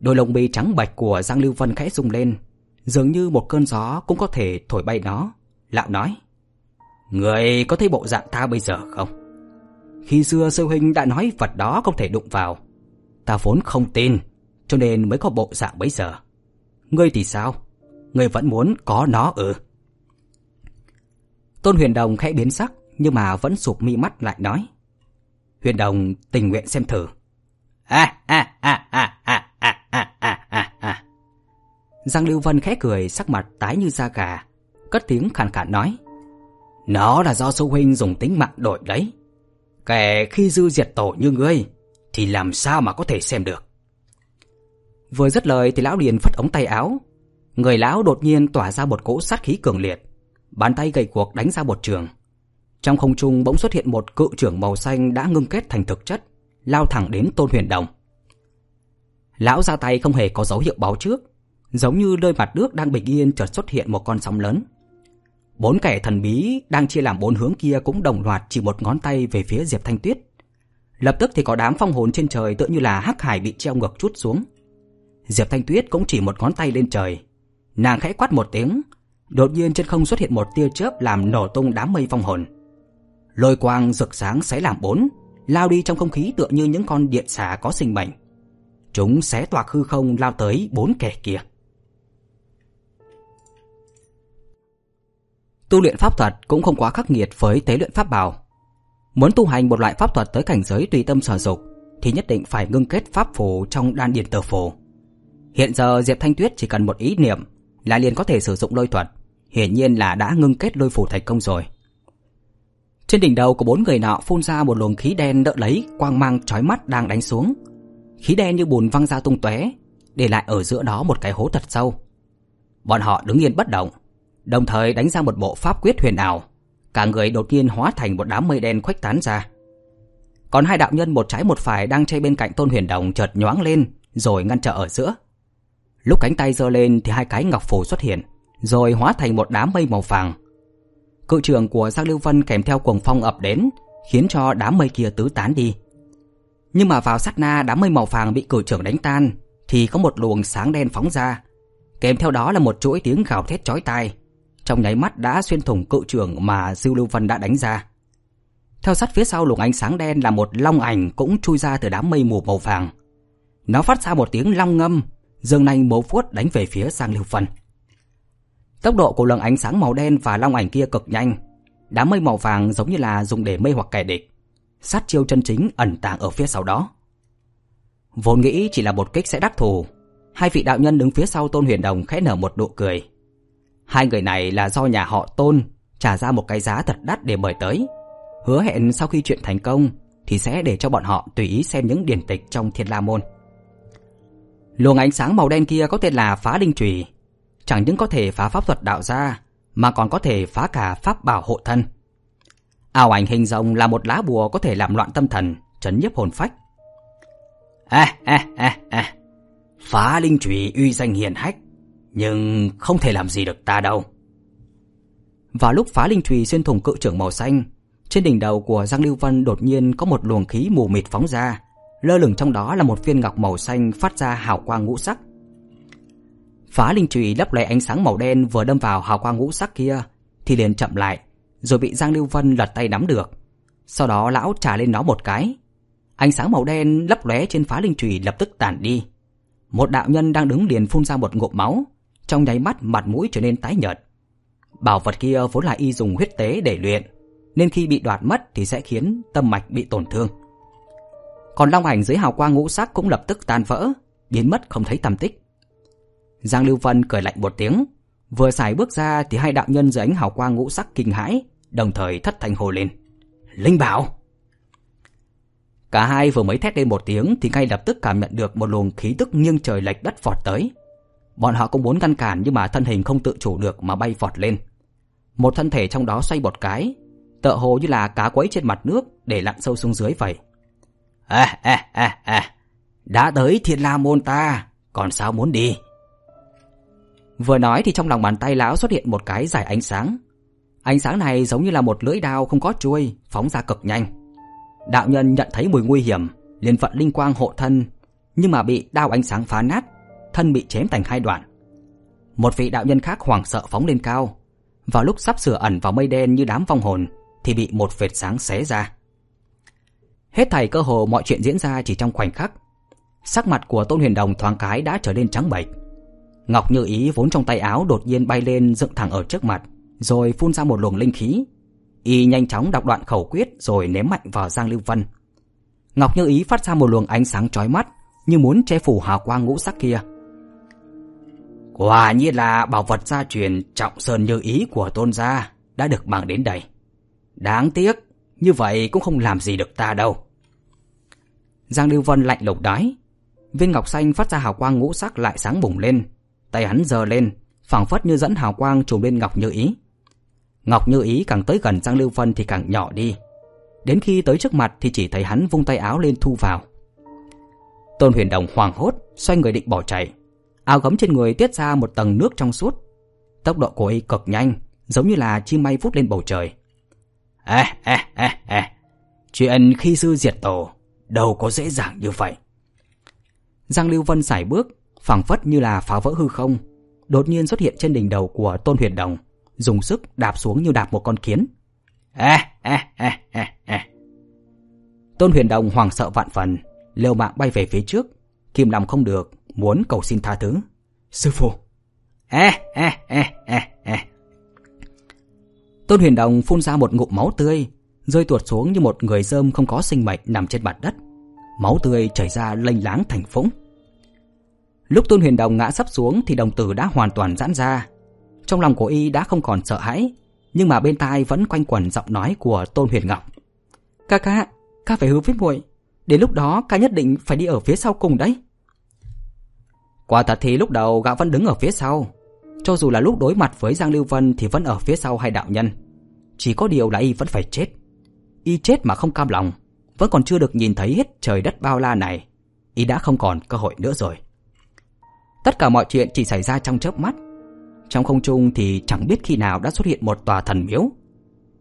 Đôi lông mi trắng bạch của Giang Lưu Vân khẽ rung lên, dường như một cơn gió cũng có thể thổi bay nó. Lão nói, Người có thấy bộ dạng ta bây giờ không? Khi xưa sư huynh đã nói vật đó không thể đụng vào. Ta vốn không tin, cho nên mới có bộ dạng bây giờ. Ngươi thì sao? Ngươi vẫn muốn có nó ư? Tôn Huyền Đồng khẽ biến sắc, nhưng mà vẫn sụp mi mắt lại nói. Huyền Đồng tình nguyện xem thử. À, à, à, à, à, à, à, à, à, à. Giang Lưu Vân khẽ cười, sắc mặt tái như da gà, cất tiếng khàn khàn nói. Nó là do sư huynh dùng tính mạng đổi đấy. Kẻ khi dư diệt tổ như ngươi, thì làm sao mà có thể xem được. Vừa dứt lời thì lão liền phất ống tay áo. Người lão đột nhiên tỏa ra một cỗ sát khí cường liệt. Bàn tay gầy cuộc đánh ra một trường. Trong không trung bỗng xuất hiện một cự trưởng màu xanh đã ngưng kết thành thực chất, lao thẳng đến Tôn Huyền Đồng. Lão ra tay không hề có dấu hiệu báo trước, giống như nơi mặt nước đang bình yên chợt xuất hiện một con sóng lớn. Bốn kẻ thần bí đang chia làm bốn hướng kia cũng đồng loạt chỉ một ngón tay về phía Diệp Thanh Tuyết. Lập tức thì có đám phong hồn trên trời tựa như là hắc hải bị treo ngược chút xuống. Diệp Thanh Tuyết cũng chỉ một ngón tay lên trời. Nàng khẽ quát một tiếng, đột nhiên trên không xuất hiện một tia chớp làm nổ tung đám mây phong hồn. Lôi quang rực sáng xé làm bốn, lao đi trong không khí tựa như những con điện xà có sinh mệnh. Chúng xé toạc hư không lao tới bốn kẻ kia. Tu luyện pháp thuật cũng không quá khắc nghiệt với tế luyện pháp bảo. Muốn tu hành một loại pháp thuật tới cảnh giới tùy tâm sở dục thì nhất định phải ngưng kết pháp phù trong đan điền tờ phù. Hiện giờ Diệp Thanh Tuyết chỉ cần một ý niệm là liền có thể sử dụng lôi thuật, hiển nhiên là đã ngưng kết lôi phù thành công rồi. Trên đỉnh đầu của bốn người nọ phun ra một luồng khí đen đỡ lấy quang mang chói mắt đang đánh xuống. Khí đen như bùn văng ra tung tóe, để lại ở giữa đó một cái hố thật sâu. Bọn họ đứng yên bất động, đồng thời đánh ra một bộ pháp quyết huyền ảo. Cả người đột nhiên hóa thành một đám mây đen khuếch tán ra. Còn hai đạo nhân một trái một phải đang chạy bên cạnh Tôn Huyền Đồng chợt nhoáng lên, rồi ngăn trở ở giữa. Lúc cánh tay giơ lên thì hai cái ngọc phù xuất hiện, rồi hóa thành một đám mây màu vàng. Cự trường của Giang Lưu Vân kèm theo cuồng phong ập đến, khiến cho đám mây kia tứ tán đi. Nhưng mà vào sát na đám mây màu vàng bị cự trưởng đánh tan, thì có một luồng sáng đen phóng ra. Kèm theo đó là một chuỗi tiếng gào thét chói tai, trong nháy mắt đã xuyên thủng cự trường mà Diêu Lưu Vân đã đánh ra. Theo sát phía sau luồng ánh sáng đen là một long ảnh cũng chui ra từ đám mây mù màu vàng. Nó phát ra một tiếng long ngâm, dương nanh mố vuốt đánh về phía Giang Lưu Vân. Tốc độ của luồng ánh sáng màu đen và long ảnh kia cực nhanh, đám mây màu vàng giống như là dùng để mây hoặc kẻ địch. Sát chiêu chân chính ẩn tàng ở phía sau đó. Vốn nghĩ chỉ là một kích sẽ đắc thủ, hai vị đạo nhân đứng phía sau Tôn Huyền Đồng khẽ nở một nụ cười. Hai người này là do nhà họ Tôn trả ra một cái giá thật đắt để mời tới. Hứa hẹn sau khi chuyện thành công thì sẽ để cho bọn họ tùy ý xem những điển tịch trong Thiên La Môn. Luồng ánh sáng màu đen kia có tên là phá linh trùy, chẳng những có thể phá pháp thuật đạo ra mà còn có thể phá cả pháp bảo hộ thân. Ảo ảnh hình rồng là một lá bùa có thể làm loạn tâm thần, chấn nhiếp hồn phách. À, à, à, à. Phá linh trùy uy danh hiền hách, nhưng không thể làm gì được ta đâu. Vào lúc phá linh trùy xuyên thủng cự trưởng màu xanh, trên đỉnh đầu của Giang Lưu Vân đột nhiên có một luồng khí mù mịt phóng ra, lơ lửng trong đó là một viên ngọc màu xanh phát ra hào quang ngũ sắc. Phá linh chùy lấp lóe ánh sáng màu đen vừa đâm vào hào quang ngũ sắc kia thì liền chậm lại, rồi bị Giang Lưu Vân lật tay nắm được. Sau đó lão trả lên nó một cái. Ánh sáng màu đen lấp lóe trên phá linh chùy lập tức tản đi. Một đạo nhân đang đứng liền phun ra một ngụm máu, trong nháy mắt mặt mũi trở nên tái nhợt. Bảo vật kia vốn là y dùng huyết tế để luyện, nên khi bị đoạt mất thì sẽ khiến tâm mạch bị tổn thương. Còn long ảnh dưới hào quang ngũ sắc cũng lập tức tan vỡ, biến mất không thấy tăm tích. Giang Lưu Vân cười lạnh một tiếng, vừa xài bước ra thì hai đạo nhân dưới ánh hào quang ngũ sắc kinh hãi, đồng thời thất thanh hồ lên. Linh bảo! Cả hai vừa mới thét lên một tiếng thì ngay lập tức cảm nhận được một luồng khí tức nghiêng trời lệch đất vọt tới. Bọn họ cũng muốn ngăn cản nhưng mà thân hình không tự chủ được mà bay vọt lên. Một thân thể trong đó xoay một cái, tựa hồ như là cá quấy trên mặt nước để lặn sâu xuống dưới vậy. À, à, à, à, đã tới thiên la môn ta, còn sao muốn đi? Vừa nói thì trong lòng bàn tay lão xuất hiện một cái giải ánh sáng. Ánh sáng này giống như là một lưỡi đao không có chuôi, phóng ra cực nhanh. Đạo nhân nhận thấy mùi nguy hiểm, liền vận linh quang hộ thân, nhưng mà bị đao ánh sáng phá nát, thân bị chém thành hai đoạn. Một vị đạo nhân khác hoảng sợ phóng lên cao, vào lúc sắp sửa ẩn vào mây đen như đám vong hồn thì bị một vệt sáng xé ra. Hết thảy cơ hồ mọi chuyện diễn ra chỉ trong khoảnh khắc. Sắc mặt của Tôn Huyền Đồng thoáng cái đã trở nên trắng bệch. Ngọc Như Ý vốn trong tay áo đột nhiên bay lên dựng thẳng ở trước mặt, rồi phun ra một luồng linh khí. Y nhanh chóng đọc đoạn khẩu quyết rồi ném mạnh vào Giang Lưu Vân. Ngọc Như Ý phát ra một luồng ánh sáng chói mắt, như muốn che phủ hào quang ngũ sắc kia. Quả nhiên là bảo vật gia truyền trọng sơn như ý của tôn gia đã được mang đến đây. Đáng tiếc, như vậy cũng không làm gì được ta đâu. Giang Lưu Vân lạnh lùng nói. Viên ngọc xanh phát ra hào quang ngũ sắc lại sáng bùng lên. Tay hắn giơ lên, phảng phất như dẫn hào quang trùm lên Ngọc Như Ý. Ngọc Như Ý càng tới gần Giang Lưu Vân thì càng nhỏ đi. Đến khi tới trước mặt thì chỉ thấy hắn vung tay áo lên thu vào. Tôn Huyền Đồng hoảng hốt, xoay người định bỏ chạy. Áo gấm trên người tiết ra một tầng nước trong suốt. Tốc độ của y cực nhanh, giống như là chim bay vút lên bầu trời. Ê, ê, ê, ê. Chuyện khi sư diệt tổ, đâu có dễ dàng như vậy. Giang Lưu Vân sải bước, phảng phất như là phá vỡ hư không, đột nhiên xuất hiện trên đỉnh đầu của Tôn Huyền Đồng, dùng sức đạp xuống như đạp một con kiến. À, à, à, à, à. Tôn Huyền Đồng hoảng sợ vạn phần, liều mạng bay về phía trước, kìm lòng không được, muốn cầu xin tha thứ. Sư phụ! À, à, à, à, à. Tôn Huyền Đồng phun ra một ngụm máu tươi, rơi tuột xuống như một người dơm không có sinh mệnh nằm trên mặt đất. Máu tươi chảy ra lênh láng thành phũng. Lúc Tôn Huyền Đồng ngã sắp xuống thì đồng tử đã hoàn toàn giãn ra. Trong lòng của y đã không còn sợ hãi, nhưng mà bên tai vẫn quanh quẩn giọng nói của Tôn Huyền Ngọc. Ca ca, ca phải hứa với muội, đến lúc đó ca nhất định phải đi ở phía sau cùng đấy. Quả thật thì lúc đầu gã vẫn đứng ở phía sau, cho dù là lúc đối mặt với Giang Lưu Vân thì vẫn ở phía sau hai đạo nhân. Chỉ có điều là y vẫn phải chết. Y chết mà không cam lòng, vẫn còn chưa được nhìn thấy hết trời đất bao la này. Y đã không còn cơ hội nữa rồi. Tất cả mọi chuyện chỉ xảy ra trong chớp mắt. Trong không trung thì chẳng biết khi nào đã xuất hiện một tòa thần miếu.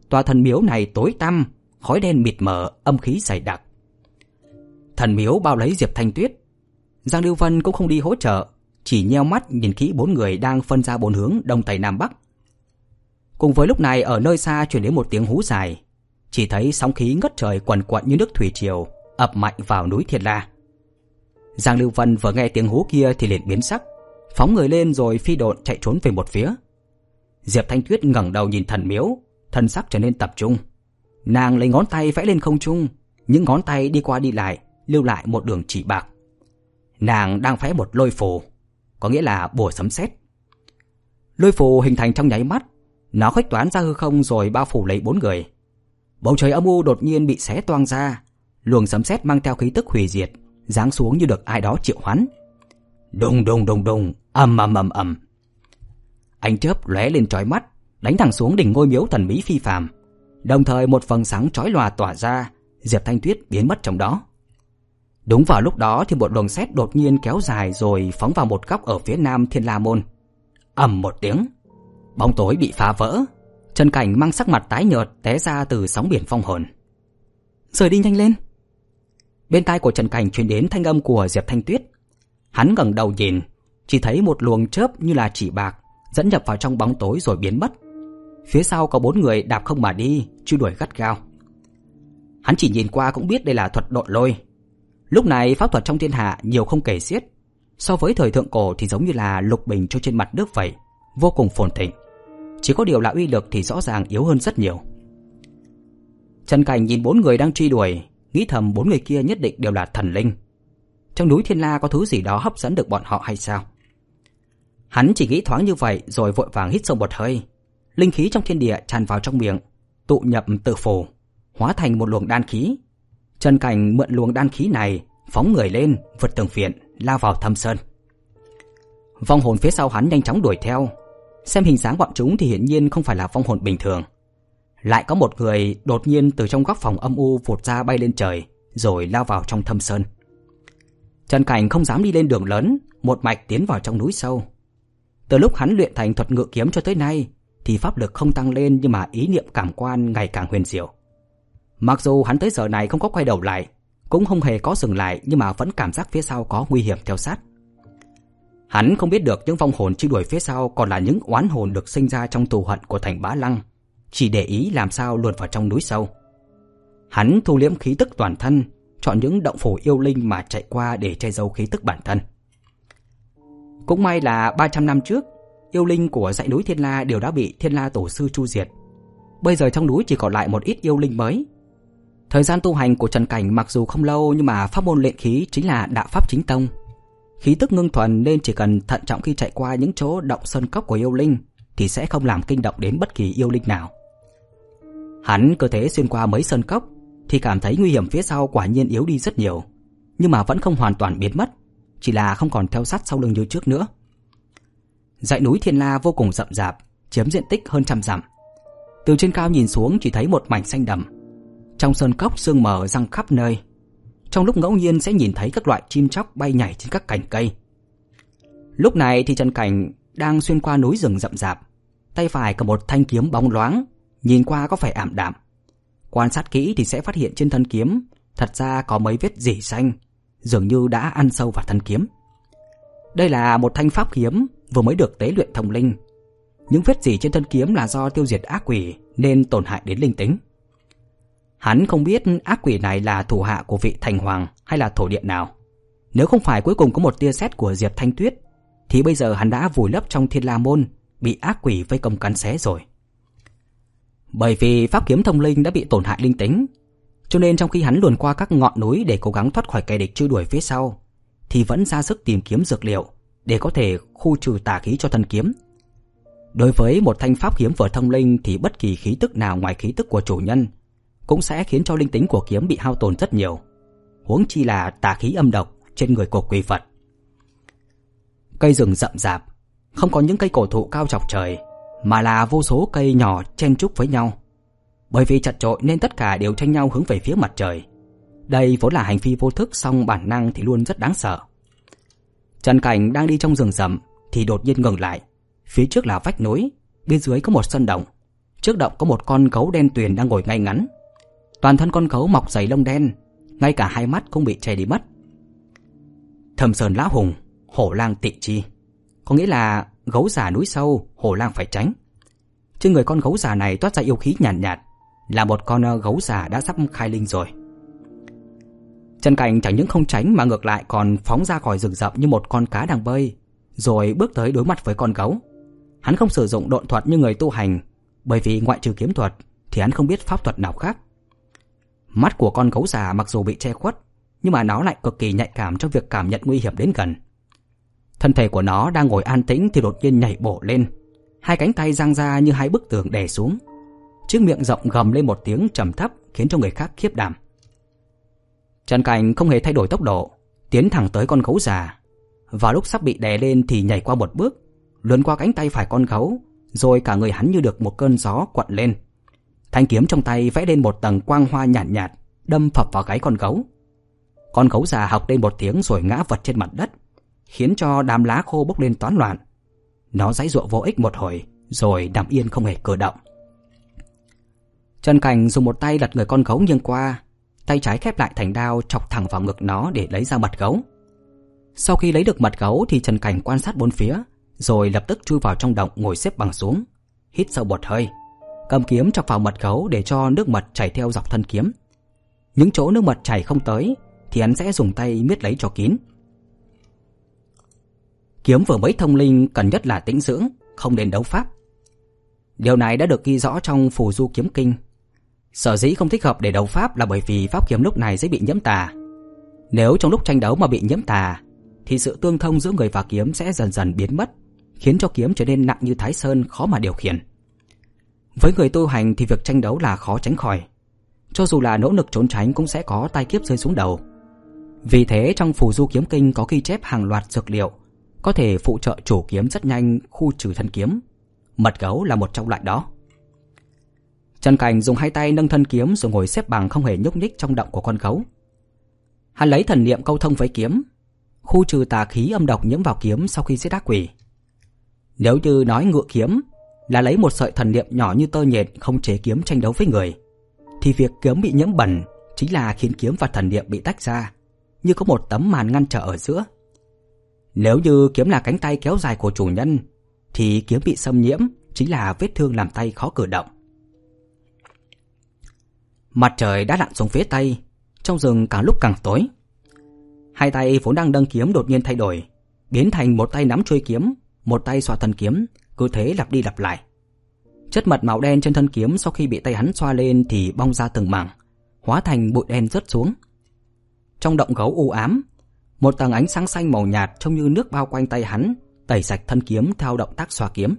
Tòa thần miếu này tối tăm, khói đen mịt mờ, âm khí dày đặc. Thần miếu bao lấy Diệp Thanh Tuyết. Giang Lưu Vân cũng không đi hỗ trợ, chỉ nheo mắt nhìn kỹ bốn người đang phân ra bốn hướng đông tây nam bắc. Cùng với lúc này ở nơi xa truyền đến một tiếng hú dài, chỉ thấy sóng khí ngất trời quần quận như nước thủy triều ập mạnh vào núi Thiên La. Giang Lưu Vân vừa nghe tiếng hú kia thì liền biến sắc, phóng người lên rồi phi độn chạy trốn về một phía. Diệp Thanh Tuyết ngẩng đầu nhìn thần miếu, thân sắc trở nên tập trung. Nàng lấy ngón tay vẽ lên không trung, những ngón tay đi qua đi lại, lưu lại một đường chỉ bạc. Nàng đang vẽ một lôi phù, có nghĩa là bùa sấm sét. Lôi phù hình thành trong nháy mắt, nó khuếch toán ra hư không rồi bao phủ lấy bốn người. Bầu trời âm u đột nhiên bị xé toang ra, luồng sấm sét mang theo khí tức hủy diệt, giáng xuống như được ai đó triệu hoán. Đùng đùng đùng đùng, ầm ầm ầm ầm. Ánh chớp lóe lên chói mắt, đánh thẳng xuống đỉnh ngôi miếu thần bí phi phàm. Đồng thời một phần sáng chói lòa tỏa ra, Diệp Thanh Tuyết biến mất trong đó. Đúng vào lúc đó thì một luồng sét đột nhiên kéo dài rồi phóng vào một góc ở phía nam Thiên La Môn. ầm một tiếng, bóng tối bị phá vỡ, Trần Cảnh mang sắc mặt tái nhợt té ra từ sóng biển phong hồn. Rời đi nhanh lên. Bên tai của Trần Cảnh truyền đến thanh âm của Diệp Thanh Tuyết. Hắn ngẩng đầu nhìn, chỉ thấy một luồng chớp như là chỉ bạc dẫn nhập vào trong bóng tối rồi biến mất. Phía sau có bốn người đạp không mà đi, truy đuổi gắt gao. Hắn chỉ nhìn qua cũng biết đây là thuật độn lôi. Lúc này pháp thuật trong thiên hạ nhiều không kể xiết. So với thời thượng cổ thì giống như là lục bình trôi trên mặt nước vậy, vô cùng phồn thịnh. Chỉ có điều là uy lực thì rõ ràng yếu hơn rất nhiều. Trần Cảnh nhìn bốn người đang truy đuổi, nghĩ thầm bốn người kia nhất định đều là thần linh. Trong núi Thiên La có thứ gì đó hấp dẫn được bọn họ hay sao? Hắn chỉ nghĩ thoáng như vậy rồi vội vàng hít sâu một hơi. Linh khí trong thiên địa tràn vào trong miệng, tụ nhập tự phổ, hóa thành một luồng đan khí. Trần Cảnh mượn luồng đan khí này, phóng người lên, vượt tường viện, lao vào thâm sơn. Vong hồn phía sau hắn nhanh chóng đuổi theo. Xem hình dáng bọn chúng thì hiển nhiên không phải là vong hồn bình thường. Lại có một người đột nhiên từ trong góc phòng âm u vụt ra bay lên trời, rồi lao vào trong thâm sơn. Trần Cảnh không dám đi lên đường lớn, một mạch tiến vào trong núi sâu. Từ lúc hắn luyện thành thuật ngự kiếm cho tới nay, thì pháp lực không tăng lên nhưng mà ý niệm cảm quan ngày càng huyền diệu. Mặc dù hắn tới giờ này không có quay đầu lại, cũng không hề có dừng lại nhưng mà vẫn cảm giác phía sau có nguy hiểm theo sát. Hắn không biết được những vong hồn truy đuổi phía sau còn là những oán hồn được sinh ra trong tù hận của thành Bá Lăng, chỉ để ý làm sao luồn vào trong núi sâu. Hắn thu liễm khí tức toàn thân, chọn những động phủ yêu linh mà chạy qua để che giấu khí tức bản thân. Cũng may là 300 năm trước, yêu linh của dãy núi Thiên La đều đã bị Thiên La Tổ Sư chu diệt. Bây giờ trong núi chỉ còn lại một ít yêu linh mới. Thời gian tu hành của Trần Cảnh mặc dù không lâu nhưng mà pháp môn luyện khí chính là đạo pháp chính tông. Khí tức ngưng thuần nên chỉ cần thận trọng khi chạy qua những chỗ động sơn cốc của yêu linh thì sẽ không làm kinh động đến bất kỳ yêu linh nào. Hắn cơ thể xuyên qua mấy sơn cốc thì cảm thấy nguy hiểm phía sau quả nhiên yếu đi rất nhiều, nhưng mà vẫn không hoàn toàn biến mất, chỉ là không còn theo sát sau lưng như trước nữa. Dãy núi Thiên La vô cùng rậm rạp, chiếm diện tích hơn trăm dặm. Từ trên cao nhìn xuống chỉ thấy một mảnh xanh đậm. Trong sơn cốc sương mờ răng khắp nơi. Trong lúc ngẫu nhiên sẽ nhìn thấy các loại chim chóc bay nhảy trên các cành cây. Lúc này thì Trần Cảnh đang xuyên qua núi rừng rậm rạp, tay phải cầm một thanh kiếm bóng loáng, nhìn qua có vẻ ảm đạm. Quan sát kỹ thì sẽ phát hiện trên thân kiếm thật ra có mấy vết rỉ xanh, dường như đã ăn sâu vào thân kiếm. Đây là một thanh pháp kiếm vừa mới được tế luyện thông linh. Những vết rỉ trên thân kiếm là do tiêu diệt ác quỷ nên tổn hại đến linh tính. Hắn không biết ác quỷ này là thủ hạ của vị thành hoàng hay là thổ điện nào. Nếu không phải cuối cùng có một tia sét của Diệp Thanh Tuyết, thì bây giờ hắn đã vùi lấp trong thiên la môn, bị ác quỷ vây công cắn xé rồi. Bởi vì pháp kiếm thông linh đã bị tổn hại linh tính, cho nên trong khi hắn luồn qua các ngọn núi để cố gắng thoát khỏi kẻ địch truy đuổi phía sau, thì vẫn ra sức tìm kiếm dược liệu để có thể khu trừ tà khí cho thân kiếm. Đối với một thanh pháp kiếm vừa thông linh thì bất kỳ khí tức nào ngoài khí tức của chủ nhân cũng sẽ khiến cho linh tính của kiếm bị hao tổn rất nhiều. Huống chi là tà khí âm độc trên người của quỷ Phật. Cây rừng rậm rạp, không có những cây cổ thụ cao chọc trời, mà là vô số cây nhỏ chen chúc với nhau. Bởi vì chặt trội nên tất cả đều tranh nhau hướng về phía mặt trời. Đây vốn là hành vi vô thức song bản năng thì luôn rất đáng sợ. Trần Cảnh đang đi trong rừng rậm thì đột nhiên ngừng lại. Phía trước là vách núi, bên dưới có một sân động. Trước động có một con gấu đen tuyền đang ngồi ngay ngắn. Toàn thân con gấu mọc dày lông đen, ngay cả hai mắt cũng bị che đi mất. Thầm Sơn Lão Hùng, hổ lang tị chi. Có nghĩa là gấu già núi sâu, hổ lang phải tránh. Trên người con gấu già này toát ra yêu khí nhàn nhạt, nhạt, là một con ờ, gấu già đã sắp khai linh rồi. Trần Cảnh chẳng những không tránh mà ngược lại còn phóng ra khỏi rừng rậm như một con cá đang bơi, rồi bước tới đối mặt với con gấu. Hắn không sử dụng độn thuật như người tu hành, bởi vì ngoại trừ kiếm thuật thì hắn không biết pháp thuật nào khác. Mắt của con gấu già mặc dù bị che khuất, nhưng mà nó lại cực kỳ nhạy cảm trong việc cảm nhận nguy hiểm đến gần. Thân thể của nó đang ngồi an tĩnh thì đột nhiên nhảy bổ lên, hai cánh tay giang ra như hai bức tường đè xuống. Chiếc miệng rộng gầm lên một tiếng trầm thấp khiến cho người khác khiếp đảm. Trần Cảnh không hề thay đổi tốc độ, tiến thẳng tới con gấu già. Vào lúc sắp bị đè lên thì nhảy qua một bước, luồn qua cánh tay phải con gấu, rồi cả người hắn như được một cơn gió quặn lên. Thanh kiếm trong tay vẽ lên một tầng quang hoa nhàn nhạt, nhạt, đâm phập vào gáy con gấu. Con gấu già học lên một tiếng rồi ngã vật trên mặt đất, khiến cho đám lá khô bốc lên toán loạn. Nó giãy giụa vô ích một hồi, rồi nằm yên không hề cử động. Trần Cảnh dùng một tay đặt người con gấu nghiêng qua, tay trái khép lại thành đao chọc thẳng vào ngực nó để lấy ra mật gấu. Sau khi lấy được mật gấu thì Trần Cảnh quan sát bốn phía, rồi lập tức chui vào trong động ngồi xếp bằng xuống, hít sâu một hơi, cầm kiếm chọc vào mật gấu để cho nước mật chảy theo dọc thân kiếm. Những chỗ nước mật chảy không tới thì hắn sẽ dùng tay miết lấy cho kín. Kiếm vừa mới thông linh cần nhất là tĩnh dưỡng, không nên đấu pháp. Điều này đã được ghi rõ trong phù du kiếm kinh. Sở dĩ không thích hợp để đấu pháp là bởi vì pháp kiếm lúc này sẽ bị nhiễm tà. Nếu trong lúc tranh đấu mà bị nhiễm tà, thì sự tương thông giữa người và kiếm sẽ dần dần biến mất, khiến cho kiếm trở nên nặng như thái sơn khó mà điều khiển. Với người tu hành thì việc tranh đấu là khó tránh khỏi. Cho dù là nỗ lực trốn tránh cũng sẽ có tai kiếp rơi xuống đầu. Vì thế trong phù du kiếm kinh có ghi chép hàng loạt dược liệu có thể phụ trợ chủ kiếm rất nhanh khu trừ thân kiếm. Mật gấu là một trong loại đó. Trần Cảnh dùng hai tay nâng thân kiếm rồi ngồi xếp bằng không hề nhúc nhích trong động của con gấu. Hắn lấy thần niệm câu thông với kiếm, khu trừ tà khí âm độc nhiễm vào kiếm sau khi giết ác quỷ. Nếu như nói ngựa kiếm là lấy một sợi thần niệm nhỏ như tơ nhện không chế kiếm tranh đấu với người, thì việc kiếm bị nhiễm bẩn chính là khiến kiếm và thần niệm bị tách ra, như có một tấm màn ngăn trở ở giữa. Nếu như kiếm là cánh tay kéo dài của chủ nhân, thì kiếm bị xâm nhiễm chính là vết thương làm tay khó cử động. Mặt trời đã lặn xuống phía tây, trong rừng càng lúc càng tối. Hai tay vốn đang đâng kiếm đột nhiên thay đổi, biến thành một tay nắm chuôi kiếm, một tay xoa thân kiếm, cứ thế lặp đi lặp lại. Chất mật màu đen trên thân kiếm sau khi bị tay hắn xoa lên thì bong ra từng mảng, hóa thành bụi đen rớt xuống. Trong động gấu u ám, một tầng ánh sáng xanh màu nhạt trông như nước bao quanh tay hắn, tẩy sạch thân kiếm theo động tác xoa kiếm.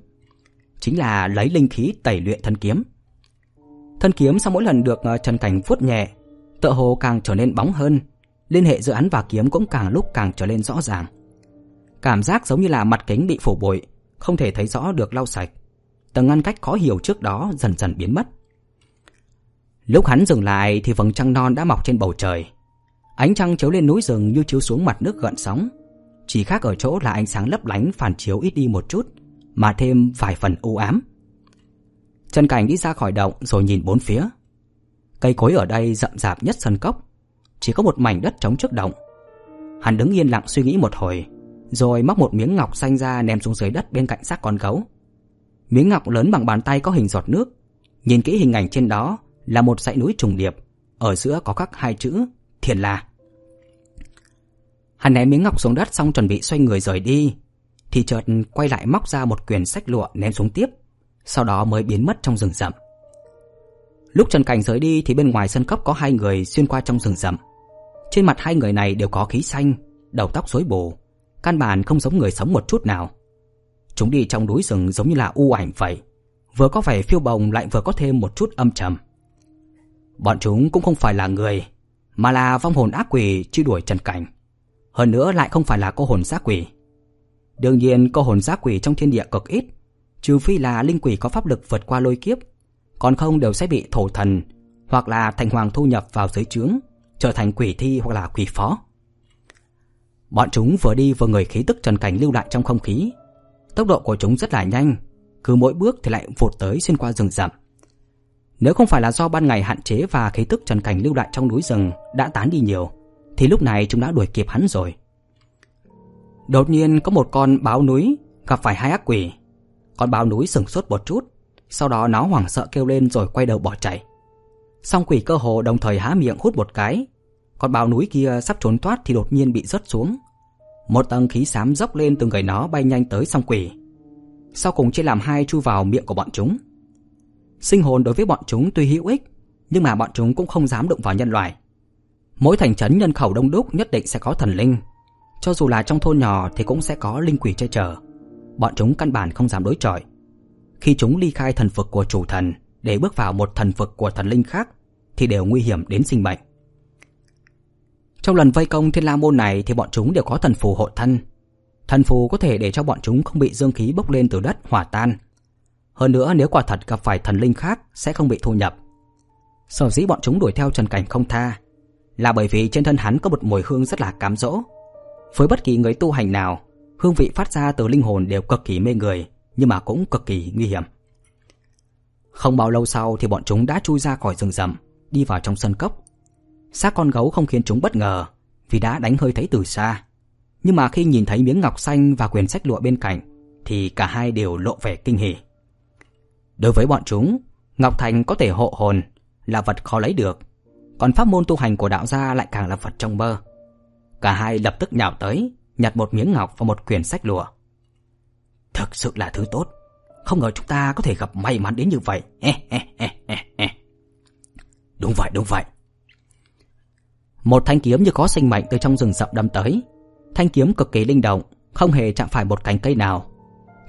Chính là lấy linh khí tẩy luyện thân kiếm. Thân kiếm sau mỗi lần được ờ, Trần Cảnh vuốt nhẹ, tựa hồ càng trở nên bóng hơn, liên hệ giữa hắn và kiếm cũng càng lúc càng trở nên rõ ràng. Cảm giác giống như là mặt kính bị phủ bụi, không thể thấy rõ được lau sạch. Tầng ngăn cách khó hiểu trước đó dần dần biến mất. Lúc hắn dừng lại thì vầng trăng non đã mọc trên bầu trời. Ánh trăng chiếu lên núi rừng như chiếu xuống mặt nước gợn sóng. Chỉ khác ở chỗ là ánh sáng lấp lánh phản chiếu ít đi một chút, mà thêm vài phần u ám. Trần Cảnh đi ra khỏi động rồi nhìn bốn phía. Cây cối ở đây rậm rạp nhất sân cốc, chỉ có một mảnh đất trống trước động. Hắn đứng yên lặng suy nghĩ một hồi, rồi móc một miếng ngọc xanh ra ném xuống dưới đất bên cạnh xác con gấu. Miếng ngọc lớn bằng bàn tay có hình giọt nước, nhìn kỹ hình ảnh trên đó là một dãy núi trùng điệp, ở giữa có khắc hai chữ Thiền La. Hắn ném miếng ngọc xuống đất xong chuẩn bị xoay người rời đi, thì chợt quay lại móc ra một quyển sách lụa ném xuống tiếp, sau đó mới biến mất trong rừng rậm. Lúc Trần Cảnh rời đi thì bên ngoài sân cốc có hai người xuyên qua trong rừng rậm. Trên mặt hai người này đều có khí xanh, đầu tóc rối bù, căn bản không giống người sống một chút nào. Chúng đi trong núi rừng giống như là u ảnh vậy, vừa có vẻ phiêu bồng lại vừa có thêm một chút âm trầm. Bọn chúng cũng không phải là người, mà là vong hồn ác quỷ truy đuổi Trần Cảnh. Hơn nữa lại không phải là cô hồn giác quỷ. Đương nhiên cô hồn giác quỷ trong thiên địa cực ít, trừ phi là linh quỷ có pháp lực vượt qua lôi kiếp, còn không đều sẽ bị thổ thần hoặc là thành hoàng thu nhập vào dưới trướng, trở thành quỷ thi hoặc là quỷ phó. Bọn chúng vừa đi vừa người khí tức Trần Cảnh lưu lại trong không khí. Tốc độ của chúng rất là nhanh, cứ mỗi bước thì lại vụt tới xuyên qua rừng rậm. Nếu không phải là do ban ngày hạn chế và khí tức Trần Cảnh lưu lại trong núi rừng đã tán đi nhiều, thì lúc này chúng đã đuổi kịp hắn rồi. Đột nhiên có một con báo núi gặp phải hai ác quỷ. Con báo núi sừng sốt một chút, sau đó nó hoảng sợ kêu lên rồi quay đầu bỏ chạy. Song quỷ cơ hồ đồng thời há miệng hút một cái. Con báo núi kia sắp trốn thoát thì đột nhiên bị rớt xuống. Một tầng khí xám dốc lên từ người nó bay nhanh tới song quỷ. Sau cùng chia làm hai chui vào miệng của bọn chúng. Sinh hồn đối với bọn chúng tuy hữu ích, nhưng mà bọn chúng cũng không dám đụng vào nhân loại. Mỗi thành trấn nhân khẩu đông đúc nhất định sẽ có thần linh. Cho dù là trong thôn nhỏ thì cũng sẽ có linh quỷ che chở. Bọn chúng căn bản không dám đối chọi. Khi chúng ly khai thần vực của chủ thần để bước vào một thần vực của thần linh khác thì đều nguy hiểm đến sinh mệnh. Trong lần vây công thiên la môn này thì bọn chúng đều có thần phù hộ thân. Thần phù có thể để cho bọn chúng không bị dương khí bốc lên từ đất hòa tan hơn nữa nếu quả thật gặp phải thần linh khác sẽ không bị thu nhập. Sở dĩ bọn chúng đuổi theo Trần Cảnh không tha là bởi vì trên thân hắn có một mùi hương rất là cám dỗ. Với bất kỳ người tu hành nào, hương vị phát ra từ linh hồn đều cực kỳ mê người, nhưng mà cũng cực kỳ nguy hiểm. Không bao lâu sau thì bọn chúng đã chui ra khỏi rừng rậm, đi vào trong sân cốc. Xác con gấu không khiến chúng bất ngờ, vì đã đánh hơi thấy từ xa. Nhưng mà khi nhìn thấy miếng ngọc xanh và quyển sách lụa bên cạnh Thì cả hai đều lộ vẻ kinh hỉ Đối với bọn chúng, Ngọc Thành có thể hộ hồn Là vật khó lấy được, Còn pháp môn tu hành của đạo gia lại càng là vật trong mơ. Cả hai lập tức nhào tới, Nhặt một miếng ngọc và một quyển sách lụa. Thực sự là thứ tốt, Không ngờ chúng ta có thể gặp may mắn đến như vậy. Đúng vậy đúng vậy. Một thanh kiếm như có sinh mệnh từ trong rừng rậm đâm tới. Thanh kiếm cực kỳ linh động, Không hề chạm phải một cành cây nào.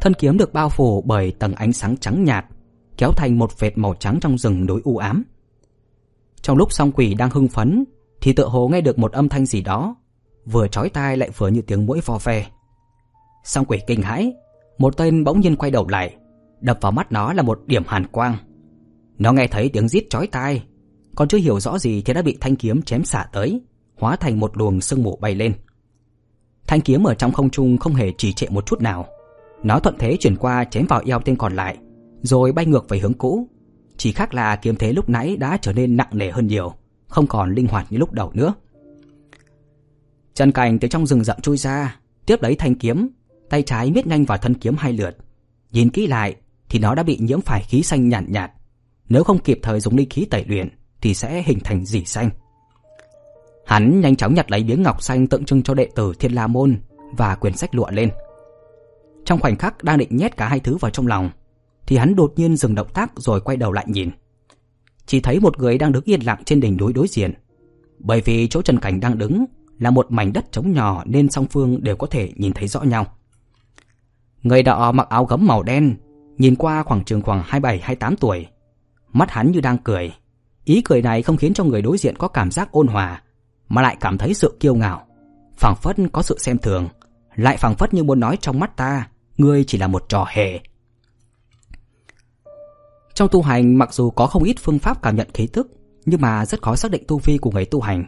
Thân kiếm được bao phủ bởi tầng ánh sáng trắng nhạt Kéo thành một vệt màu trắng trong rừng núi u ám. Trong lúc song quỷ đang hưng phấn, Thì tựa hồ nghe được một âm thanh gì đó, Vừa chói tai lại vừa như tiếng mũi vò ve. Song quỷ kinh hãi, Một tên bỗng nhiên quay đầu lại, Đập vào mắt nó là một điểm hàn quang. Nó nghe thấy tiếng rít chói tai, Còn chưa hiểu rõ gì thì đã bị thanh kiếm chém xả tới, Hóa thành một luồng sương mù bay lên. Thanh kiếm ở trong không trung không hề trì trệ một chút nào. Nó thuận thế chuyển qua chém vào eo tên còn lại rồi bay ngược về hướng cũ. Chỉ khác là kiếm thế lúc nãy đã trở nên nặng nề hơn nhiều Không còn linh hoạt như lúc đầu nữa. Trần Cảnh từ trong rừng rậm chui ra Tiếp lấy thanh kiếm Tay trái miết nhanh vào thân kiếm hai lượt. Nhìn kỹ lại thì nó đã bị nhiễm phải khí xanh nhàn nhạt, nhạt. Nếu không kịp thời dùng linh khí tẩy luyện Thì sẽ hình thành dỉ xanh. Hắn nhanh chóng nhặt lấy miếng ngọc xanh tượng trưng cho đệ tử Thiên La Môn và quyển sách lụa lên. Trong khoảnh khắc đang định nhét cả hai thứ vào trong lòng, thì hắn đột nhiên dừng động tác rồi quay đầu lại nhìn. Chỉ thấy một người đang đứng yên lặng trên đỉnh núi đối diện. Bởi vì chỗ Trần Cảnh đang đứng là một mảnh đất trống nhỏ nên song phương đều có thể nhìn thấy rõ nhau. Người đó mặc áo gấm màu đen, nhìn qua khoảng trường khoảng 27-28 tuổi. Mắt hắn như đang cười. Ý cười này không khiến cho người đối diện có cảm giác ôn hòa, mà lại cảm thấy sự kiêu ngạo, phảng phất có sự xem thường, lại phảng phất như muốn nói trong mắt ta, ngươi chỉ là một trò hề. Trong tu hành mặc dù có không ít phương pháp cảm nhận khí tức, nhưng mà rất khó xác định tu vi của người tu hành,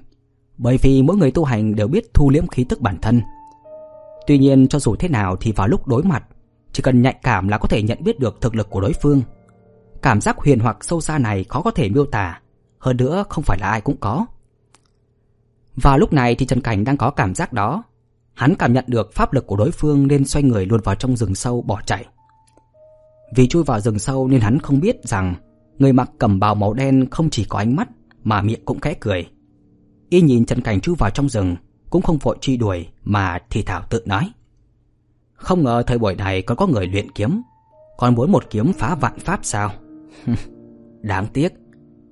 bởi vì mỗi người tu hành đều biết thu liễm khí tức bản thân. Tuy nhiên cho dù thế nào thì vào lúc đối mặt, chỉ cần nhạy cảm là có thể nhận biết được thực lực của đối phương. Cảm giác huyền hoặc sâu xa này khó có thể miêu tả, hơn nữa không phải là ai cũng có. Vào lúc này thì Trần Cảnh đang có cảm giác đó. Hắn cảm nhận được pháp lực của đối phương nên xoay người luôn vào trong rừng sâu bỏ chạy. Vì chui vào rừng sâu nên hắn không biết rằng người mặc cẩm bào màu đen không chỉ có ánh mắt mà miệng cũng khẽ cười. Y nhìn Trần Cảnh chui vào trong rừng cũng không vội truy đuổi mà thì thảo tự nói. Không ngờ thời buổi này còn có người luyện kiếm, còn muốn một kiếm phá vạn pháp sao? Đáng tiếc,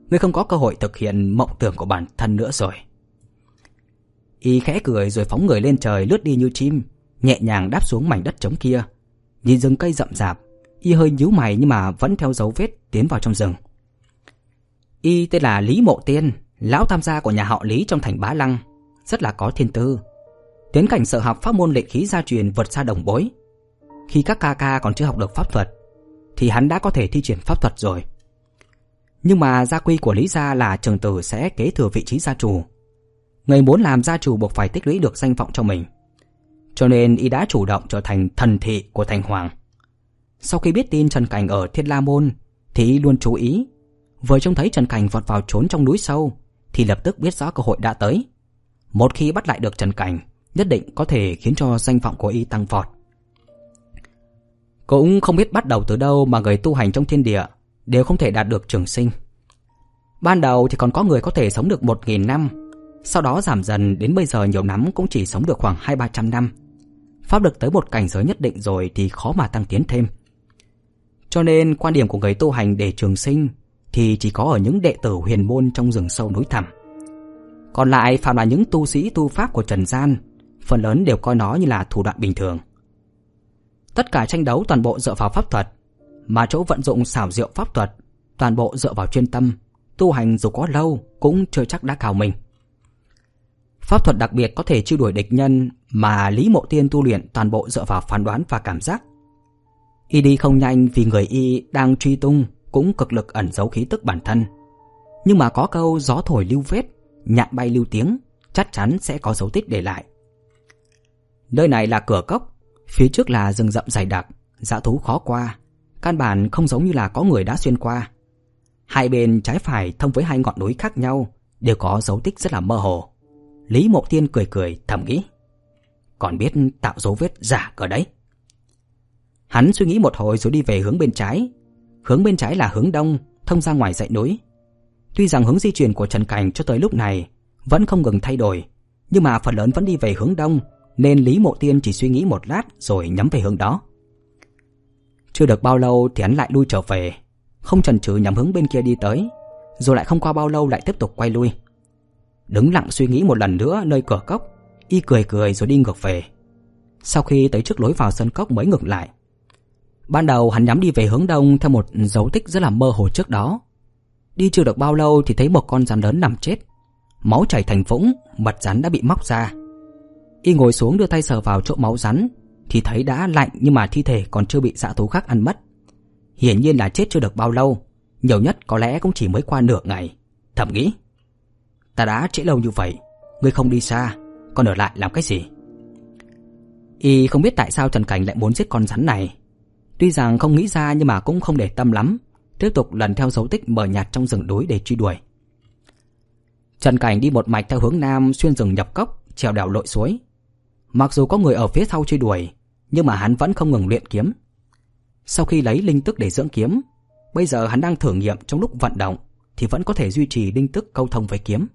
ngươi không có cơ hội thực hiện mộng tưởng của bản thân nữa rồi. Y khẽ cười rồi phóng người lên trời lướt đi như chim, nhẹ nhàng đáp xuống mảnh đất trống kia. Nhìn rừng cây rậm rạp, Y hơi nhíu mày nhưng mà vẫn theo dấu vết tiến vào trong rừng. Y tên là Lý Mộ Tiên, lão tham gia của nhà họ Lý trong thành Bá Lăng, rất là có thiên tư. Tiến cảnh sợ học pháp môn lệ khí gia truyền vượt xa đồng bối. Khi các ca ca còn chưa học được pháp thuật, thì hắn đã có thể thi triển pháp thuật rồi. Nhưng mà gia quy của Lý gia là trường tử sẽ kế thừa vị trí gia chủ, Người muốn làm gia chủ buộc phải tích lũy được danh vọng cho mình. Cho nên y đã chủ động trở thành thần thị của thành hoàng. Sau khi biết tin Trần Cảnh ở Thiên La Môn, thì luôn chú ý. Vừa trông thấy Trần Cảnh vọt vào trốn trong núi sâu, thì lập tức biết rõ cơ hội đã tới. Một khi bắt lại được Trần Cảnh, nhất định có thể khiến cho danh vọng của y tăng vọt. Cũng không biết bắt đầu từ đâu mà người tu hành trong thiên địa đều không thể đạt được trường sinh. Ban đầu thì còn có người có thể sống được một nghìn năm, sau đó giảm dần đến bây giờ nhiều lắm cũng chỉ sống được khoảng hai ba trăm năm. Pháp lực tới một cảnh giới nhất định rồi thì khó mà tăng tiến thêm. Cho nên quan điểm của người tu hành để trường sinh thì chỉ có ở những đệ tử huyền môn trong rừng sâu núi thẳm. Còn lại phạm là những tu sĩ tu pháp của Trần Gian, phần lớn đều coi nó như là thủ đoạn bình thường. Tất cả tranh đấu toàn bộ dựa vào pháp thuật, mà chỗ vận dụng xảo diệu pháp thuật, toàn bộ dựa vào chuyên tâm, tu hành dù có lâu cũng chưa chắc đã cao mình. Pháp thuật đặc biệt có thể chiêu đuổi địch nhân mà Lý Mộ Tiên tu luyện toàn bộ dựa vào phán đoán và cảm giác. Y đi không nhanh vì người Y đang truy tung cũng cực lực ẩn giấu khí tức bản thân. Nhưng mà có câu gió thổi lưu vết, nhạn bay lưu tiếng, chắc chắn sẽ có dấu tích để lại. Nơi này là cửa cốc, phía trước là rừng rậm dày đặc, dã thú khó qua, căn bản không giống như là có người đã xuyên qua. Hai bên trái phải thông với hai ngọn núi khác nhau đều có dấu tích rất là mơ hồ. Lý Mộ Tiên cười cười thầm nghĩ. còn biết tạo dấu vết giả cờ đấy. Hắn suy nghĩ một hồi rồi đi về hướng bên trái. Hướng bên trái là hướng đông, thông ra ngoài dãy núi. Tuy rằng hướng di chuyển của Trần Cảnh cho tới lúc này vẫn không ngừng thay đổi, nhưng mà phần lớn vẫn đi về hướng đông, nên Lý Mộ Tiên chỉ suy nghĩ một lát rồi nhắm về hướng đó. Chưa được bao lâu thì hắn lại lui trở về, không chần chừ nhắm hướng bên kia đi tới, rồi lại không qua bao lâu lại tiếp tục quay lui. Đứng lặng suy nghĩ một lần nữa nơi cửa cốc, y cười cười rồi đi ngược về. Sau khi tới trước lối vào sân cốc mới ngược lại. Ban đầu hắn nhắm đi về hướng đông theo một dấu tích rất là mơ hồ trước đó. Đi chưa được bao lâu thì thấy một con rắn lớn nằm chết. Máu chảy thành vũng, mặt rắn đã bị móc ra. Y ngồi xuống đưa tay sờ vào chỗ máu rắn thì thấy đã lạnh nhưng mà thi thể còn chưa bị dã thú khác ăn mất. Hiển nhiên là chết chưa được bao lâu, nhiều nhất có lẽ cũng chỉ mới qua nửa ngày. Thầm nghĩ, ta đã trễ lâu như vậy, ngươi không đi xa, còn ở lại làm cái gì? Y không biết tại sao Trần Cảnh lại muốn giết con rắn này. Tuy rằng không nghĩ ra nhưng mà cũng không để tâm lắm, tiếp tục lần theo dấu tích mờ nhạt trong rừng núi để truy đuổi. Trần Cảnh đi một mạch theo hướng nam xuyên rừng nhập cốc, trèo đèo lội suối. Mặc dù có người ở phía sau truy đuổi, nhưng mà hắn vẫn không ngừng luyện kiếm. Sau khi lấy linh tức để dưỡng kiếm, bây giờ hắn đang thử nghiệm trong lúc vận động thì vẫn có thể duy trì linh tức câu thông với kiếm.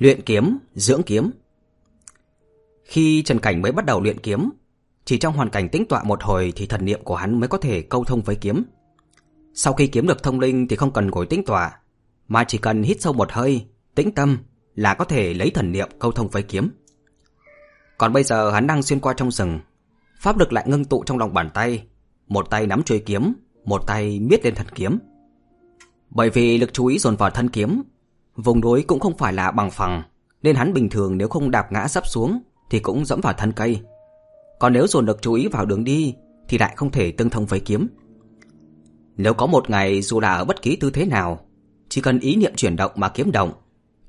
Luyện kiếm, dưỡng kiếm. Khi Trần Cảnh mới bắt đầu luyện kiếm, chỉ trong hoàn cảnh tĩnh tọa một hồi thì thần niệm của hắn mới có thể câu thông với kiếm. Sau khi kiếm được thông linh thì không cần ngồi tĩnh tọa, mà chỉ cần hít sâu một hơi, tĩnh tâm là có thể lấy thần niệm câu thông với kiếm. Còn bây giờ hắn đang xuyên qua trong rừng, pháp lực lại ngưng tụ trong lòng bàn tay, một tay nắm chuôi kiếm, một tay miết lên thần kiếm. Bởi vì lực chú ý dồn vào thân kiếm, Vùng núi cũng không phải là bằng phẳng, nên hắn bình thường nếu không đạp ngã sắp xuống thì cũng dẫm vào thân cây. Còn nếu dồn được chú ý vào đường đi thì lại không thể tương thông với kiếm. Nếu có một ngày dù là ở bất kỳ tư thế nào, chỉ cần ý niệm chuyển động mà kiếm động,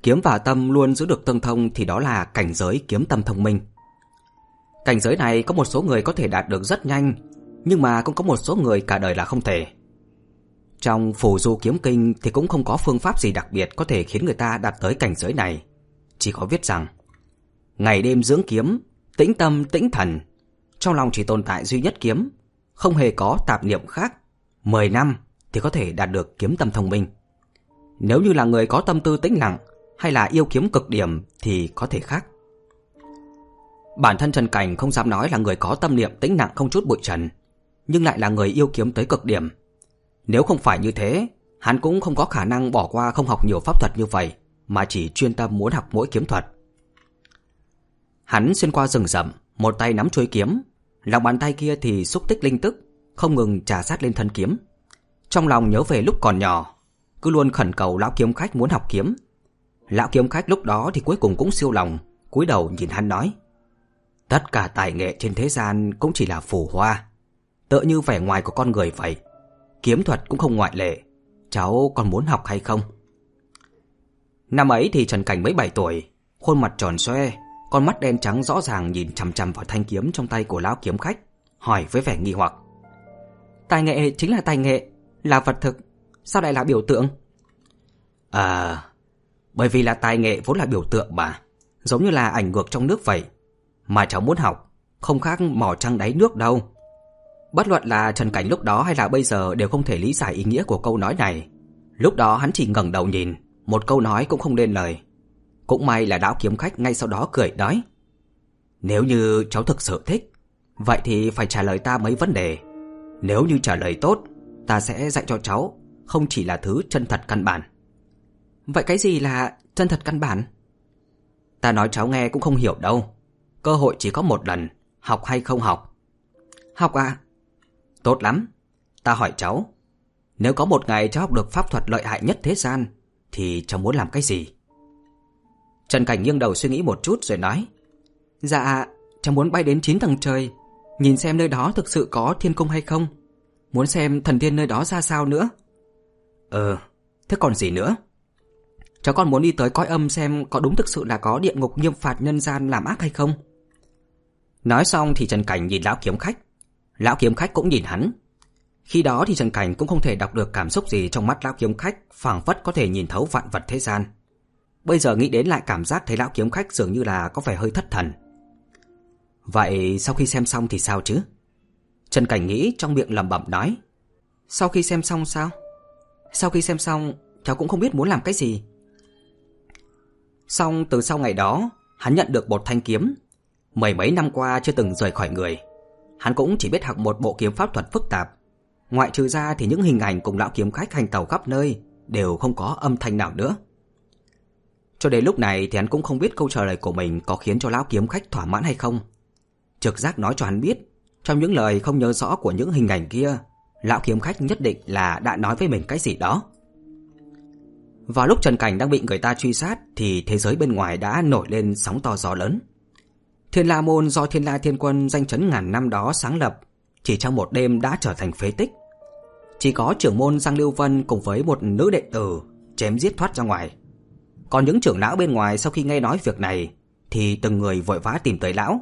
kiếm và tâm luôn giữ được tương thông thì đó là cảnh giới kiếm tâm thông minh. Cảnh giới này có một số người có thể đạt được rất nhanh, nhưng mà cũng có một số người cả đời là không thể. Trong phù du kiếm kinh thì cũng không có phương pháp gì đặc biệt có thể khiến người ta đạt tới cảnh giới này. Chỉ có viết rằng, ngày đêm dưỡng kiếm, tĩnh tâm tĩnh thần, trong lòng chỉ tồn tại duy nhất kiếm, không hề có tạp niệm khác. 10 năm thì có thể đạt được kiếm tâm thông minh. Nếu như là người có tâm tư tĩnh lặng hay là yêu kiếm cực điểm thì có thể khác. Bản thân Trần Cảnh không dám nói là người có tâm niệm tĩnh nặng không chút bụi trần, nhưng lại là người yêu kiếm tới cực điểm. Nếu không phải như thế, hắn cũng không có khả năng bỏ qua không học nhiều pháp thuật như vậy, mà chỉ chuyên tâm muốn học mỗi kiếm thuật. Hắn xuyên qua rừng rậm, một tay nắm chuôi kiếm, lòng bàn tay kia thì xúc tích linh tức, không ngừng trà sát lên thân kiếm. Trong lòng nhớ về lúc còn nhỏ, cứ luôn khẩn cầu lão kiếm khách muốn học kiếm. Lão kiếm khách lúc đó thì cuối cùng cũng siêu lòng, cúi đầu nhìn hắn nói: "Tất cả tài nghệ trên thế gian cũng chỉ là phù hoa, tựa như vẻ ngoài của con người vậy." Kiếm thuật cũng không ngoại lệ. Cháu còn muốn học hay không? Năm ấy thì Trần Cảnh mới 7 tuổi, khuôn mặt tròn xoe, con mắt đen trắng rõ ràng nhìn chằm chằm vào thanh kiếm trong tay của lão kiếm khách, hỏi với vẻ nghi hoặc. Tài nghệ chính là tài nghệ, là vật thực, sao lại là biểu tượng? À, bởi vì là tài nghệ vốn là biểu tượng mà, giống như là ảnh ngược trong nước vậy. Mà cháu muốn học, không khác mỏ trăng đáy nước đâu. Bất luận là Trần Cảnh lúc đó hay là bây giờ đều không thể lý giải ý nghĩa của câu nói này. Lúc đó hắn chỉ ngẩng đầu nhìn, một câu nói cũng không nên lời. Cũng may là lão kiếm khách ngay sau đó cười nói. Nếu như cháu thực sự thích, vậy thì phải trả lời ta mấy vấn đề. Nếu như trả lời tốt, ta sẽ dạy cho cháu, không chỉ là thứ chân thật căn bản. Vậy cái gì là chân thật căn bản? Ta nói cháu nghe cũng không hiểu đâu. Cơ hội chỉ có một lần, học hay không học. Học à? Tốt lắm. Ta hỏi cháu, nếu có một ngày cháu học được pháp thuật lợi hại nhất thế gian, thì cháu muốn làm cái gì? Trần Cảnh nghiêng đầu suy nghĩ một chút rồi nói. Dạ, cháu muốn bay đến chín tầng trời, Nhìn xem nơi đó thực sự có thiên cung hay không Muốn xem thần tiên nơi đó ra sao nữa Ờ Thế còn gì nữa Cháu còn muốn đi tới cõi âm xem Có đúng thực sự là có địa ngục nghiêm phạt nhân gian làm ác hay không Nói xong thì Trần Cảnh nhìn lão kiếm khách Lão kiếm khách cũng nhìn hắn. Khi đó thì Trần Cảnh cũng không thể đọc được cảm xúc gì trong mắt lão kiếm khách, phảng phất có thể nhìn thấu vạn vật thế gian. Bây giờ nghĩ đến lại cảm giác thấy lão kiếm khách dường như là có vẻ hơi thất thần. Vậy sau khi xem xong thì sao chứ? Trần Cảnh nghĩ trong miệng lẩm bẩm nói. Sau khi xem xong sao? Sau khi xem xong, cháu cũng không biết muốn làm cái gì. Xong, từ sau ngày đó, Hắn nhận được một thanh kiếm. Mười mấy năm qua chưa từng rời khỏi người. Hắn cũng chỉ biết học một bộ kiếm pháp thuật phức tạp. Ngoại trừ ra thì những hình ảnh cùng lão kiếm khách hành tàu khắp nơi Đều không có âm thanh nào nữa. Cho đến lúc này thì hắn cũng không biết câu trả lời của mình Có khiến cho lão kiếm khách thỏa mãn hay không. Trực giác nói cho hắn biết, Trong những lời không nhớ rõ của những hình ảnh kia, Lão kiếm khách nhất định là đã nói với mình cái gì đó. Vào lúc Trần Cảnh đang bị người ta truy sát Thì thế giới bên ngoài đã nổi lên sóng to gió lớn. Thiên La Môn do Thiên La Thiên Quân danh chấn ngàn năm đó sáng lập, Chỉ trong một đêm đã trở thành phế tích Chỉ có trưởng môn Giang Lưu Vân cùng với một nữ đệ tử chém giết thoát ra ngoài Còn những trưởng lão bên ngoài sau khi nghe nói việc này Thì từng người vội vã tìm tới lão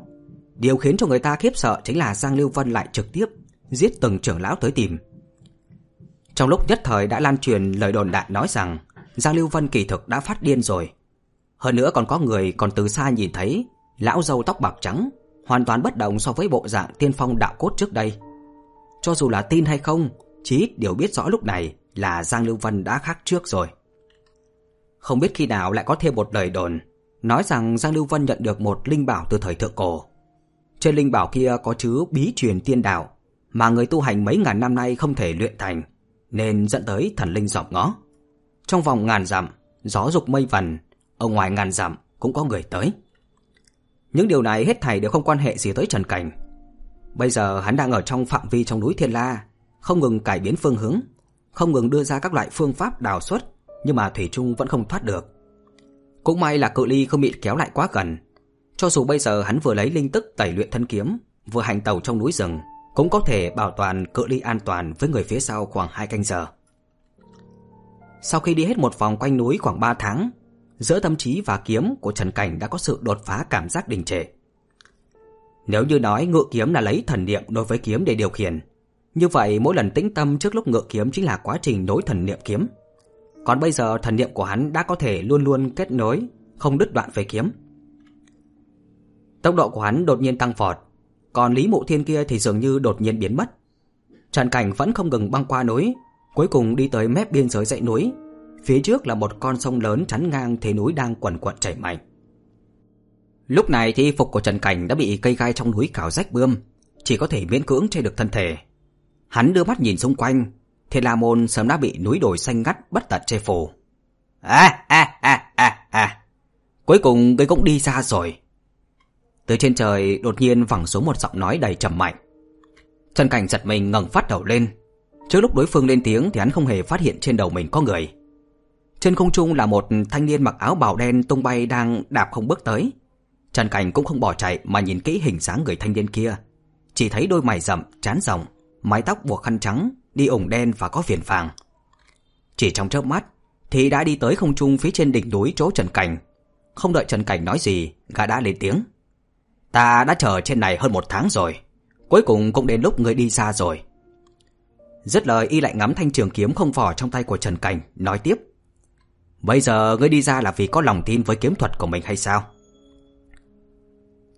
Điều khiến cho người ta khiếp sợ chính là Giang Lưu Vân lại trực tiếp giết từng trưởng lão tới tìm. Trong lúc nhất thời đã lan truyền lời đồn đại nói rằng Giang Lưu Vân kỳ thực đã phát điên rồi. Hơn nữa còn có người còn từ xa nhìn thấy lão râu tóc bạc trắng hoàn toàn bất đồng so với bộ dạng tiên phong đạo cốt trước đây. Cho dù là tin hay không, chí ít đều biết rõ lúc này là Giang Lưu Vân đã khác trước rồi. Không biết khi nào lại có thêm một lời đồn nói rằng Giang Lưu Vân nhận được một linh bảo từ thời thượng cổ. Trên linh bảo kia có chứa bí truyền tiên đạo mà người tu hành mấy ngàn năm nay không thể luyện thành, nên dẫn tới thần linh dọc ngó. Trong vòng ngàn dặm, gió dục mây vần, ở ngoài ngàn dặm cũng có người tới. Những điều này hết thảy đều không quan hệ gì tới Trần Cảnh. Bây giờ hắn đang ở trong phạm vi trong núi Thiên La, không ngừng cải biến phương hướng, không ngừng đưa ra các loại phương pháp đào xuất, nhưng mà Thủy Trung vẫn không thoát được. Cũng may là cự ly không bị kéo lại quá gần, cho dù bây giờ hắn vừa lấy linh tức tẩy luyện thân kiếm, vừa hành tàu trong núi rừng, cũng có thể bảo toàn cự ly an toàn với người phía sau khoảng 2 canh giờ. Sau khi đi hết một vòng quanh núi khoảng 3 tháng, giữa tâm trí và kiếm của Trần Cảnh đã có sự đột phá cảm giác đình trệ. Nếu như nói ngựa kiếm là lấy thần niệm đối với kiếm để điều khiển, như vậy mỗi lần tĩnh tâm trước lúc ngựa kiếm chính là quá trình nối thần niệm kiếm. Còn bây giờ thần niệm của hắn đã có thể luôn luôn kết nối, không đứt đoạn với kiếm. Tốc độ của hắn đột nhiên tăng vọt, còn Lý Mộ Thiên kia thì dường như đột nhiên biến mất. Trần Cảnh vẫn không ngừng băng qua núi, cuối cùng đi tới mép biên giới dãy núi. Phía trước là một con sông lớn chắn ngang thế núi đang quần quận chảy mạnh. Lúc này thì phục của Trần Cảnh đã bị cây gai trong núi cào rách bươm, chỉ có thể miễn cưỡng che được thân thể. Hắn đưa mắt nhìn xung quanh, Thiên La Môn sớm đã bị núi đồi xanh ngắt bất tận che phủ. À, à, à, à, à. Cuối cùng ngươi cũng đi xa rồi. Từ trên trời đột nhiên vẳng xuống một giọng nói đầy trầm mạnh. Trần Cảnh giật mình ngẩng phát đầu lên. Trước lúc đối phương lên tiếng thì hắn không hề phát hiện trên đầu mình có người. Trên không trung là một thanh niên mặc áo bào đen tung bay đang đạp không bước tới. Trần Cảnh cũng không bỏ chạy mà nhìn kỹ hình dáng người thanh niên kia. Chỉ thấy đôi mày rậm, trán rộng, mái tóc buộc khăn trắng, đi ủng đen và có viền vàng. Chỉ trong chớp mắt thì đã đi tới không trung phía trên đỉnh núi chỗ Trần Cảnh. Không đợi Trần Cảnh nói gì, gã đã lên tiếng. Ta đã chờ trên này hơn một tháng rồi Cuối cùng cũng đến lúc người đi xa rồi Dứt lời y lại ngắm thanh trường kiếm không vỏ trong tay của Trần Cảnh Nói tiếp Bây giờ ngươi đi ra là vì có lòng tin với kiếm thuật của mình hay sao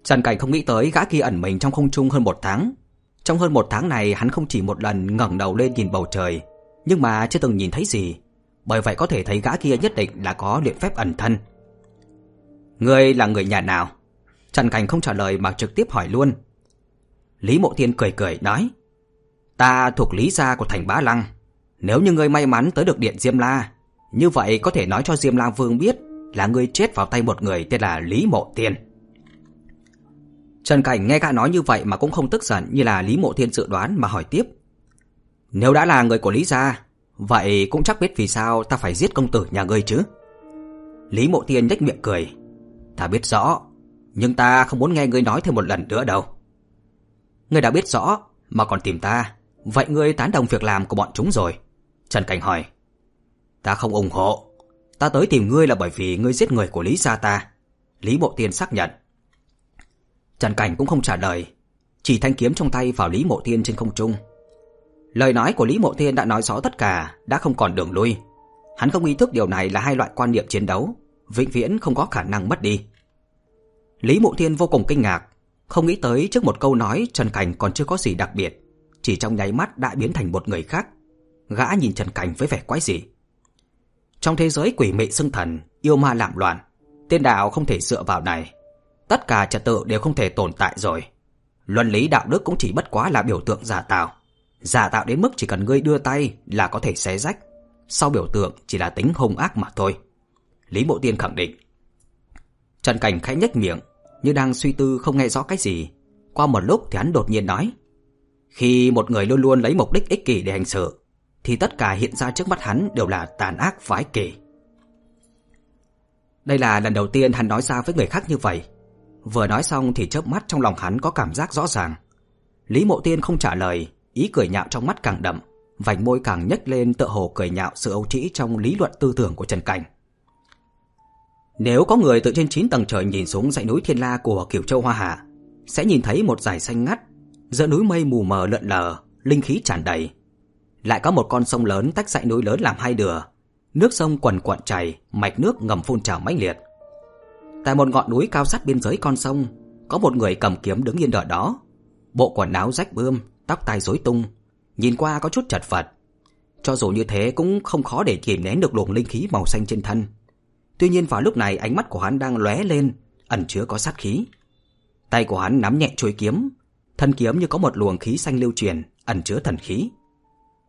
Trần Cảnh không nghĩ tới gã kia ẩn mình trong không trung hơn một tháng Trong hơn một tháng này hắn không chỉ một lần ngẩng đầu lên nhìn bầu trời Nhưng mà chưa từng nhìn thấy gì Bởi vậy có thể thấy gã kia nhất định là có luyện phép ẩn thân Ngươi là người nhà nào Trần Cảnh không trả lời mà trực tiếp hỏi luôn. Lý Mộ Thiên cười cười nói. Ta thuộc Lý gia của thành Bá Lăng. Nếu như ngươi may mắn tới được điện Diêm La, như vậy có thể nói cho Diêm La Vương biết là ngươi chết vào tay một người tên là Lý Mộ Thiên. Trần Cảnh nghe gã nói như vậy mà cũng không tức giận như là Lý Mộ Thiên dự đoán mà hỏi tiếp. Nếu đã là người của Lý gia, vậy cũng chắc biết vì sao ta phải giết công tử nhà ngươi chứ. Lý Mộ Thiên nhếch miệng cười. Ta biết rõ, nhưng ta không muốn nghe ngươi nói thêm một lần nữa đâu. Ngươi đã biết rõ mà còn tìm ta, vậy ngươi tán đồng việc làm của bọn chúng rồi. Trần Cảnh hỏi. Ta không ủng hộ. Ta tới tìm ngươi là bởi vì ngươi giết người của Lý Gia ta. Lý Mộ Tiên xác nhận. Trần Cảnh cũng không trả lời, chỉ thanh kiếm trong tay vào Lý Mộ Tiên trên không trung. Lời nói của Lý Mộ Tiên đã nói rõ tất cả, đã không còn đường lui. Hắn không ý thức điều này là hai loại quan niệm chiến đấu, vĩnh viễn không có khả năng mất đi. Lý Mộ Tiên vô cùng kinh ngạc, không nghĩ tới trước một câu nói Trần Cảnh còn chưa có gì đặc biệt, chỉ trong nháy mắt đã biến thành một người khác. Gã nhìn Trần Cảnh với vẻ quái dị. Trong thế giới quỷ mị xưng thần, yêu ma lạm loạn, tên đạo không thể dựa vào này. Tất cả trật tự đều không thể tồn tại rồi. Luân lý đạo đức cũng chỉ bất quá là biểu tượng giả tạo. Giả tạo đến mức chỉ cần ngươi đưa tay là có thể xé rách. Sau biểu tượng chỉ là tính hung ác mà thôi. Lý bộ Tiên khẳng định. Trần Cảnh khẽ nhếch miệng, như đang suy tư không nghe rõ cái gì. Qua một lúc thì hắn đột nhiên nói. Khi một người luôn luôn lấy mục đích ích kỷ để hành sự, thì tất cả hiện ra trước mắt hắn đều là tàn ác vãi kể. Đây là lần đầu tiên hắn nói ra với người khác như vậy. Vừa nói xong thì chớp mắt trong lòng hắn có cảm giác rõ ràng. Lý Mộ Tiên không trả lời, ý cười nhạo trong mắt càng đậm, vành môi càng nhếch lên tựa hồ cười nhạo sự ấu trĩ trong lý luận tư tưởng của Trần Cảnh. Nếu có người từ trên 9 tầng trời nhìn xuống dãy núi Thiên La của Kiều Châu Hoa Hạ, sẽ nhìn thấy một dải xanh ngắt, giữa núi mây mù mờ lượn lờ, linh khí tràn đầy. Lại có một con sông lớn tách dãy núi lớn làm hai đường, nước sông quần quận chảy, mạch nước ngầm phun trào mãnh liệt. Tại một ngọn núi cao sát biên giới con sông, có một người cầm kiếm đứng yên ở đó, bộ quần áo rách bươm, tóc tai rối tung, nhìn qua có chút chật vật. Cho dù như thế cũng không khó để kìm nén được luồng linh khí màu xanh trên thân. Tuy nhiên vào lúc này ánh mắt của hắn đang lóe lên, ẩn chứa có sát khí. Tay của hắn nắm nhẹ chuôi kiếm, thân kiếm như có một luồng khí xanh lưu truyền, ẩn chứa thần khí.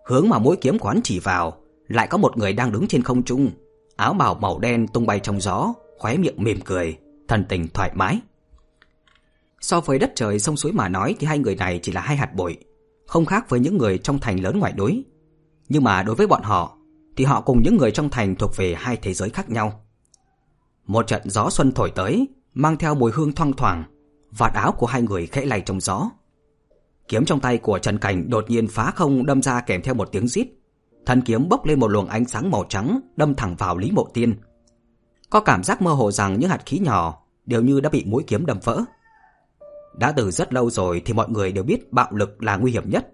Hướng mà mũi kiếm quán chỉ vào, lại có một người đang đứng trên không trung, áo bào màu đen tung bay trong gió, khóe miệng mỉm cười, thần tình thoải mái. So với đất trời sông suối mà nói thì hai người này chỉ là hai hạt bụi, không khác với những người trong thành lớn ngoài núi. Nhưng mà đối với bọn họ, thì họ cùng những người trong thành thuộc về hai thế giới khác nhau. Một trận gió xuân thổi tới, mang theo mùi hương thoang thoảng, vạt áo của hai người khẽ lay trong gió. Kiếm trong tay của Trần Cảnh đột nhiên phá không đâm ra kèm theo một tiếng rít. Thân kiếm bốc lên một luồng ánh sáng màu trắng, đâm thẳng vào Lý Mộ Tiên. Có cảm giác mơ hồ rằng những hạt khí nhỏ đều như đã bị mũi kiếm đâm vỡ. Đã từ rất lâu rồi thì mọi người đều biết bạo lực là nguy hiểm nhất.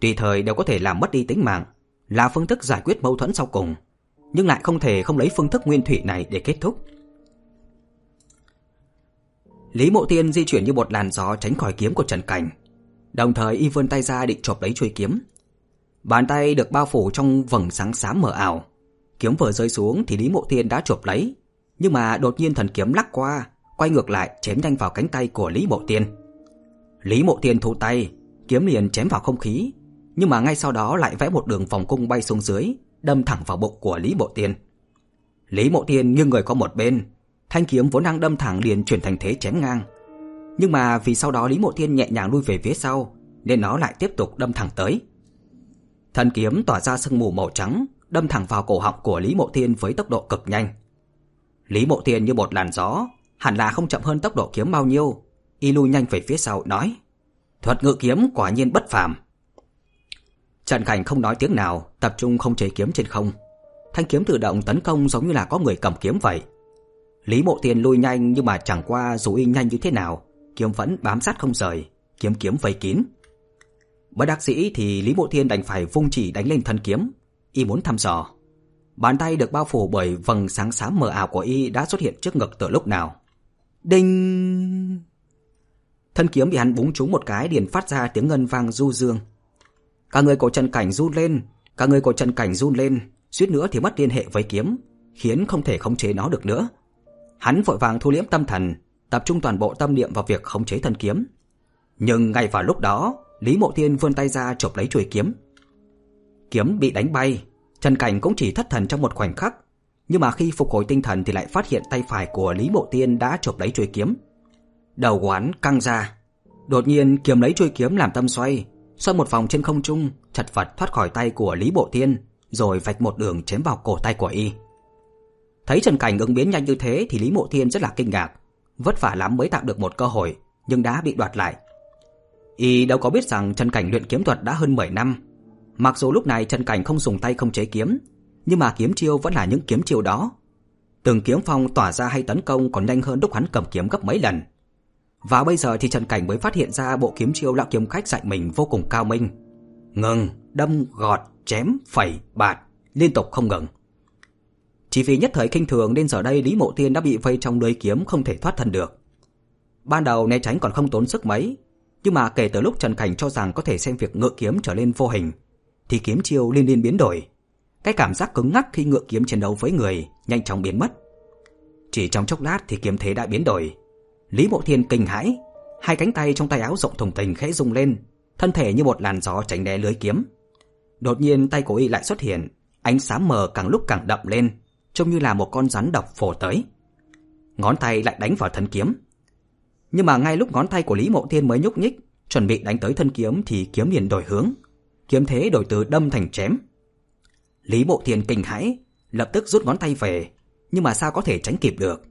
Tùy thời đều có thể làm mất đi tính mạng, là phương thức giải quyết mâu thuẫn sau cùng, nhưng lại không thể không lấy phương thức nguyên thủy này để kết thúc. Lý Mộ Tiên di chuyển như một làn gió tránh khỏi kiếm của Trần Cảnh, đồng thời y vươn tay ra định chộp lấy chuôi kiếm. Bàn tay được bao phủ trong vầng sáng xám mờ ảo. Kiếm vừa rơi xuống thì Lý Mộ Thiên đã chộp lấy, nhưng mà đột nhiên thần kiếm lắc qua, quay ngược lại chém nhanh vào cánh tay của Lý Mộ Thiên. Lý Mộ Thiên thu tay, kiếm liền chém vào không khí, nhưng mà ngay sau đó lại vẽ một đường vòng cung bay xuống dưới, đâm thẳng vào bụng của Lý Mộ Thiên. Lý Mộ Thiên nghiêng người qua một bên, thanh kiếm vốn đang đâm thẳng liền chuyển thành thế chém ngang. Nhưng mà vì sau đó Lý Mộ thiên nhẹ nhàng lui về phía sau, nên nó lại tiếp tục đâm thẳng tới. thần kiếm tỏa ra sương mù màu trắng, đâm thẳng vào cổ họng của Lý Mộ thiên với tốc độ cực nhanh. Lý Mộ thiên như một làn gió, hẳn là không chậm hơn tốc độ kiếm bao nhiêu, y lui nhanh về phía sau nói: "Thuật ngự kiếm quả nhiên bất phàm." Trần Cảnh không nói tiếng nào, tập trung không chế kiếm trên không. Thanh kiếm tự động tấn công giống như là có người cầm kiếm vậy. Lý Mộ thiên lui nhanh nhưng mà chẳng qua dù y nhanh như thế nào, kiếm vẫn bám sát không rời, kiếm kiếm vây kín. Bất đắc dĩ thì Lý Mộ Thiên đành phải vung chỉ đánh lên thân kiếm, y muốn thăm dò. Bàn tay được bao phủ bởi vầng sáng xám mờ ảo của y đã xuất hiện trước ngực từ lúc nào. Đinh! Thân kiếm bị hắn búng trúng một cái điền phát ra tiếng ngân vang du dương. Cả người cổ Trần Cảnh run lên, cả người cổ Trần Cảnh run lên, suýt nữa thì mất liên hệ với kiếm, khiến không thể khống chế nó được nữa. Hắn vội vàng thu liễm tâm thần, tập trung toàn bộ tâm niệm vào việc khống chế thân kiếm. Nhưng ngay vào lúc đó, Lý Mộ Thiên vươn tay ra chộp lấy chuôi kiếm. Kiếm bị đánh bay, Trần Cảnh cũng chỉ thất thần trong một khoảnh khắc, nhưng mà khi phục hồi tinh thần thì lại phát hiện tay phải của Lý Mộ thiên đã chộp lấy chuôi kiếm. Đầu quán căng ra, đột nhiên kiếm lấy chuôi kiếm làm tâm xoay, xoay một vòng trên không trung, chật vật thoát khỏi tay của Lý Mộ thiên rồi vạch một đường chém vào cổ tay của y. Thấy Trần Cảnh ứng biến nhanh như thế thì Lý Mộ Thiên rất là kinh ngạc, vất vả lắm mới tạo được một cơ hội, nhưng đã bị đoạt lại. Y đâu có biết rằng Trần Cảnh luyện kiếm thuật đã hơn 10 năm. Mặc dù lúc này Trần Cảnh không dùng tay không chế kiếm, nhưng mà kiếm chiêu vẫn là những kiếm chiêu đó. Từng kiếm phong tỏa ra hay tấn công còn nhanh hơn lúc hắn cầm kiếm gấp mấy lần. Và bây giờ thì Trần Cảnh mới phát hiện ra bộ kiếm chiêu lão kiếm khách dạy mình vô cùng cao minh. Ngừng, đâm, gọt, chém, phẩy, bạt, liên tục không ngừng. Chỉ vì nhất thời kinh thường nên giờ đây Lý Mộ Tiên đã bị vây trong lưới kiếm không thể thoát thân được. Ban đầu né tránh còn không tốn sức mấy, nhưng mà kể từ lúc Trần Cảnh cho rằng có thể xem việc ngựa kiếm trở lên vô hình, thì kiếm chiêu liên liên biến đổi. Cái cảm giác cứng ngắc khi ngựa kiếm chiến đấu với người nhanh chóng biến mất. Chỉ trong chốc lát thì kiếm thế đã biến đổi. Lý Mộ Thiên kinh hãi, hai cánh tay trong tay áo rộng thùng thình khẽ rung lên, thân thể như một làn gió tránh né lưới kiếm. Đột nhiên tay của y lại xuất hiện, ánh sáng mờ càng lúc càng đậm lên, trông như là một con rắn độc phổ tới. Ngón tay lại đánh vào thân kiếm. Nhưng mà ngay lúc ngón tay của Lý Mộ Thiên mới nhúc nhích, chuẩn bị đánh tới thân kiếm thì kiếm liền đổi hướng. Kiếm thế đổi từ đâm thành chém. Lý Mộ Thiên kinh hãi, lập tức rút ngón tay về, nhưng mà sao có thể tránh kịp được.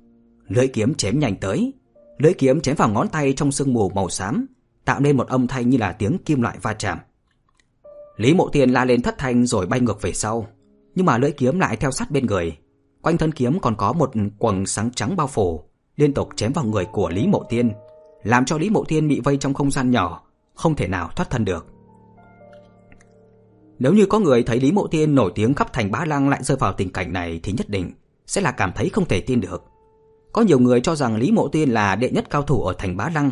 Lưỡi kiếm chém nhanh tới, lưỡi kiếm chém vào ngón tay trong sương mù màu xám, tạo nên một âm thanh như là tiếng kim loại va chạm. Lý Mộ Thiên la lên thất thanh rồi bay ngược về sau, nhưng mà lưỡi kiếm lại theo sát bên người. Quanh thân kiếm còn có một quầng sáng trắng bao phủ, liên tục chém vào người của Lý Mộ Thiên, làm cho Lý Mộ Thiên bị vây trong không gian nhỏ, không thể nào thoát thân được. Nếu như có người thấy Lý Mộ Thiên nổi tiếng khắp thành Bá Lăng lại rơi vào tình cảnh này thì nhất định sẽ là cảm thấy không thể tin được. Có nhiều người cho rằng Lý Mộ Thiên là đệ nhất cao thủ ở thành Bá Lăng,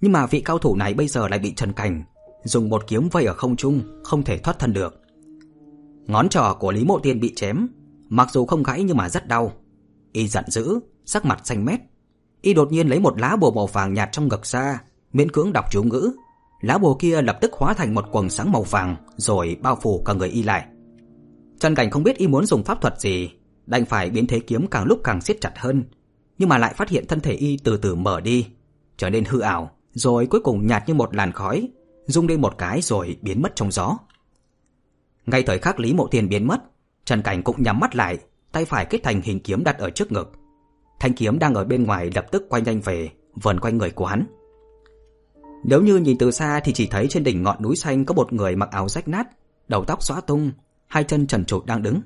nhưng mà vị cao thủ này bây giờ lại bị Trần Cảnh dùng một kiếm vây ở không trung, không thể thoát thân được. Ngón trỏ của Lý Mộ Thiên bị chém, mặc dù không gãy nhưng mà rất đau. Y giận dữ, sắc mặt xanh mét. Y đột nhiên lấy một lá bùa màu vàng nhạt trong ngực ra, miễn cưỡng đọc chú ngữ. Lá bùa kia lập tức hóa thành một quầng sáng màu vàng rồi bao phủ cả người Y lại. Trần Cảnh không biết Y muốn dùng pháp thuật gì, đành phải biến thế kiếm càng lúc càng siết chặt hơn, nhưng mà lại phát hiện thân thể Y từ từ mở đi, trở nên hư ảo, rồi cuối cùng nhạt như một làn khói, rung lên một cái rồi biến mất trong gió. Ngay thời khắc Lý Mộ Thiên biến mất, Trần Cảnh cũng nhắm mắt lại, tay phải kết thành hình kiếm đặt ở trước ngực. Thanh kiếm đang ở bên ngoài lập tức quay nhanh về, vần quanh người của hắn. Nếu như nhìn từ xa thì chỉ thấy trên đỉnh ngọn núi xanh có một người mặc áo rách nát, đầu tóc xõa tung, hai chân trần trụi đang đứng.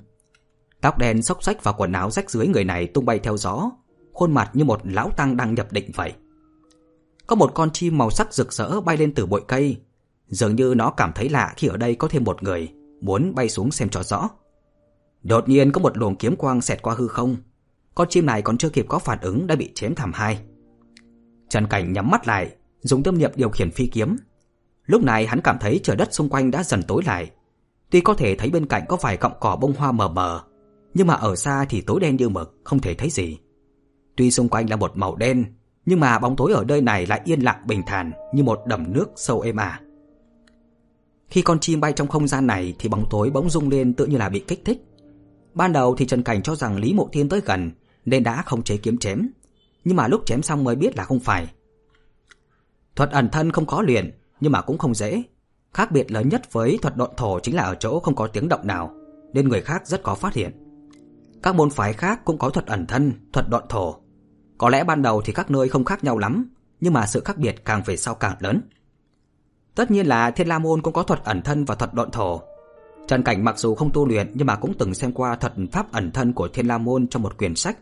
Tóc đen xốc xách và quần áo rách dưới người này tung bay theo gió, khuôn mặt như một lão tăng đang nhập định vậy. Có một con chim màu sắc rực rỡ bay lên từ bụi cây, dường như nó cảm thấy lạ khi ở đây có thêm một người, muốn bay xuống xem cho rõ. Đột nhiên có một luồng kiếm quang xẹt qua hư không, con chim này còn chưa kịp có phản ứng đã bị chém thảm hai. Trần Cảnh nhắm mắt lại, dùng tâm niệm điều khiển phi kiếm. Lúc này hắn cảm thấy trời đất xung quanh đã dần tối lại. Tuy có thể thấy bên cạnh có vài cọng cỏ bông hoa mờ mờ, nhưng mà ở xa thì tối đen như mực, không thể thấy gì. Tuy xung quanh là một màu đen, nhưng mà bóng tối ở nơi này lại yên lặng bình thản như một đầm nước sâu êm ả. Khi con chim bay trong không gian này thì bóng tối bỗng rung lên tự như là bị kích thích. Ban đầu thì Trần Cảnh cho rằng Lý Mộ Thiên tới gần nên đã không chế kiếm chém, nhưng mà lúc chém xong mới biết là không phải. Thuật ẩn thân không khó luyện, nhưng mà cũng không dễ. Khác biệt lớn nhất với thuật độn thổ chính là ở chỗ không có tiếng động nào, nên người khác rất khó phát hiện. Các môn phái khác cũng có thuật ẩn thân, thuật độn thổ. Có lẽ ban đầu thì các nơi không khác nhau lắm, nhưng mà sự khác biệt càng về sau càng lớn. Tất nhiên là Thiên La Môn cũng có thuật ẩn thân và thuật độn thổ. Trần Cảnh mặc dù không tu luyện nhưng mà cũng từng xem qua thuật pháp ẩn thân của Thiên La Môn trong một quyển sách.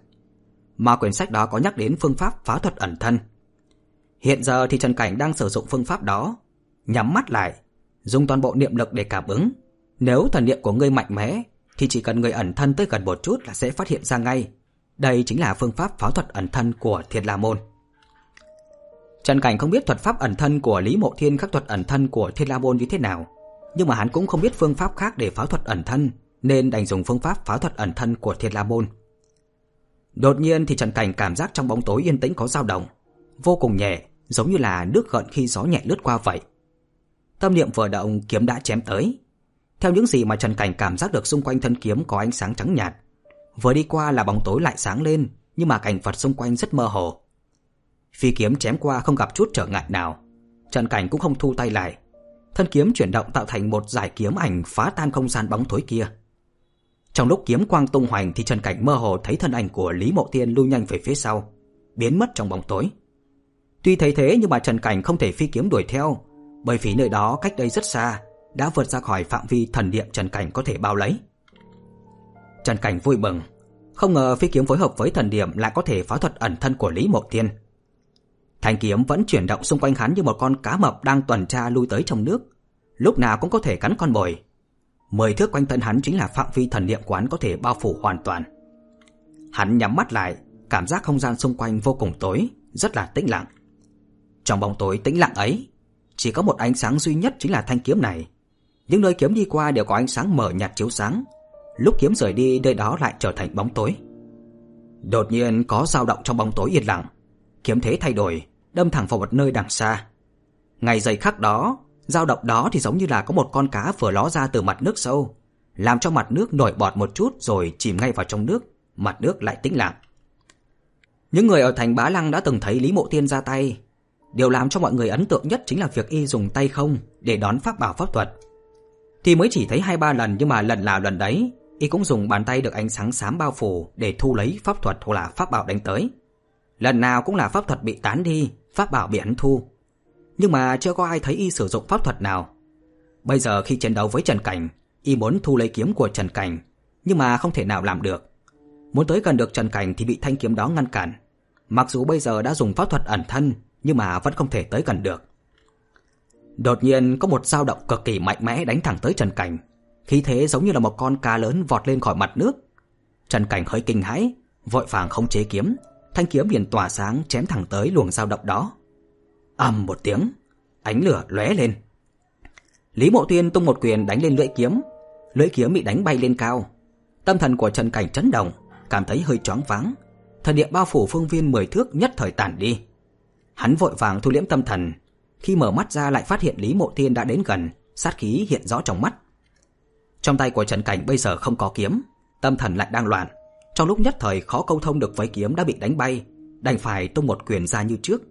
Mà quyển sách đó có nhắc đến phương pháp phá thuật ẩn thân. Hiện giờ thì Trần Cảnh đang sử dụng phương pháp đó, nhắm mắt lại, dùng toàn bộ niệm lực để cảm ứng. Nếu thần niệm của ngươi mạnh mẽ thì chỉ cần người ẩn thân tới gần một chút là sẽ phát hiện ra ngay. Đây chính là phương pháp phá thuật ẩn thân của Thiên La Môn. Trần Cảnh không biết thuật pháp ẩn thân của Lý Mộ Thiên khác thuật ẩn thân của Thiên La Môn như thế nào, nhưng mà hắn cũng không biết phương pháp khác để phá thuật ẩn thân, nên đành dùng phương pháp phá thuật ẩn thân của Thiên La Môn. Đột nhiên thì Trần Cảnh cảm giác trong bóng tối yên tĩnh có dao động, vô cùng nhẹ, giống như là nước gợn khi gió nhẹ lướt qua vậy. Tâm niệm vừa động, kiếm đã chém tới. Theo những gì mà Trần Cảnh cảm giác được xung quanh thân kiếm có ánh sáng trắng nhạt, vừa đi qua là bóng tối lại sáng lên, nhưng mà cảnh vật xung quanh rất mơ hồ. Phi kiếm chém qua không gặp chút trở ngại nào. Trần Cảnh cũng không thu tay lại. Thân kiếm chuyển động tạo thành một giải kiếm ảnh phá tan không gian bóng tối kia. Trong lúc kiếm quang tung hoành thì Trần Cảnh mơ hồ thấy thân ảnh của Lý Mộ Tiên lưu nhanh về phía sau, biến mất trong bóng tối. Tuy thấy thế nhưng mà Trần Cảnh không thể phi kiếm đuổi theo, bởi vì nơi đó cách đây rất xa, đã vượt ra khỏi phạm vi thần niệm Trần Cảnh có thể bao lấy. Trần Cảnh vui mừng, không ngờ phi kiếm phối hợp với thần niệm lại có thể phá thuật ẩn thân của Lý Mộ Tiên. Thanh kiếm vẫn chuyển động xung quanh hắn như một con cá mập đang tuần tra lui tới trong nước, lúc nào cũng có thể cắn con mồi. Mười thước quanh thân hắn chính là phạm vi thần niệm quán có thể bao phủ hoàn toàn. Hắn nhắm mắt lại, cảm giác không gian xung quanh vô cùng tối, rất là tĩnh lặng. Trong bóng tối tĩnh lặng ấy, chỉ có một ánh sáng duy nhất chính là thanh kiếm này. Những nơi kiếm đi qua đều có ánh sáng mờ nhạt chiếu sáng. Lúc kiếm rời đi, nơi đó lại trở thành bóng tối. Đột nhiên có dao động trong bóng tối yên lặng. Kiếm thế thay đổi, đâm thẳng vào một nơi đằng xa. Ngày giây khắc đó, dao động đó thì giống như là có một con cá vừa ló ra từ mặt nước sâu, làm cho mặt nước nổi bọt một chút rồi chìm ngay vào trong nước, mặt nước lại tĩnh lặng. Những người ở thành Bá Lăng đã từng thấy Lý Mộ Tiên ra tay, điều làm cho mọi người ấn tượng nhất chính là việc y dùng tay không để đón pháp bảo pháp thuật. Thì mới chỉ thấy hai ba lần nhưng mà lần nào lần đấy, y cũng dùng bàn tay được ánh sáng xám bao phủ để thu lấy pháp thuật hoặc là pháp bảo đánh tới. Lần nào cũng là pháp thuật bị tán đi, pháp bảo bị hắn thu. Nhưng mà chưa có ai thấy y sử dụng pháp thuật nào. Bây giờ khi chiến đấu với Trần Cảnh, y muốn thu lấy kiếm của Trần Cảnh, nhưng mà không thể nào làm được. Muốn tới gần được Trần Cảnh thì bị thanh kiếm đó ngăn cản. Mặc dù bây giờ đã dùng pháp thuật ẩn thân, nhưng mà vẫn không thể tới gần được. Đột nhiên có một dao động cực kỳ mạnh mẽ đánh thẳng tới Trần Cảnh, khí thế giống như là một con cá lớn vọt lên khỏi mặt nước. Trần Cảnh hơi kinh hãi, vội vàng không chế kiếm, thanh kiếm liền tỏa sáng chém thẳng tới luồng dao động đó. ầm một tiếng, ánh lửa lóe lên. Lý Mộ Tuyên tung một quyền đánh lên lưỡi kiếm, lưỡi kiếm bị đánh bay lên cao. Tâm thần của Trần Cảnh chấn động, cảm thấy hơi choáng váng, thần địa bao phủ phương viên mười thước nhất thời tản đi. Hắn vội vàng thu liễm tâm thần, khi mở mắt ra lại phát hiện Lý Mộ Tiên đã đến gần, sát khí hiện rõ trong mắt. Trong tay của Trần Cảnh bây giờ không có kiếm, tâm thần lại đang loạn, trong lúc nhất thời khó câu thông được với kiếm đã bị đánh bay, đành phải tung một quyền ra như trước.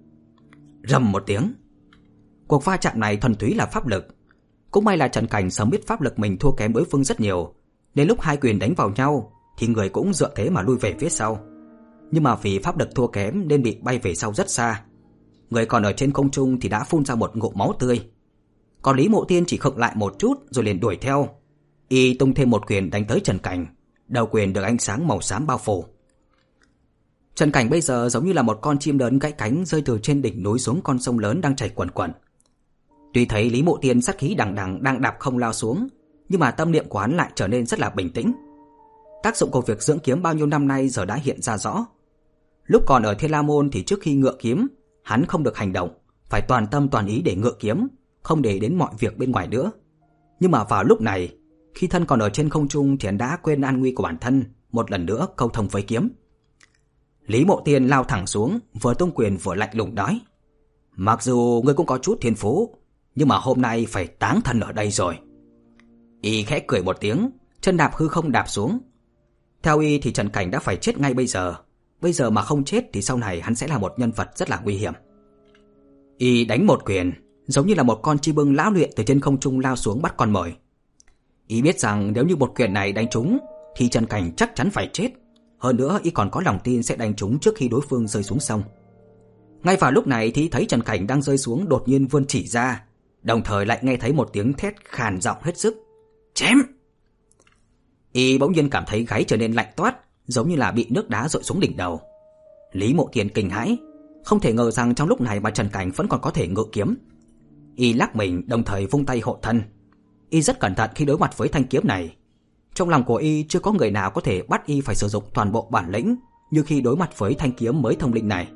Rầm một tiếng. Cuộc va chạm này thuần túy là pháp lực. Cũng may là Trần Cảnh sớm biết pháp lực mình thua kém đối phương rất nhiều, nên lúc hai quyền đánh vào nhau thì người cũng dựa thế mà lui về phía sau. Nhưng mà vì pháp lực thua kém nên bị bay về sau rất xa. Người còn ở trên không trung thì đã phun ra một ngụm máu tươi. Còn Lý Mộ Tiên chỉ khựng lại một chút rồi liền đuổi theo. Y tung thêm một quyền đánh tới Trần Cảnh, đầu quyền được ánh sáng màu xám bao phủ. Trần Cảnh bây giờ giống như là một con chim lớn gãy cánh rơi từ trên đỉnh núi xuống con sông lớn đang chảy quần quần. Tuy thấy Lý Mộ Tiên sát khí đằng đằng đang đạp không lao xuống, nhưng mà tâm niệm của hắn lại trở nên rất là bình tĩnh. Tác dụng của việc dưỡng kiếm bao nhiêu năm nay giờ đã hiện ra rõ. Lúc còn ở Thiên La Môn thì trước khi ngựa kiếm, hắn không được hành động, phải toàn tâm toàn ý để ngựa kiếm, không để đến mọi việc bên ngoài nữa. Nhưng mà vào lúc này, khi thân còn ở trên không trung thì hắn đã quên an nguy của bản thân, một lần nữa câu thông với kiếm. Lý Mộ Tiên lao thẳng xuống, vừa tung quyền vừa lạnh lùng nói: "Mặc dù ngươi cũng có chút thiên phú, nhưng mà hôm nay phải táng thân ở đây rồi." Y khẽ cười một tiếng, chân đạp hư không đạp xuống. Theo y thì Trần Cảnh đã phải chết ngay bây giờ, bây giờ mà không chết thì sau này hắn sẽ là một nhân vật rất là nguy hiểm. Y đánh một quyền, giống như là một con chi bưng lão luyện từ trên không trung lao xuống bắt con mồi. Y biết rằng nếu như một quyền này đánh trúng thì Trần Cảnh chắc chắn phải chết. Hơn nữa y còn có lòng tin sẽ đánh trúng trước khi đối phương rơi xuống sông. Ngay vào lúc này thì thấy Trần Cảnh đang rơi xuống đột nhiên vươn chỉ ra, đồng thời lại nghe thấy một tiếng thét khàn giọng hết sức. Chém! Y bỗng nhiên cảm thấy gáy trở nên lạnh toát, giống như là bị nước đá rội xuống đỉnh đầu. Lý Mộ Thiên kinh hãi, không thể ngờ rằng trong lúc này mà Trần Cảnh vẫn còn có thể ngự kiếm. Y lắc mình đồng thời vung tay hộ thân. Y rất cẩn thận khi đối mặt với thanh kiếm này. Trong lòng của Y chưa có người nào có thể bắt Y phải sử dụng toàn bộ bản lĩnh như khi đối mặt với thanh kiếm mới thông linh này.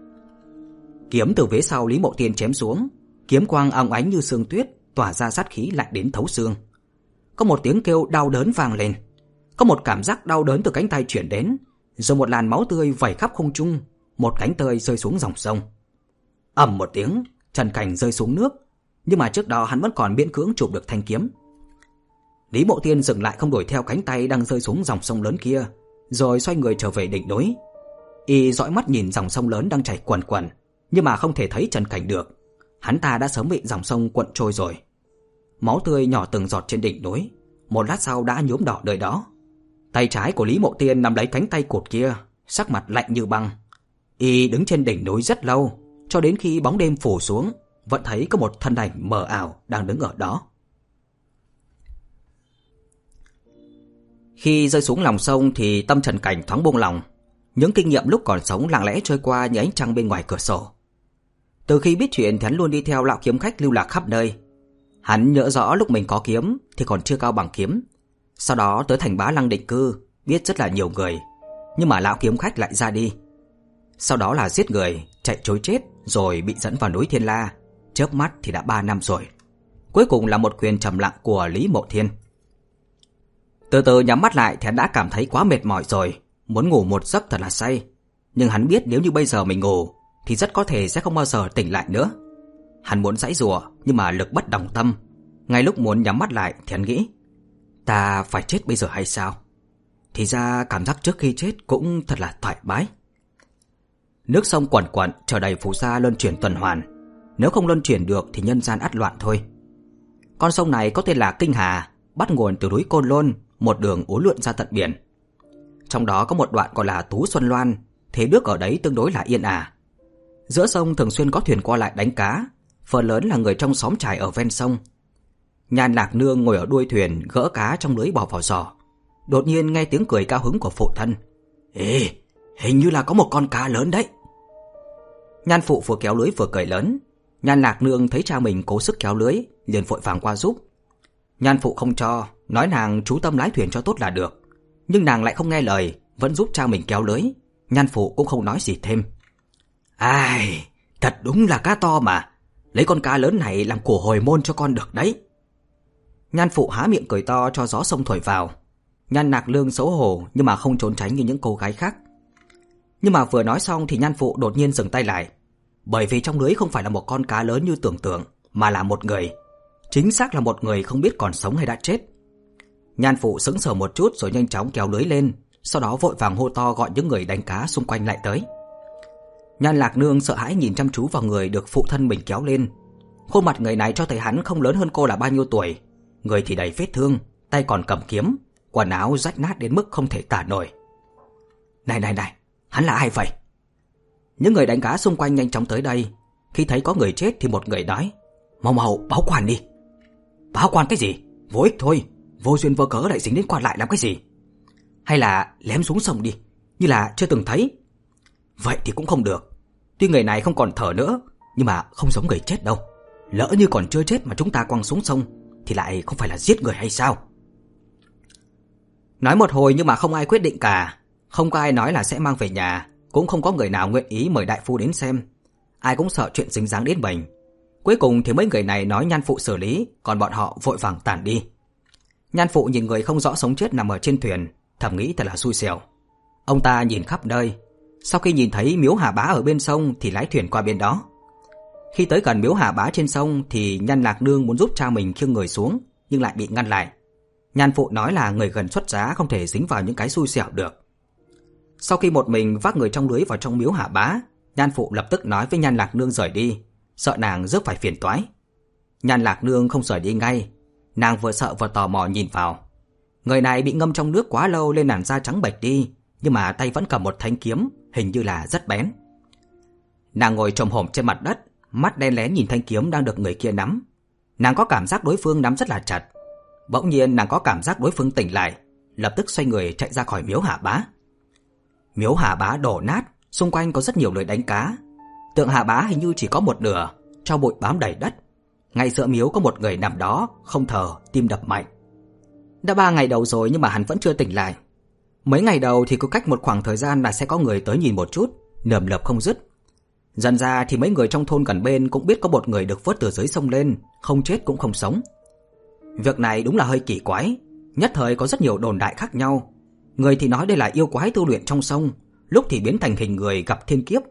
Kiếm từ phía sau Lý Mộ Thiên chém xuống, kiếm quang óng ánh như sương tuyết, tỏa ra sát khí lạnh đến thấu xương. Có một tiếng kêu đau đớn vang lên. Có một cảm giác đau đớn từ cánh tay chuyển đến, rồi một làn máu tươi vẩy khắp không trung, một cánh tơi rơi xuống dòng sông. ầm một tiếng, Trần Cảnh rơi xuống nước, nhưng mà trước đó hắn vẫn còn miễn cưỡng chụp được thanh kiếm. Lý Mộ Tiên dừng lại không đuổi theo cánh tay đang rơi xuống dòng sông lớn kia, rồi xoay người trở về đỉnh núi. Y dõi mắt nhìn dòng sông lớn đang chảy quần quần, nhưng mà không thể thấy Trần Cảnh được. Hắn ta đã sớm bị dòng sông cuộn trôi rồi. Máu tươi nhỏ từng giọt trên đỉnh núi, một lát sau đã nhuốm đỏ đời đó. Tay trái của Lý Mộ Tiên nắm lấy cánh tay cột kia, sắc mặt lạnh như băng. Y đứng trên đỉnh núi rất lâu, cho đến khi bóng đêm phủ xuống, vẫn thấy có một thân ảnh mờ ảo đang đứng ở đó. Khi rơi xuống lòng sông thì tâm Trần Cảnh thoáng buông lòng. Những kinh nghiệm lúc còn sống lặng lẽ trôi qua như ánh trăng bên ngoài cửa sổ. Từ khi biết chuyện thì hắn luôn đi theo lão kiếm khách lưu lạc khắp nơi. Hắn nhớ rõ lúc mình có kiếm thì còn chưa cao bằng kiếm. Sau đó tới thành bá lăng định cư, biết rất là nhiều người. Nhưng mà lão kiếm khách lại ra đi. Sau đó là giết người, chạy trối chết rồi bị dẫn vào núi Thiên La. Chớp mắt thì đã 3 năm rồi. Cuối cùng là một quyền trầm lặng của Lý Mộ Thiên. Từ từ nhắm mắt lại thì hắn đã cảm thấy quá mệt mỏi rồi, muốn ngủ một giấc thật là say. Nhưng hắn biết nếu như bây giờ mình ngủ thì rất có thể sẽ không bao giờ tỉnh lại nữa. Hắn muốn giãy rùa nhưng mà lực bất đồng tâm. Ngay lúc muốn nhắm mắt lại thì hắn nghĩ, ta phải chết bây giờ hay sao? Thì ra cảm giác trước khi chết cũng thật là thoải mái. Nước sông quẩn quẩn trở đầy phù sa luân chuyển tuần hoàn. Nếu không luân chuyển được thì nhân gian ắt loạn thôi. Con sông này có tên là Kinh Hà, bắt nguồn từ núi Côn Lôn, một đường uốn lượn ra tận biển. Trong đó có một đoạn gọi là Tú Xuân Loan, thế nước ở đấy tương đối là yên ả. Giữa sông thường xuyên có thuyền qua lại đánh cá, phần lớn là người trong xóm trài ở ven sông. Nhan Lạc Nương ngồi ở đuôi thuyền gỡ cá trong lưới bỏ vào giò. Đột nhiên nghe tiếng cười cao hứng của phụ thân. Ê, hình như là có một con cá lớn đấy. Nhan phụ vừa kéo lưới vừa cười lớn. Nhan Lạc Nương thấy cha mình cố sức kéo lưới, liền vội vàng qua giúp. Nhan phụ không cho, nói nàng chú tâm lái thuyền cho tốt là được. Nhưng nàng lại không nghe lời, vẫn giúp cha mình kéo lưới. Nhan phụ cũng không nói gì thêm. Ai, thật đúng là cá to mà. Lấy con cá lớn này làm của hồi môn cho con được đấy. Nhan phụ há miệng cười to cho gió sông thổi vào. Nhan nạc lương xấu hổ nhưng mà không trốn tránh như những cô gái khác. Nhưng mà vừa nói xong thì nhan phụ đột nhiên dừng tay lại. Bởi vì trong lưới không phải là một con cá lớn như tưởng tượng, mà là một người. Chính xác là một người không biết còn sống hay đã chết. Nhan phụ sững sờ một chút rồi nhanh chóng kéo lưới lên, sau đó vội vàng hô to gọi những người đánh cá xung quanh lại tới. Nhan Lạc Nương sợ hãi nhìn chăm chú vào người được phụ thân mình kéo lên. Khuôn mặt người này cho thấy hắn không lớn hơn cô là bao nhiêu tuổi, người thì đầy vết thương, tay còn cầm kiếm, quần áo rách nát đến mức không thể tả nổi. Này này này, hắn là ai vậy? Những người đánh cá xung quanh nhanh chóng tới đây, khi thấy có người chết thì một người nói, mau mau báo quan đi. Báo quan cái gì? Vô ích thôi, vô duyên vô cớ lại dính đến quan lại làm cái gì? Hay là lém xuống sông đi, như là chưa từng thấy. Vậy thì cũng không được. Tuy người này không còn thở nữa, nhưng mà không giống người chết đâu. Lỡ như còn chưa chết mà chúng ta quăng xuống sông, thì lại không phải là giết người hay sao? Nói một hồi nhưng mà không ai quyết định cả. Không có ai nói là sẽ mang về nhà, cũng không có người nào nguyện ý mời đại phu đến xem. Ai cũng sợ chuyện dính dáng đến mình. Cuối cùng thì mấy người này nói nhan phụ xử lý, còn bọn họ vội vàng tản đi. Nhan phụ nhìn người không rõ sống chết nằm ở trên thuyền, thầm nghĩ thật là xui xẻo. Ông ta nhìn khắp nơi, sau khi nhìn thấy miếu Hà Bá ở bên sông thì lái thuyền qua bên đó. Khi tới gần miếu Hà Bá trên sông thì Nhan Lạc Nương muốn giúp cha mình khiêng người xuống, nhưng lại bị ngăn lại. Nhan phụ nói là người gần xuất giá không thể dính vào những cái xui xẻo được. Sau khi một mình vác người trong lưới vào trong miếu Hà Bá, Nhan phụ lập tức nói với Nhan Lạc Nương rời đi, sợ nàng rước phải phiền toái. Nhan Lạc Nương không rời đi ngay, nàng vừa sợ vừa tò mò nhìn vào. Người này bị ngâm trong nước quá lâu lên làn da trắng bệch đi, nhưng mà tay vẫn cầm một thanh kiếm, hình như là rất bén. Nàng ngồi trồm hổm trên mặt đất, mắt đen lén nhìn thanh kiếm đang được người kia nắm. Nàng có cảm giác đối phương nắm rất là chặt. Bỗng nhiên nàng có cảm giác đối phương tỉnh lại, lập tức xoay người chạy ra khỏi miếu Hạ Bá. Miếu Hạ Bá đổ nát, xung quanh có rất nhiều lưới đánh cá. Tượng Hạ Bá hình như chỉ có một nửa, cho bụi bám đầy đất. Ngay giữa miếu có một người nằm đó, không thở, tim đập mạnh. Đã ba ngày đầu rồi nhưng mà hắn vẫn chưa tỉnh lại. Mấy ngày đầu thì cứ cách một khoảng thời gian là sẽ có người tới nhìn một chút, nườm lợp không dứt. Dần ra thì mấy người trong thôn gần bên cũng biết có một người được vớt từ dưới sông lên, không chết cũng không sống. Việc này đúng là hơi kỳ quái, nhất thời có rất nhiều đồn đại khác nhau. Người thì nói đây là yêu quái tu luyện trong sông, lúc thì biến thành hình người gặp thiên kiếp.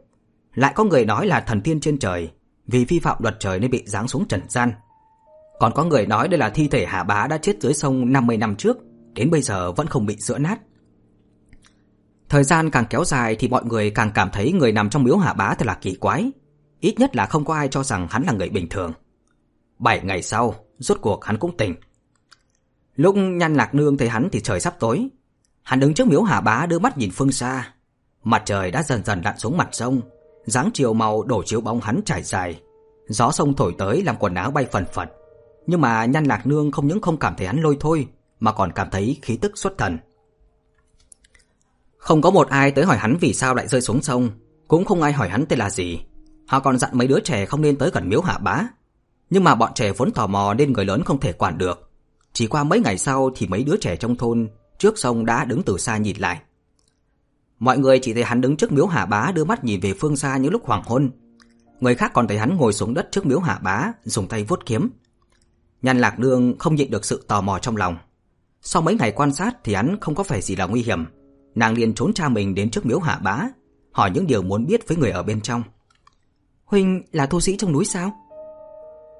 Lại có người nói là thần tiên trên trời, vì vi phạm luật trời nên bị giáng xuống trần gian. Còn có người nói đây là thi thể Hà Bá đã chết dưới sông 50 năm trước, đến bây giờ vẫn không bị rữa nát. Thời gian càng kéo dài thì mọi người càng cảm thấy người nằm trong miếu hạ bá thật là kỳ quái. Ít nhất là không có ai cho rằng hắn là người bình thường. Bảy ngày sau, rốt cuộc hắn cũng tỉnh. Lúc Nhan lạc nương thấy hắn thì trời sắp tối. Hắn đứng trước miếu hạ bá đưa mắt nhìn phương xa. Mặt trời đã dần dần lặn xuống mặt sông, dáng chiều màu đổ chiếu bóng hắn trải dài. Gió sông thổi tới làm quần áo bay phần phật, nhưng mà Nhan Lạc Nương không những không cảm thấy hắn lôi thôi, mà còn cảm thấy khí tức xuất thần. Không có một ai tới hỏi hắn vì sao lại rơi xuống sông, cũng không ai hỏi hắn tên là gì. Họ còn dặn mấy đứa trẻ không nên tới gần miếu hạ bá. Nhưng mà bọn trẻ vốn tò mò nên người lớn không thể quản được. Chỉ qua mấy ngày sau thì mấy đứa trẻ trong thôn trước sông đã đứng từ xa nhìn lại. Mọi người chỉ thấy hắn đứng trước miếu hạ bá đưa mắt nhìn về phương xa những lúc hoàng hôn. Người khác còn thấy hắn ngồi xuống đất trước miếu hạ bá, dùng tay vuốt kiếm. Nhan lạc nương không nhịn được sự tò mò trong lòng. Sau mấy ngày quan sát thì hắn không có vẻ gì là nguy hiểm. Nàng liền trốn cha mình đến trước miếu hạ bá, hỏi những điều muốn biết với người ở bên trong. Huynh là tu sĩ trong núi sao?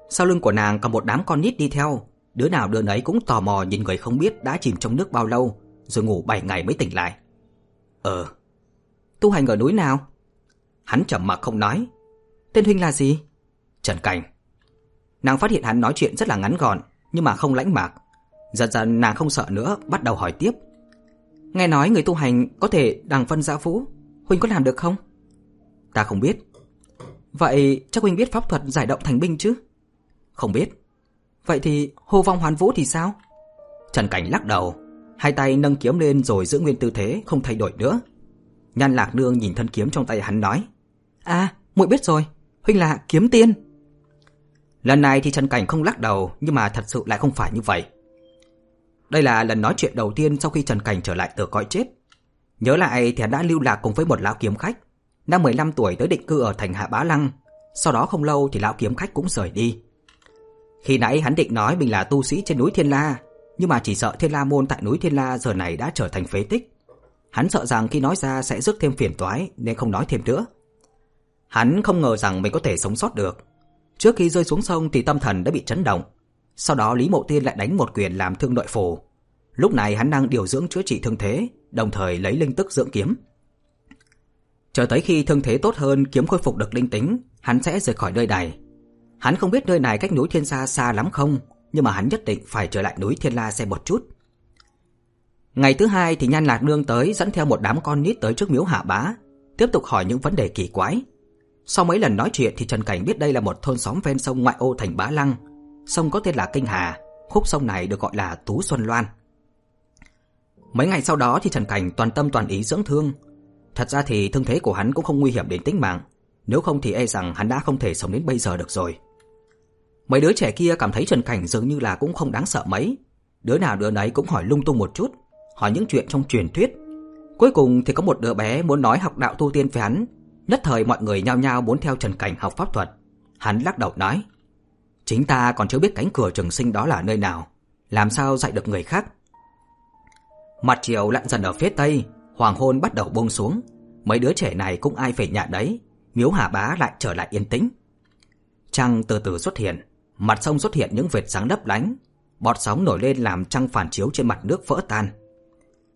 Sau lưng của nàng có một đám con nít đi theo, đứa nào đứa nấy cũng tò mò nhìn người không biết đã chìm trong nước bao lâu, rồi ngủ 7 ngày mới tỉnh lại. Ờ, tu hành ở núi nào? Hắn trầm mặc không nói. Tên huynh là gì? Trần Cảnh. Nàng phát hiện hắn nói chuyện rất là ngắn gọn, nhưng mà không lãnh mạc. Dần dần nàng không sợ nữa, bắt đầu hỏi tiếp. Nghe nói người tu hành có thể đằng phân giã vũ, huynh có làm được không? Ta không biết. Vậy chắc huynh biết pháp thuật giải động thành binh chứ? Không biết. Vậy thì hô vong hoàn vũ thì sao? Trần Cảnh lắc đầu, hai tay nâng kiếm lên rồi giữ nguyên tư thế không thay đổi nữa. Nhan Lạc Nương nhìn thân kiếm trong tay hắn nói: a, muội biết rồi, huynh là kiếm tiên." Lần này thì Trần Cảnh không lắc đầu, nhưng mà thật sự lại không phải như vậy. Đây là lần nói chuyện đầu tiên sau khi Trần Cảnh trở lại từ cõi chết. Nhớ lại thì hắn đã lưu lạc cùng với một lão kiếm khách, năm 15 tuổi tới định cư ở thành Hạ Bá Lăng, sau đó không lâu thì lão kiếm khách cũng rời đi. Khi nãy hắn định nói mình là tu sĩ trên núi Thiên La, nhưng mà chỉ sợ Thiên La môn tại núi Thiên La giờ này đã trở thành phế tích. Hắn sợ rằng khi nói ra sẽ rước thêm phiền toái nên không nói thêm nữa. Hắn không ngờ rằng mình có thể sống sót được. Trước khi rơi xuống sông thì tâm thần đã bị chấn động. Sau đó Lý Mộ Tiên lại đánh một quyền làm thương nội phù. Lúc này hắn đang điều dưỡng chữa trị thương thế, đồng thời lấy linh tức dưỡng kiếm. Chờ tới khi thương thế tốt hơn, kiếm khôi phục được linh tính, hắn sẽ rời khỏi nơi này. Hắn không biết nơi này cách núi Thiên Sa xa lắm không, nhưng mà hắn nhất định phải trở lại núi Thiên La xem một chút. Ngày thứ hai thì Nhan Lạc Nương tới dẫn theo một đám con nít tới trước miếu Hạ Bá, tiếp tục hỏi những vấn đề kỳ quái. Sau mấy lần nói chuyện thì Trần Cảnh biết đây là một thôn xóm ven sông ngoại ô thành Bá Lăng, sông có tên là Kinh Hà, khúc sông này được gọi là Tú Xuân Loan. Mấy ngày sau đó thì Trần Cảnh toàn tâm toàn ý dưỡng thương. Thật ra thì thương thế của hắn cũng không nguy hiểm đến tính mạng, nếu không thì e rằng hắn đã không thể sống đến bây giờ được rồi. Mấy đứa trẻ kia cảm thấy Trần Cảnh dường như là cũng không đáng sợ mấy. Đứa nào đứa nấy cũng hỏi lung tung một chút, hỏi những chuyện trong truyền thuyết. Cuối cùng thì có một đứa bé muốn nói học đạo tu tiên với hắn, nhất thời mọi người nhao nhao muốn theo Trần Cảnh học pháp thuật. Hắn lắc đầu nói: "Chính ta còn chưa biết cánh cửa trường sinh đó là nơi nào, làm sao dạy được người khác?" Mặt chiều lặn dần ở phía tây, hoàng hôn bắt đầu buông xuống, mấy đứa trẻ này cũng ai phải nhạ đấy, miếu Hà Bá lại trở lại yên tĩnh. Trăng từ từ xuất hiện, mặt sông xuất hiện những vệt sáng lấp lánh, bọt sóng nổi lên làm trăng phản chiếu trên mặt nước vỡ tan.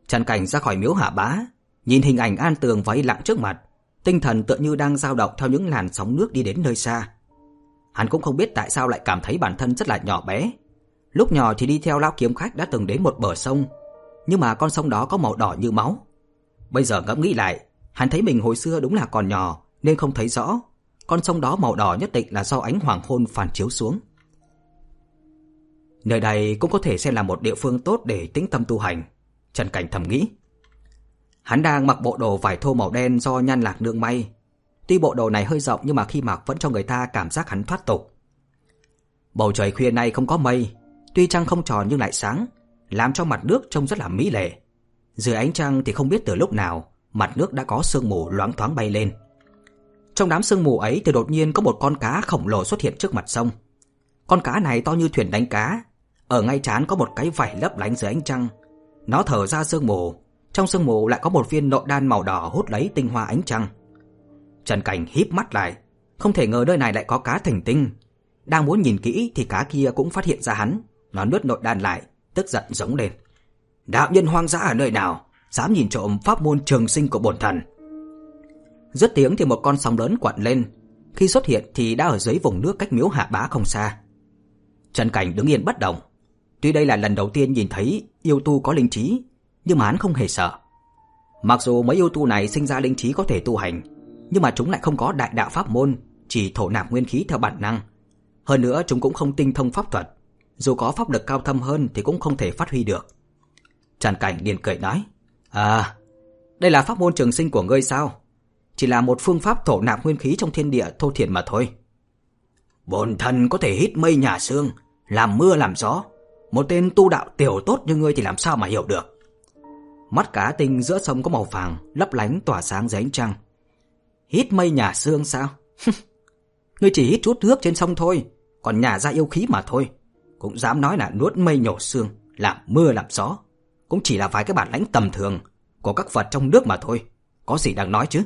Trần Cảnh ra khỏi miếu Hạ Bá, nhìn hình ảnh An Tường váy lặng trước mặt, tinh thần tựa như đang dao động theo những làn sóng nước đi đến nơi xa. Hắn cũng không biết tại sao lại cảm thấy bản thân rất là nhỏ bé. Lúc nhỏ thì đi theo lão kiếm khách đã từng đến một bờ sông, nhưng mà con sông đó có màu đỏ như máu. Bây giờ ngẫm nghĩ lại, hắn thấy mình hồi xưa đúng là còn nhỏ nên không thấy rõ, con sông đó màu đỏ nhất định là do ánh hoàng hôn phản chiếu xuống. Nơi đây cũng có thể xem là một địa phương tốt để tĩnh tâm tu hành, Trần Cảnh thầm nghĩ. Hắn đang mặc bộ đồ vải thô màu đen do nhan lạc nương may. Tuy bộ đồ này hơi rộng nhưng mà khi mặc vẫn cho người ta cảm giác hắn thoát tục. Bầu trời khuya nay không có mây, tuy trăng không tròn nhưng lại sáng, làm cho mặt nước trông rất là mỹ lệ. Dưới ánh trăng thì không biết từ lúc nào, mặt nước đã có sương mù loáng thoáng bay lên. Trong đám sương mù ấy thì đột nhiên có một con cá khổng lồ xuất hiện trước mặt sông. Con cá này to như thuyền đánh cá, ở ngay trán có một cái vảy lấp lánh dưới ánh trăng. Nó thở ra sương mù, trong sương mù lại có một viên nội đan màu đỏ hút lấy tinh hoa ánh trăng. Trần Cảnh híp mắt lại, không thể ngờ nơi này lại có cá thành tinh. Đang muốn nhìn kỹ thì cá kia cũng phát hiện ra hắn, nó nuốt nội đan lại, tức giận giống lên. Đạo nhân hoang dã ở nơi nào, dám nhìn trộm pháp môn trường sinh của bổn thần. Dứt tiếng thì một con sóng lớn quặn lên, khi xuất hiện thì đã ở dưới vùng nước cách miếu hạ bá không xa. Trần Cảnh đứng yên bất động. Tuy đây là lần đầu tiên nhìn thấy yêu tu có linh trí, nhưng mà hắn không hề sợ. Mặc dù mấy yêu tu này sinh ra linh trí có thể tu hành, nhưng mà chúng lại không có đại đạo pháp môn, chỉ thổ nạp nguyên khí theo bản năng. Hơn nữa chúng cũng không tinh thông pháp thuật, dù có pháp lực cao thâm hơn thì cũng không thể phát huy được. tràn Cảnh điền cười nói, À, đây là pháp môn trường sinh của ngươi sao? Chỉ là một phương pháp thổ nạp nguyên khí trong thiên địa thô thiện mà thôi. Bồn thần có thể hít mây nhà xương, làm mưa làm gió. Một tên tu đạo tiểu tốt như ngươi thì làm sao mà hiểu được. Mắt cá tinh giữa sông có màu vàng, lấp lánh tỏa sáng dưới ánh trăng. Hít mây nhà xương sao? ngươi chỉ hít chút nước trên sông thôi, còn nhà ra yêu khí mà thôi. Cũng dám nói là nuốt mây nhổ xương, làm mưa làm gió. Cũng chỉ là vài cái bản lãnh tầm thường của các vật trong nước mà thôi. Có gì đang nói chứ?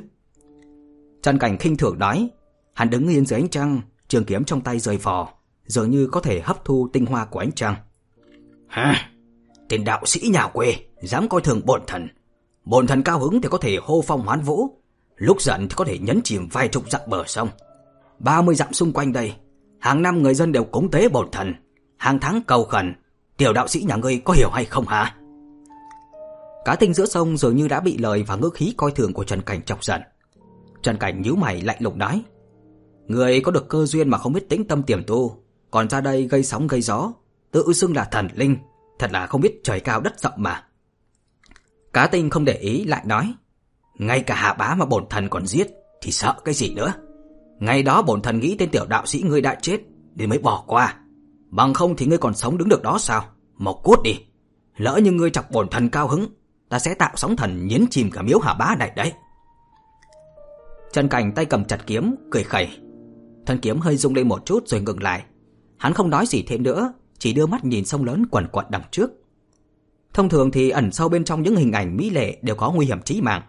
Trần Cảnh khinh thường nói, hắn đứng yên dưới ánh trăng, trường kiếm trong tay rời vò, dường như có thể hấp thu tinh hoa của ánh trăng. Hả? Tên đạo sĩ nhà quê, dám coi thường bổn thần. Bổn thần cao hứng thì có thể hô phong hoán vũ, lúc giận thì có thể nhấn chìm vài chục dặm bờ sông. 30 dặm xung quanh đây, hàng năm người dân đều cúng tế bổn thần, hàng tháng cầu khẩn, tiểu đạo sĩ nhà ngươi có hiểu hay không hả? Cá tinh giữa sông dường như đã bị lời và ngữ khí coi thường của Trần Cảnh chọc giận. Trần Cảnh nhíu mày lạnh lùng nói: Người có được cơ duyên mà không biết tĩnh tâm tiềm tu, còn ra đây gây sóng gây gió, tự xưng là thần linh, thật là không biết trời cao đất rộng mà. Cá tinh không để ý lại nói, ngay cả hạ bá mà bổn thần còn giết, thì sợ cái gì nữa. Ngày đó bổn thần nghĩ tên tiểu đạo sĩ ngươi đã chết, nên mới bỏ qua. Bằng không thì ngươi còn sống đứng được đó sao? Một cút đi. Lỡ như ngươi chọc bổn thần cao hứng, ta sẽ tạo sóng thần nhấn chìm cả miếu hạ bá này đấy. Trần Cảnh tay cầm chặt kiếm, cười khẩy. Thân kiếm hơi rung lên một chút rồi ngừng lại. Hắn không nói gì thêm nữa, chỉ đưa mắt nhìn sông lớn quần quật đằng trước. Thông thường thì ẩn sâu bên trong những hình ảnh mỹ lệ đều có nguy hiểm chí mạng.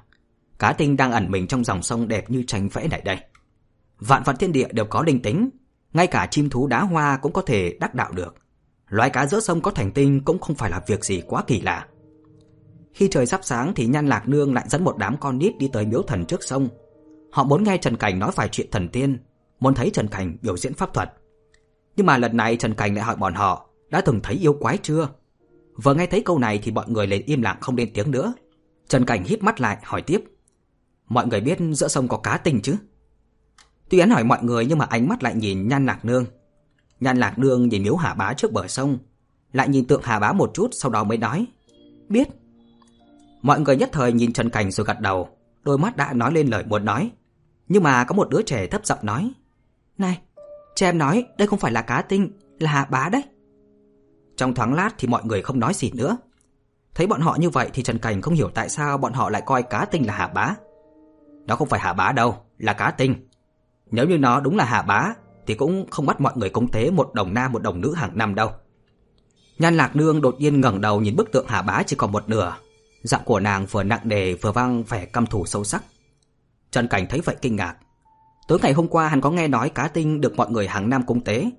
Cá tinh đang ẩn mình trong dòng sông đẹp như tranh vẽ này đây. Vạn vật thiên địa đều có linh tính, ngay cả chim thú đá hoa cũng có thể đắc đạo được. Loài cá giữa sông có thành tinh cũng không phải là việc gì quá kỳ lạ. Khi trời sắp sáng thì Nhan Lạc Nương lại dẫn một đám con nít đi tới miếu thần trước sông. Họ muốn nghe Trần Cảnh nói vài chuyện thần tiên, muốn thấy Trần Cảnh biểu diễn pháp thuật. Nhưng mà lần này Trần Cảnh lại hỏi bọn họ đã từng thấy yêu quái chưa? Vừa nghe thấy câu này thì bọn người liền im lặng không lên tiếng nữa. Trần Cảnh híp mắt lại hỏi tiếp. Mọi người biết giữa sông có cá tình chứ? Tuy hắn hỏi mọi người nhưng mà ánh mắt lại nhìn Nhan Lạc Nương. Nhan Lạc Nương nhìn miếu Hà Bá trước bờ sông, lại nhìn tượng Hà Bá một chút sau đó mới nói. Biết. Mọi người nhất thời nhìn Trần Cảnh rồi gật đầu, đôi mắt đã nói lên lời muốn nói. Nhưng mà có một đứa trẻ thấp giọng nói. Này, cha em nói đây không phải là cá tinh, là hạ Bá đấy. Trong thoáng lát thì mọi người không nói gì nữa. Thấy bọn họ như vậy thì Trần Cảnh không hiểu tại sao bọn họ lại coi cá tinh là hạ Bá. Đó không phải hạ Bá đâu, là cá tinh. Nếu như nó đúng là hạ Bá thì cũng không bắt mọi người cúng tế một đồng nam một đồng nữ hàng năm đâu. Nhan Lạc Nương đột nhiên ngẩng đầu nhìn bức tượng hạ Bá chỉ còn một nửa. Giọng của nàng vừa nặng nề vừa vang vẻ căm thù sâu sắc. Trần Cảnh thấy vậy kinh ngạc. Tối ngày hôm qua hắn có nghe nói cá tinh được mọi người hàng năm cúng tế.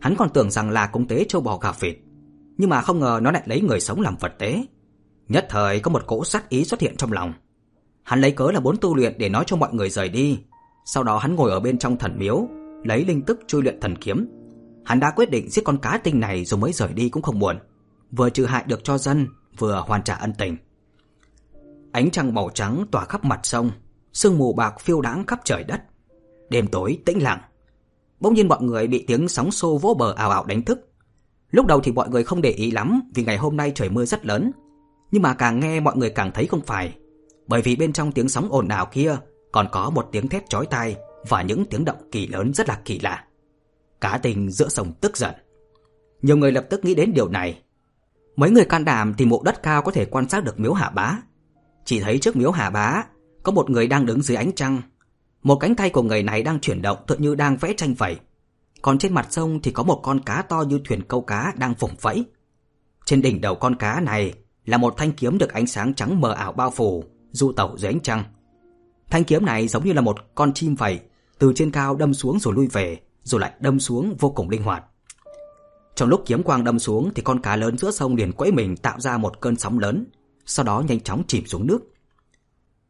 Hắn còn tưởng rằng là cúng tế châu bò gà vịt, nhưng mà không ngờ nó lại lấy người sống làm vật tế. Nhất thời có một cỗ sát ý xuất hiện trong lòng. Hắn lấy cớ là bốn tu luyện để nói cho mọi người rời đi. Sau đó hắn ngồi ở bên trong thần miếu, lấy linh tức chui luyện thần kiếm. Hắn đã quyết định giết con cá tinh này rồi mới rời đi cũng không buồn, vừa trừ hại được cho dân, vừa hoàn trả ân tình. Ánh trăng màu trắng tỏa khắp mặt sông, sương mù bạc phiêu đãng khắp trời đất. Đêm tối tĩnh lặng. Bỗng nhiên mọi người bị tiếng sóng xô vỗ bờ ào ào đánh thức. Lúc đầu thì mọi người không để ý lắm vì ngày hôm nay trời mưa rất lớn. Nhưng mà càng nghe mọi người càng thấy không phải. Bởi vì bên trong tiếng sóng ồn ào kia còn có một tiếng thét chói tai và những tiếng động kỳ lớn rất là kỳ lạ. Cá tình giữa sông tức giận. Nhiều người lập tức nghĩ đến điều này. Mấy người can đảm thì mộ đất cao có thể quan sát được miếu hạ bá. Chỉ thấy trước miếu hạ bá có một người đang đứng dưới ánh trăng. Một cánh tay của người này đang chuyển động tựa như đang vẽ tranh vậy. Còn trên mặt sông thì có một con cá to như thuyền câu cá đang vùng vẫy. Trên đỉnh đầu con cá này là một thanh kiếm được ánh sáng trắng mờ ảo bao phủ, du tẩu dưới ánh trăng. Thanh kiếm này giống như là một con chim vậy, từ trên cao đâm xuống rồi lui về, rồi lại đâm xuống vô cùng linh hoạt. Trong lúc kiếm quang đâm xuống thì con cá lớn giữa sông liền quẫy mình tạo ra một cơn sóng lớn, sau đó nhanh chóng chìm xuống nước.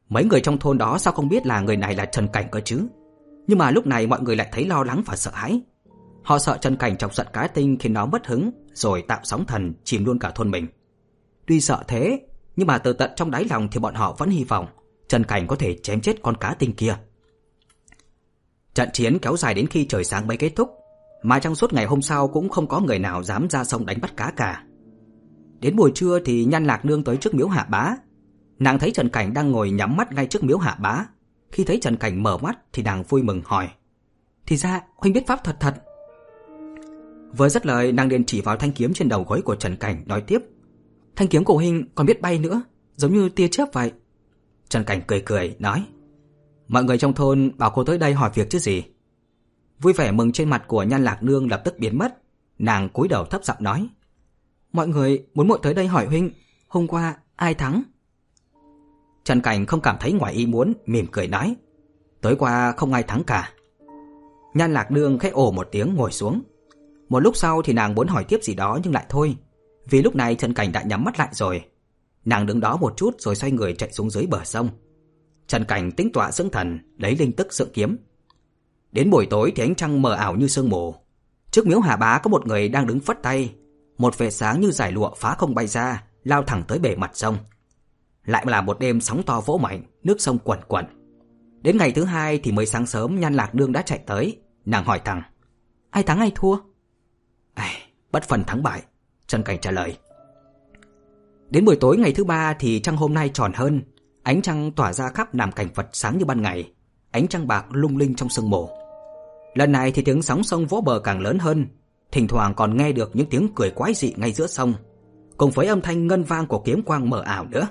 Mấy người trong thôn đó sao không biết là người này là Trần Cảnh cơ chứ? Nhưng mà lúc này mọi người lại thấy lo lắng và sợ hãi. Họ sợ Trần Cảnh chọc giận cá tinh khiến nó mất hứng, rồi tạo sóng thần chìm luôn cả thôn mình. Tuy sợ thế, nhưng mà từ tận trong đáy lòng thì bọn họ vẫn hy vọng Trần Cảnh có thể chém chết con cá tinh kia. Trận chiến kéo dài đến khi trời sáng mới kết thúc, mà trong suốt ngày hôm sau cũng không có người nào dám ra sông đánh bắt cá cả. Đến buổi trưa thì Nhan Lạc Nương tới trước miếu Hạ Bá. Nàng thấy Trần Cảnh đang ngồi nhắm mắt ngay trước miếu Hạ Bá. Khi thấy Trần Cảnh mở mắt thì nàng vui mừng hỏi: "Thì ra huynh biết pháp thuật thật?" Vừa dứt lời, nàng liền chỉ vào thanh kiếm trên đầu gối của Trần Cảnh nói tiếp: "Thanh kiếm của huynh còn biết bay nữa, giống như tia chớp vậy." Trần Cảnh cười cười nói: "Mọi người trong thôn bảo cô tới đây hỏi việc chứ gì?" Vui vẻ mừng trên mặt của Nhan Lạc Nương lập tức biến mất, nàng cúi đầu thấp giọng nói: Mọi người muốn muội tới đây hỏi huynh, hôm qua ai thắng? Trần Cảnh không cảm thấy ngoài ý muốn, mỉm cười nói. Tối qua không ai thắng cả. Nhan Lạc đương khẽ ồ một tiếng ngồi xuống. Một lúc sau thì nàng muốn hỏi tiếp gì đó nhưng lại thôi. Vì lúc này Trần Cảnh đã nhắm mắt lại rồi. Nàng đứng đó một chút rồi xoay người chạy xuống dưới bờ sông. Trần Cảnh tính tọa dưỡng thần, lấy linh tức dưỡng kiếm. Đến buổi tối thì ánh trăng mờ ảo như sương mù. Trước miếu Hà Bá có một người đang đứng phất tay, một vệt sáng như giải lụa phá không bay ra, lao thẳng tới bể mặt sông. Lại là một đêm sóng to vỗ mạnh, nước sông quẩn quẩn. Đến ngày thứ hai thì mới sáng sớm Nhan Lạc Nương đã chạy tới, nàng hỏi thẳng: "Ai thắng ai thua?" "Ai, bất phần thắng bại." Trần Cảnh trả lời. Đến buổi tối ngày thứ ba thì trăng hôm nay tròn hơn, ánh trăng tỏa ra khắp làm cảnh vật sáng như ban ngày, ánh trăng bạc lung linh trong sương mù. Lần này thì tiếng sóng sông vỗ bờ càng lớn hơn, thỉnh thoảng còn nghe được những tiếng cười quái dị ngay giữa sông, cùng với âm thanh ngân vang của kiếm quang mờ ảo nữa.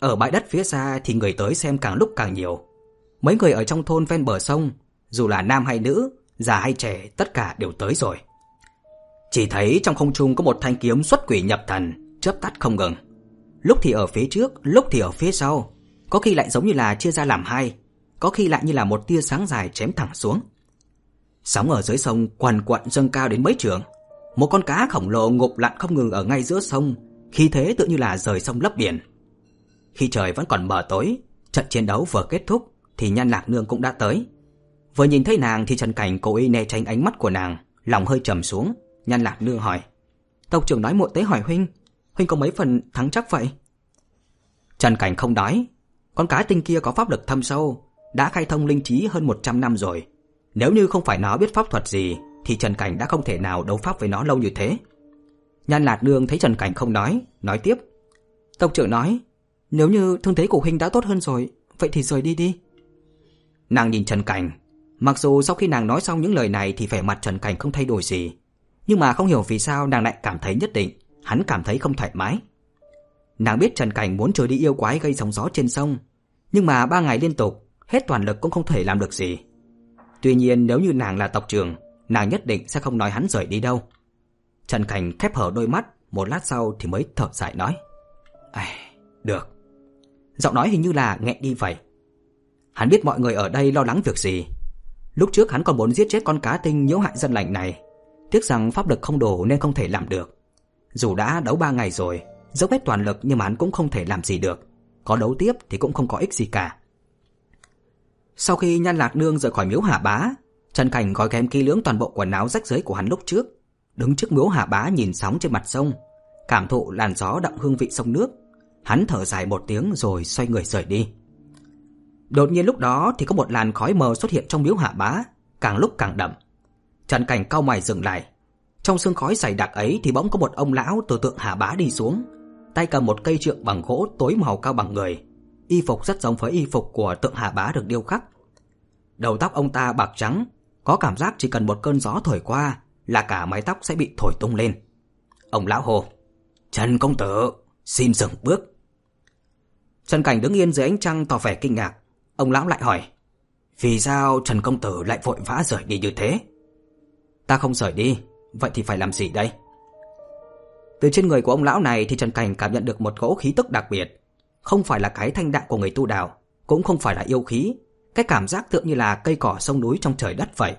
Ở bãi đất phía xa thì người tới xem càng lúc càng nhiều. Mấy người ở trong thôn ven bờ sông, dù là nam hay nữ, già hay trẻ, tất cả đều tới rồi. Chỉ thấy trong không trung có một thanh kiếm xuất quỷ nhập thần, chớp tắt không ngừng. Lúc thì ở phía trước, lúc thì ở phía sau, có khi lại giống như là chia ra làm hai, có khi lại như là một tia sáng dài chém thẳng xuống. Sóng ở dưới sông quằn quặn dâng cao đến mấy trường. Một con cá khổng lồ ngục lặn không ngừng ở ngay giữa sông, khi thế tự như là rời sông lấp biển. Khi trời vẫn còn mờ tối, trận chiến đấu vừa kết thúc thì Nhan Lạc Nương cũng đã tới. Vừa nhìn thấy nàng thì Trần Cảnh cố ý né tránh ánh mắt của nàng, lòng hơi trầm xuống, Nhan Lạc Nương hỏi: "Tộc trưởng nói muội tới hỏi huynh, huynh có mấy phần thắng chắc vậy?" Trần Cảnh không nói, con cá tinh kia có pháp lực thâm sâu, đã khai thông linh trí hơn 100 năm rồi, nếu như không phải nó biết pháp thuật gì thì Trần Cảnh đã không thể nào đấu pháp với nó lâu như thế. Nhan lạc Nương thấy Trần Cảnh không nói, nói tiếp. Tộc trưởng nói, nếu như thương thế của huynh đã tốt hơn rồi, vậy thì rời đi đi. Nàng nhìn Trần Cảnh, mặc dù sau khi nàng nói xong những lời này thì vẻ mặt Trần Cảnh không thay đổi gì, nhưng mà không hiểu vì sao nàng lại cảm thấy nhất định, hắn cảm thấy không thoải mái. Nàng biết Trần Cảnh muốn chờ đi yêu quái gây sóng gió trên sông, nhưng mà ba ngày liên tục, hết toàn lực cũng không thể làm được gì. Tuy nhiên nếu như nàng là tộc trưởng, nàng nhất định sẽ không nói hắn rời đi đâu. Trần Cảnh khép hở đôi mắt, một lát sau thì mới thở dài nói. Ai, được. Giọng nói hình như là nghẹn đi vậy. Hắn biết mọi người ở đây lo lắng việc gì. Lúc trước hắn còn muốn giết chết con cá tinh nhiễu hại dân lành này. Tiếc rằng pháp lực không đủ nên không thể làm được. Dù đã đấu ba ngày rồi, dốc hết toàn lực nhưng mà hắn cũng không thể làm gì được. Có đấu tiếp thì cũng không có ích gì cả. Sau khi Nhan Lạc Nương rời khỏi miếu Hà Bá, Trần Cảnh gói ghém kỹ lưỡng toàn bộ quần áo rách rưới của hắn lúc trước, đứng trước miếu Hà Bá nhìn sóng trên mặt sông, cảm thụ làn gió đậm hương vị sông nước. Hắn thở dài một tiếng rồi xoay người rời đi. Đột nhiên lúc đó thì có một làn khói mờ xuất hiện trong miếu Hạ Bá, càng lúc càng đậm. Trần Cảnh cao mày dừng lại. Trong sương khói dày đặc ấy thì bỗng có một ông lão từ tượng Hạ Bá đi xuống, tay cầm một cây trượng bằng gỗ tối màu cao bằng người, y phục rất giống với y phục của tượng Hạ Bá được điêu khắc. Đầu tóc ông ta bạc trắng, có cảm giác chỉ cần một cơn gió thổi qua là cả mái tóc sẽ bị thổi tung lên. Ông lão hồ, Trần công tử, xin dừng bước. Trần Cảnh đứng yên dưới ánh trăng tỏ vẻ kinh ngạc. Ông lão lại hỏi, vì sao Trần công tử lại vội vã rời đi như thế? Ta không rời đi, vậy thì phải làm gì đây? Từ trên người của ông lão này thì Trần Cảnh cảm nhận được một cỗ khí tức đặc biệt không phải là cái thanh đạm của người tu đạo, cũng không phải là yêu khí, cái cảm giác tựa như là cây cỏ sông núi trong trời đất vậy.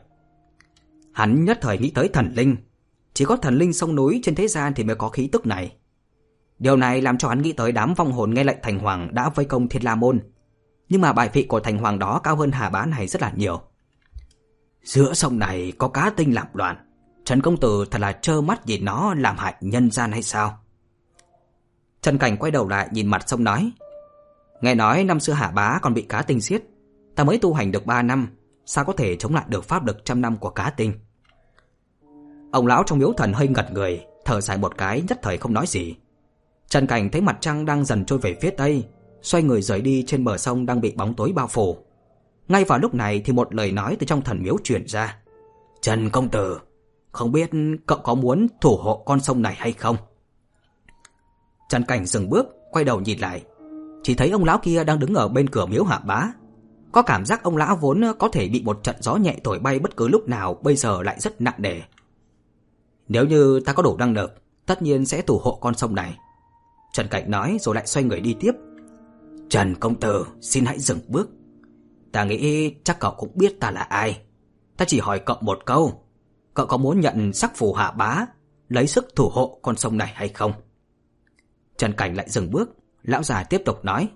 Hắn nhất thời nghĩ tới thần linh, chỉ có thần linh sông núi trên thế gian thì mới có khí tức này. Điều này làm cho hắn nghĩ tới đám vong hồn nghe lệnh thành hoàng đã vây công Thiên La môn, nhưng mà bài vị của thành hoàng đó cao hơn Hà Bá này rất là nhiều. Giữa sông này có cá tinh làm loạn, Trần công tử thật là trơ mắt nhìn nó làm hại nhân gian hay sao? Trần Cảnh quay đầu lại nhìn mặt sông nói Nghe nói năm xưa Hạ Bá còn bị cá tinh giết Ta mới tu hành được 3 năm sao có thể chống lại được pháp lực trăm năm của cá tinh. Ông lão trong miếu thần hơi ngật người, thở dài một cái nhất thời không nói gì. Trần Cảnh thấy mặt trăng đang dần trôi về phía tây, xoay người rời đi trên bờ sông đang bị bóng tối bao phủ. Ngay vào lúc này thì một lời nói từ trong thần miếu truyền ra. Trần công tử, không biết cậu có muốn thủ hộ con sông này hay không? Trần Cảnh dừng bước, quay đầu nhìn lại. Chỉ thấy ông lão kia đang đứng ở bên cửa miếu hạ bá. Có cảm giác ông lão vốn có thể bị một trận gió nhẹ thổi bay bất cứ lúc nào bây giờ lại rất nặng nề. Nếu như ta có đủ năng lực, tất nhiên sẽ thủ hộ con sông này. Trần Cảnh nói rồi lại xoay người đi tiếp. Trần công tử, xin hãy dừng bước. Ta nghĩ chắc cậu cũng biết ta là ai. Ta chỉ hỏi cậu một câu. Cậu có muốn nhận sắc phù hạ bá, lấy sức thủ hộ con sông này hay không? Trần Cảnh lại dừng bước, lão già tiếp tục nói.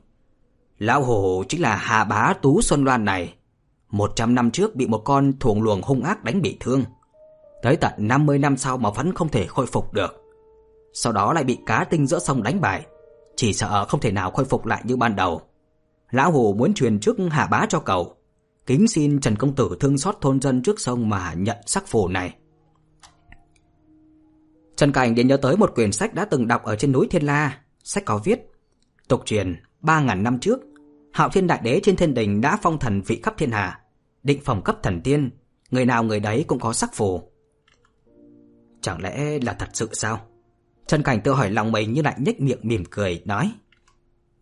Lão hồ chính là hạ bá Tú Xuân Loan này. Một trăm năm trước bị một con thuồng luồng hung ác đánh bị thương. Tới tận 50 năm sau mà vẫn không thể khôi phục được. Sau đó lại bị cá tinh giữa sông đánh bại. Chỉ sợ không thể nào khôi phục lại như ban đầu. Lão Hồ muốn truyền trước hạ bá cho cậu. Kính xin Trần Công Tử thương xót thôn dân trước sông mà nhận sắc phù này. Trần Cảnh đến nhớ tới một quyển sách đã từng đọc ở trên núi Thiên La. Sách có viết. Tục truyền, 3.000 năm trước, Hạo Thiên Đại Đế trên thiên đình đã phong thần vị cấp thiên hà, Định phẩm cấp thần tiên, người nào người đấy cũng có sắc phù. Chẳng lẽ là thật sự sao? Trần Cảnh tự hỏi lòng mình như lại nhếch miệng mỉm cười, nói.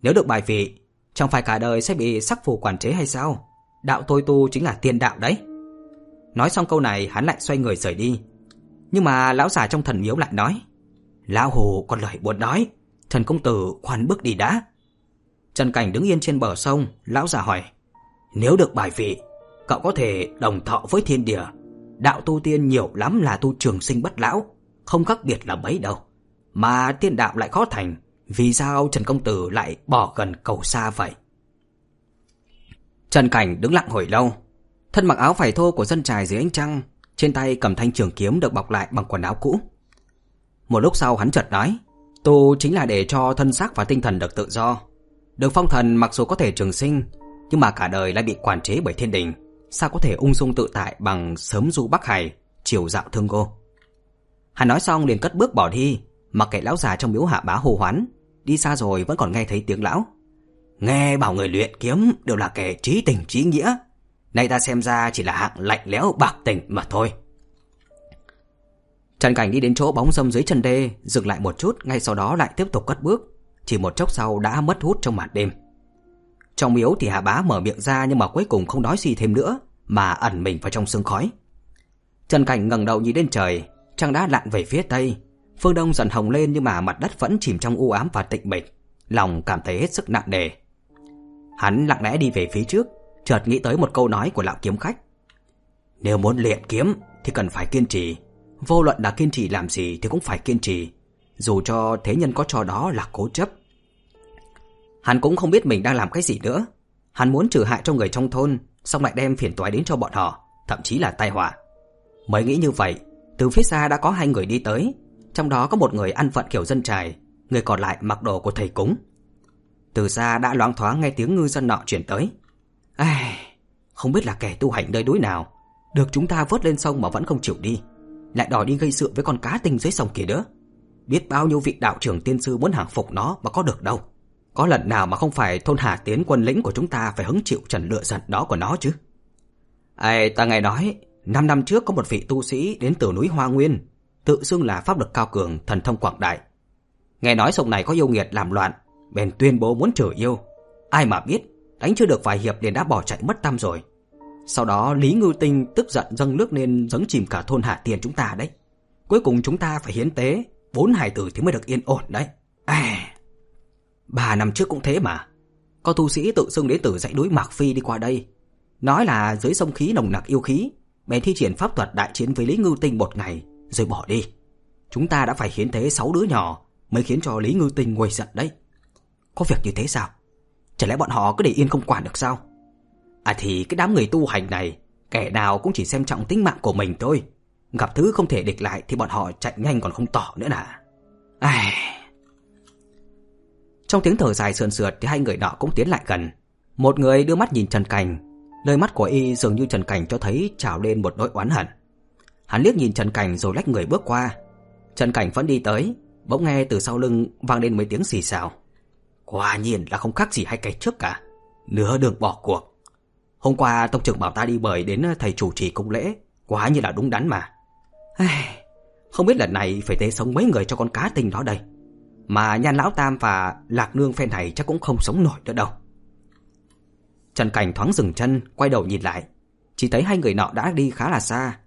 Nếu được bài vị, chẳng phải cả đời sẽ bị sắc phù quản chế hay sao? Đạo tôi tu chính là tiên đạo đấy. Nói xong câu này hắn lại xoay người rời đi. Nhưng mà lão già trong thần miếu lại nói. Lão hồ còn lời buồn nói. Trần công tử khoan bước đi đã. Trần Cảnh đứng yên trên bờ sông, lão già hỏi. Nếu được bài vị, cậu có thể đồng thọ với thiên địa. Đạo tu tiên nhiều lắm là tu trường sinh bất lão, không khác biệt là mấy đâu. Mà tiên đạo lại khó thành, vì sao Trần Công Tử lại bỏ gần cầu xa vậy? Trần Cảnh đứng lặng hồi lâu, thân mặc áo vải thô của dân trài dưới ánh trăng, trên tay cầm thanh trường kiếm được bọc lại bằng quần áo cũ. Một lúc sau hắn chợt nói, tu chính là để cho thân xác và tinh thần được tự do. Được phong thần mặc dù có thể trường sinh, nhưng mà cả đời lại bị quản chế bởi thiên đình, sao có thể ung dung tự tại bằng sớm du Bắc Hải, chiều dạo thương cô. Hắn nói xong liền cất bước bỏ đi, mặc kệ lão già trong miếu hạ bá hồ hoán, đi xa rồi vẫn còn nghe thấy tiếng lão. Nghe bảo người luyện kiếm đều là kẻ trí tình trí nghĩa, nay ta xem ra chỉ là hạng lạnh lẽo bạc tình mà thôi. Trần Cảnh đi đến chỗ bóng râm dưới chân đê, dừng lại một chút, ngay sau đó lại tiếp tục cất bước. Chỉ một chốc sau đã mất hút trong màn đêm. Trong miếu thì hạ Bá mở miệng ra nhưng mà cuối cùng không nói gì thêm nữa, mà ẩn mình vào trong sương khói. Trần Cảnh ngẩng đầu nhìn lên trời, trăng đã lặn về phía tây, phương đông dần hồng lên nhưng mà mặt đất vẫn chìm trong u ám và tĩnh mịch, lòng cảm thấy hết sức nặng nề. Hắn lặng lẽ đi về phía trước, chợt nghĩ tới một câu nói của lão kiếm khách. Nếu muốn luyện kiếm thì cần phải kiên trì, vô luận là kiên trì làm gì thì cũng phải kiên trì, dù cho thế nhân có cho đó là cố chấp. Hắn cũng không biết mình đang làm cái gì nữa. Hắn muốn trừ hại cho người trong thôn, xong lại đem phiền toái đến cho bọn họ, thậm chí là tai họa. Mới nghĩ như vậy, từ phía xa đã có hai người đi tới, trong đó có một người ăn phận kiểu dân trài, người còn lại mặc đồ của thầy cúng. Từ xa đã loáng thoáng nghe tiếng ngư dân nọ chuyển tới. Ai, không biết là kẻ tu hành nơi đối nào, được chúng ta vớt lên sông mà vẫn không chịu đi, lại đòi đi gây sự với con cá tinh dưới sông kia nữa. Biết bao nhiêu vị đạo trưởng tiên sư muốn hàng phục nó mà có được đâu. Có lần nào mà không phải thôn Hà Tiến quân lĩnh của chúng ta phải hứng chịu trần lựa giận đó của nó chứ? Ai, ta nghe nói, năm năm trước có một vị tu sĩ đến từ núi Hoa Nguyên, tự xưng là pháp lực cao cường, thần thông quảng đại. Nghe nói sông này có yêu nghiệt làm loạn, bèn tuyên bố muốn trừ yêu. Ai mà biết, đánh chưa được vài hiệp liền đã bỏ chạy mất tâm rồi. Sau đó Lý Ngư Tinh tức giận dâng nước nên dấn chìm cả thôn Hạ Tiền chúng ta đấy. Cuối cùng chúng ta phải hiến tế, bốn hài tử thì mới được yên ổn đấy. À, ba năm trước cũng thế mà. Có tu sĩ tự xưng đến từ dãy núi Mạc Phi đi qua đây. Nói là dưới sông khí nồng nặc yêu khí, bèn thi triển pháp thuật đại chiến với Lý Ngư Tinh một ngày, rồi bỏ đi. Chúng ta đã phải hiến tế sáu đứa nhỏ mới khiến cho Lý Ngư Tinh nguôi giận đấy. Có việc như thế sao? Chả lẽ bọn họ cứ để yên không quản được sao? À thì cái đám người tu hành này, kẻ nào cũng chỉ xem trọng tính mạng của mình thôi. Gặp thứ không thể địch lại thì bọn họ chạy nhanh còn không tỏ nữa nà. Ai... Trong tiếng thở dài sườn sượt thì hai người nọ cũng tiến lại gần. Một người đưa mắt nhìn Trần Cảnh, Nơi mắt của y dường như Trần Cảnh cho thấy trào lên một nỗi oán hận. Hắn liếc nhìn Trần Cảnh rồi lách người bước qua. Trần Cảnh vẫn đi tới, bỗng nghe từ sau lưng vang lên mấy tiếng xì xào. Quả nhiên là không khác gì hai cái trước cả. Nửa đường bỏ cuộc. Hôm qua tông trưởng bảo ta đi bời đến thầy chủ trì cung lễ, quá như là đúng đắn mà. Không biết lần này phải tế sống mấy người cho con cá tình đó đây. Mà nhan lão tam và lạc nương phen này chắc cũng không sống nổi nữa đâu. Trần Cảnh thoáng dừng chân, quay đầu nhìn lại. Chỉ thấy hai người nọ đã đi khá là xa.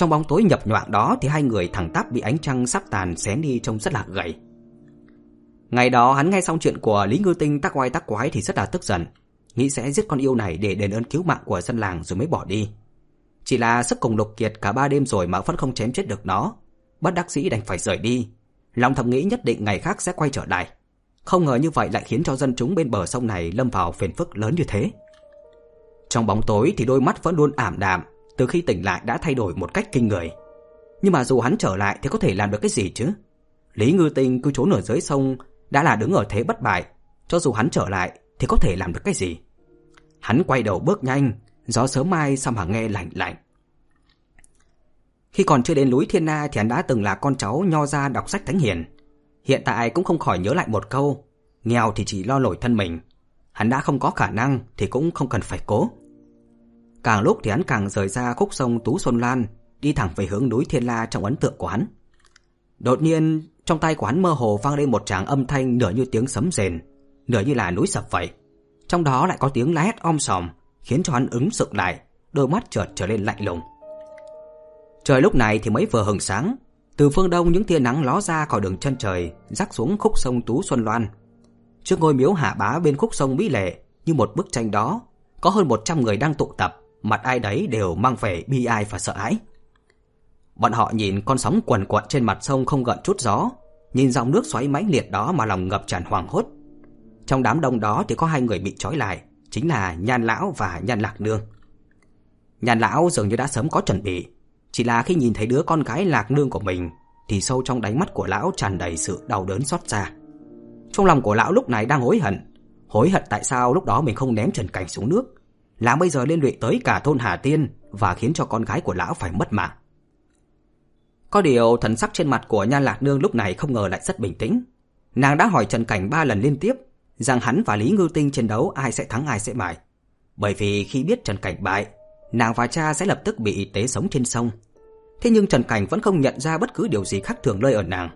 Trong bóng tối nhập nhoạng đó thì hai người thẳng tắp bị ánh trăng sắp tàn xé đi trông rất là gầy. Ngày đó hắn nghe xong chuyện của Lý Ngư Tinh tắc oai tắc quái thì rất là tức giận. Nghĩ sẽ giết con yêu này để đền ơn cứu mạng của dân làng rồi mới bỏ đi. Chỉ là sức cùng lục kiệt cả ba đêm rồi mà vẫn không chém chết được nó. Bất đắc sĩ đành phải rời đi. Lòng thầm nghĩ nhất định ngày khác sẽ quay trở lại. Không ngờ như vậy lại khiến cho dân chúng bên bờ sông này lâm vào phiền phức lớn như thế. Trong bóng tối thì đôi mắt vẫn luôn ảm đạm, từ khi tỉnh lại đã thay đổi một cách kinh người. Nhưng mà dù hắn trở lại thì có thể làm được cái gì chứ? Lý Ngư Tinh cứ trốn ở dưới sông đã là đứng ở thế bất bại, cho dù hắn trở lại thì có thể làm được cái gì? Hắn quay đầu bước nhanh, gió sớm mai xăm mà nghe lạnh lạnh. Khi còn chưa đến núi Thiên Na thì hắn đã từng là con cháu nho ra đọc sách thánh hiền. Hiện tại cũng không khỏi nhớ lại một câu, nghèo thì chỉ lo nổi thân mình. Hắn đã không có khả năng thì cũng không cần phải cố. Càng lúc thì hắn càng rời ra khúc sông Tú Xuân Lan, đi thẳng về hướng núi Thiên La trong ấn tượng của hắn. Đột nhiên, trong tay của hắn mơ hồ vang lên một tràng âm thanh nửa như tiếng sấm rền, nửa như là núi sập vậy. Trong đó lại có tiếng la hét om sòm, khiến cho hắn ứng sực lại, đôi mắt chợt trở nên lạnh lùng. Trời lúc này thì mới vừa hừng sáng, từ phương đông những tia nắng ló ra khỏi đường chân trời, rắc xuống khúc sông Tú Xuân Loan. Trước ngôi miếu hạ bá bên khúc sông Mỹ Lệ, như một bức tranh đó, có hơn 100 người đang tụ tập, mặt ai đấy đều mang vẻ bi ai và sợ hãi. Bọn họ nhìn con sóng quần quật trên mặt sông không gợn chút gió, nhìn dòng nước xoáy mãnh liệt đó mà lòng ngập tràn hoàng hốt. Trong đám đông đó thì có hai người bị trói lại, chính là Nhan lão và Nhan Lạc nương. Nhan lão dường như đã sớm có chuẩn bị, chỉ là khi nhìn thấy đứa con gái Lạc nương của mình thì sâu trong đáy mắt của lão tràn đầy sự đau đớn xót xa. Trong lòng của lão lúc này đang hối hận, hối hận tại sao lúc đó mình không ném Trần Cảnh xuống nước, Lão bây giờ liên lụy tới cả thôn Hà Tiên và khiến cho con gái của lão phải mất mạng. Có điều thần sắc trên mặt của Nhan Lạc Nương lúc này không ngờ lại rất bình tĩnh. Nàng đã hỏi Trần Cảnh ba lần liên tiếp rằng hắn và Lý Ngư Tinh chiến đấu ai sẽ thắng ai sẽ bại. Bởi vì khi biết Trần Cảnh bại, nàng và cha sẽ lập tức bị tế sống trên sông. Thế nhưng Trần Cảnh vẫn không nhận ra bất cứ điều gì khác thường lơi ở nàng.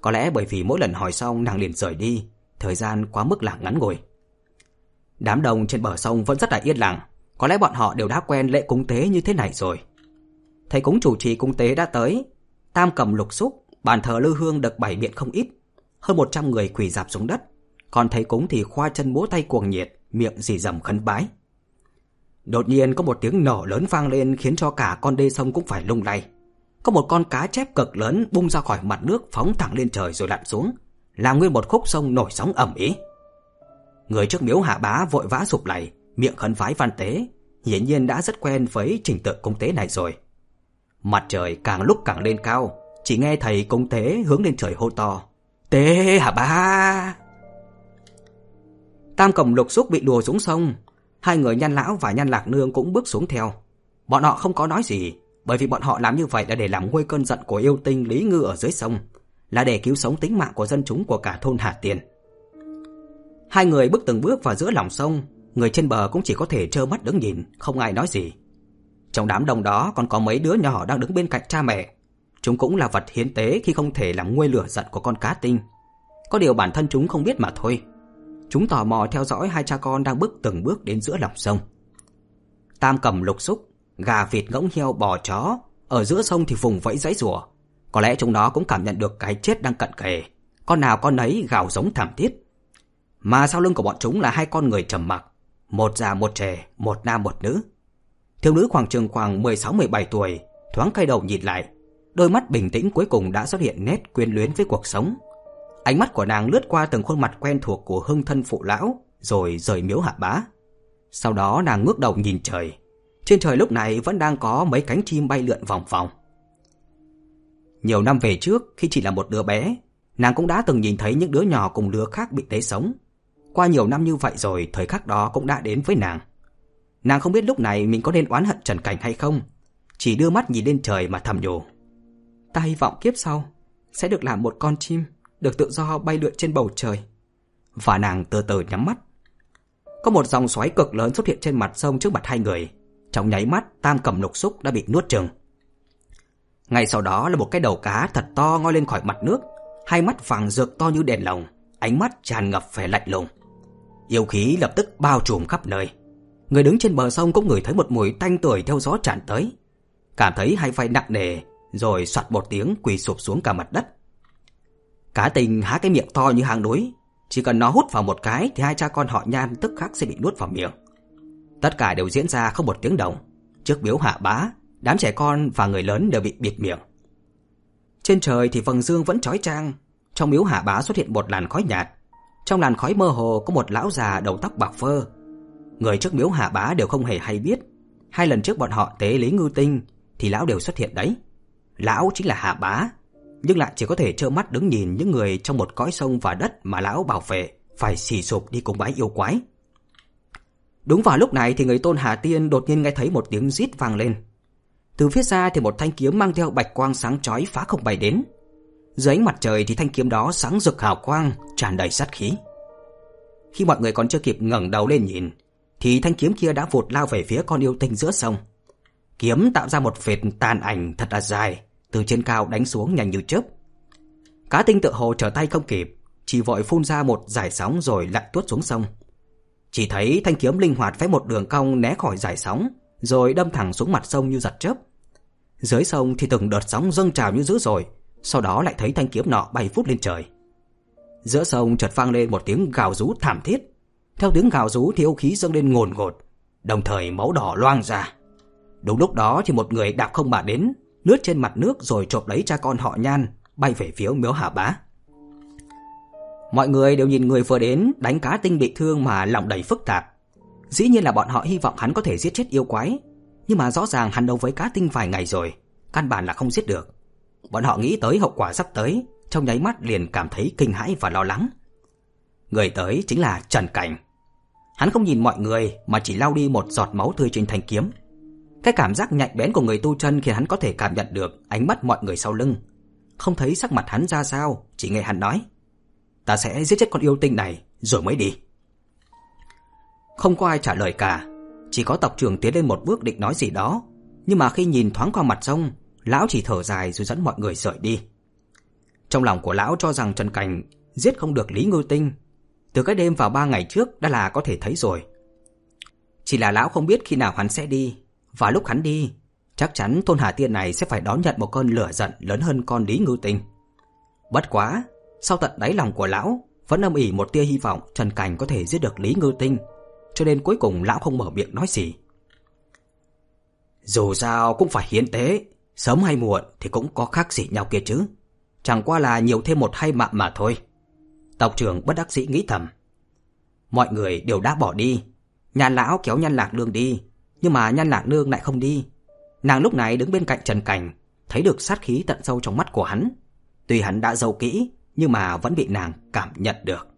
Có lẽ bởi vì mỗi lần hỏi xong nàng liền rời đi, thời gian quá mức là ngắn ngồi. Đám đông trên bờ sông vẫn rất là yên lặng, có lẽ bọn họ đều đã quen lễ cúng tế như thế này rồi. Thầy cúng chủ trì cúng tế đã tới, tam cầm lục xúc, bàn thờ lư hương được bày biện không ít, hơn 100 người quỳ dạp xuống đất, còn thầy cúng thì khoa chân múa tay cuồng nhiệt, miệng rì rầm khấn bái. Đột nhiên có một tiếng nổ lớn vang lên khiến cho cả con đê sông cũng phải lung lay. Có một con cá chép cực lớn bung ra khỏi mặt nước phóng thẳng lên trời rồi lặn xuống, làm nguyên một khúc sông nổi sóng ẩm ý. Người trước miếu hạ bá vội vã sụp lại, miệng khấn vái văn tế, hiển nhiên đã rất quen với trình tự công tế này rồi. Mặt trời càng lúc càng lên cao, chỉ nghe thầy công tế hướng lên trời hô to. Tế hạ bá! Tam cầm lục xúc bị đùa xuống sông, hai người nhan lão và nhan lạc nương cũng bước xuống theo. Bọn họ không có nói gì, bởi vì bọn họ làm như vậy là để làm nguôi cơn giận của yêu tinh Lý Ngư ở dưới sông, là để cứu sống tính mạng của dân chúng của cả thôn Hà Tiền. Hai người bước từng bước vào giữa lòng sông, người trên bờ cũng chỉ có thể trơ mắt đứng nhìn, không ai nói gì. Trong đám đông đó còn có mấy đứa nhỏ đang đứng bên cạnh cha mẹ. Chúng cũng là vật hiến tế khi không thể làm nguôi lửa giận của con cá tinh. Có điều bản thân chúng không biết mà thôi. Chúng tò mò theo dõi hai cha con đang bước từng bước đến giữa lòng sông. Tam cầm lục xúc, gà vịt ngỗng heo bò chó, ở giữa sông thì vùng vẫy giấy rùa. Có lẽ chúng nó cũng cảm nhận được cái chết đang cận kề. Con nào con nấy gào giống thảm thiết. Mà sau lưng của bọn chúng là hai con người trầm mặc. Một già một trẻ, một nam một nữ. Thiếu nữ khoảng chừng khoảng 16-17 tuổi, thoáng cay đầu nhìn lại. Đôi mắt bình tĩnh cuối cùng đã xuất hiện nét quyến luyến với cuộc sống. Ánh mắt của nàng lướt qua từng khuôn mặt quen thuộc của hưng thân phụ lão, rồi rời miếu hạ bá. Sau đó nàng ngước đầu nhìn trời. Trên trời lúc này vẫn đang có mấy cánh chim bay lượn vòng vòng. Nhiều năm về trước, khi chỉ là một đứa bé, nàng cũng đã từng nhìn thấy những đứa nhỏ cùng đứa khác bị tế sống. Qua nhiều năm như vậy rồi, thời khắc đó cũng đã đến với nàng. Nàng không biết lúc này mình có nên oán hận Trần Cảnh hay không, chỉ đưa mắt nhìn lên trời mà thầm nhủ. Ta hy vọng kiếp sau sẽ được làm một con chim, được tự do bay lượn trên bầu trời. Và nàng từ từ nhắm mắt. Có một dòng xoáy cực lớn xuất hiện trên mặt sông trước mặt hai người. Trong nháy mắt, tam cầm lục xúc đã bị nuốt chừng. Ngay sau đó là một cái đầu cá thật to ngoi lên khỏi mặt nước, hai mắt vàng rực to như đèn lồng, ánh mắt tràn ngập vẻ lạnh lùng. Yêu khí lập tức bao trùm khắp nơi. Người đứng trên bờ sông cũng ngửi thấy một mùi tanh tưởi theo gió tràn tới. Cảm thấy hai vai nặng nề, rồi soạt một tiếng quỳ sụp xuống cả mặt đất. Cá tình há cái miệng to như hang núi, chỉ cần nó hút vào một cái thì hai cha con họ nhan tức khắc sẽ bị nuốt vào miệng. Tất cả đều diễn ra không một tiếng động. Trước biếu hạ bá, đám trẻ con và người lớn đều bị bịt miệng. Trên trời thì vầng dương vẫn trói trang, trong miếu hạ bá xuất hiện một làn khói nhạt. Trong làn khói mơ hồ có một lão già đầu tóc bạc phơ. Người trước miếu hạ bá đều không hề hay biết. Hai lần trước bọn họ tế lý ngư tinh thì lão đều xuất hiện đấy. Lão chính là hạ bá, nhưng lại chỉ có thể trơ mắt đứng nhìn những người trong một cõi sông và đất mà lão bảo vệ phải xì sụp đi cùng bái yêu quái. Đúng vào lúc này thì người tôn Hà Tiên đột nhiên nghe thấy một tiếng rít vang lên. Từ phía xa thì một thanh kiếm mang theo bạch quang sáng chói phá không bay đến. Dưới ánh mặt trời thì thanh kiếm đó sáng rực hào quang, tràn đầy sát khí. Khi mọi người còn chưa kịp ngẩng đầu lên nhìn, thì thanh kiếm kia đã vụt lao về phía con yêu tinh giữa sông. Kiếm tạo ra một vệt tàn ảnh thật là dài, từ trên cao đánh xuống nhanh như chớp. Cá tinh tự hồ trở tay không kịp, chỉ vội phun ra một giải sóng rồi lặn tuốt xuống sông. Chỉ thấy thanh kiếm linh hoạt vẽ một đường cong né khỏi giải sóng, rồi đâm thẳng xuống mặt sông như giật chớp. Dưới sông thì từng đợt sóng dâng trào như dữ dội, sau đó lại thấy thanh kiếm nọ bay phút lên trời. Giữa sông chợt vang lên một tiếng gào rú thảm thiết. Theo tiếng gào rú thì ô khí dâng lên ngồn ngột, đồng thời máu đỏ loang ra. Đúng lúc đó thì một người đạp không mà đến, lướt trên mặt nước rồi trộm lấy cha con họ Nhan, bay về phía miếu Hà Bá. Mọi người đều nhìn người vừa đến đánh cá tinh bị thương mà lòng đầy phức tạp. Dĩ nhiên là bọn họ hy vọng hắn có thể giết chết yêu quái, nhưng mà rõ ràng hắn đấu với cá tinh vài ngày rồi, căn bản là không giết được. Bọn họ nghĩ tới hậu quả sắp tới, trong nháy mắt liền cảm thấy kinh hãi và lo lắng. Người tới chính là Trần Cảnh. Hắn không nhìn mọi người mà chỉ lau đi một giọt máu tươi trên thanh kiếm. Cái cảm giác nhạy bén của người tu chân khiến hắn có thể cảm nhận được ánh mắt mọi người sau lưng. Không thấy sắc mặt hắn ra sao, chỉ nghe hắn nói: "Ta sẽ giết chết con yêu tinh này rồi mới đi." Không có ai trả lời cả, chỉ có tộc trưởng tiến lên một bước định nói gì đó, nhưng mà khi nhìn thoáng qua mặt sông, lão chỉ thở dài rồi dẫn mọi người rời đi. Trong lòng của lão cho rằng Trần Cảnh giết không được Lý Ngư Tinh, từ cái đêm vào ba ngày trước đã là có thể thấy rồi. Chỉ là lão không biết khi nào hắn sẽ đi, và lúc hắn đi, chắc chắn thôn Hà Tiên này sẽ phải đón nhận một cơn lửa giận lớn hơn con Lý Ngư Tinh. Bất quá, sau tận đáy lòng của lão vẫn âm ỉ một tia hy vọng Trần Cảnh có thể giết được Lý Ngư Tinh, cho nên cuối cùng lão không mở miệng nói gì. Dù sao cũng phải hiến tế, sớm hay muộn thì cũng có khác gì nhau kia chứ. Chẳng qua là nhiều thêm một hai mạng mà thôi. Tộc trưởng bất đắc dĩ nghĩ thầm. Mọi người đều đã bỏ đi. Nhan lão kéo nhan lạc lương đi. Nhưng mà nhan lạc nương lại không đi. Nàng lúc này đứng bên cạnh Trần Cảnh. Thấy được sát khí tận sâu trong mắt của hắn. Tuy hắn đã giấu kỹ, nhưng mà vẫn bị nàng cảm nhận được.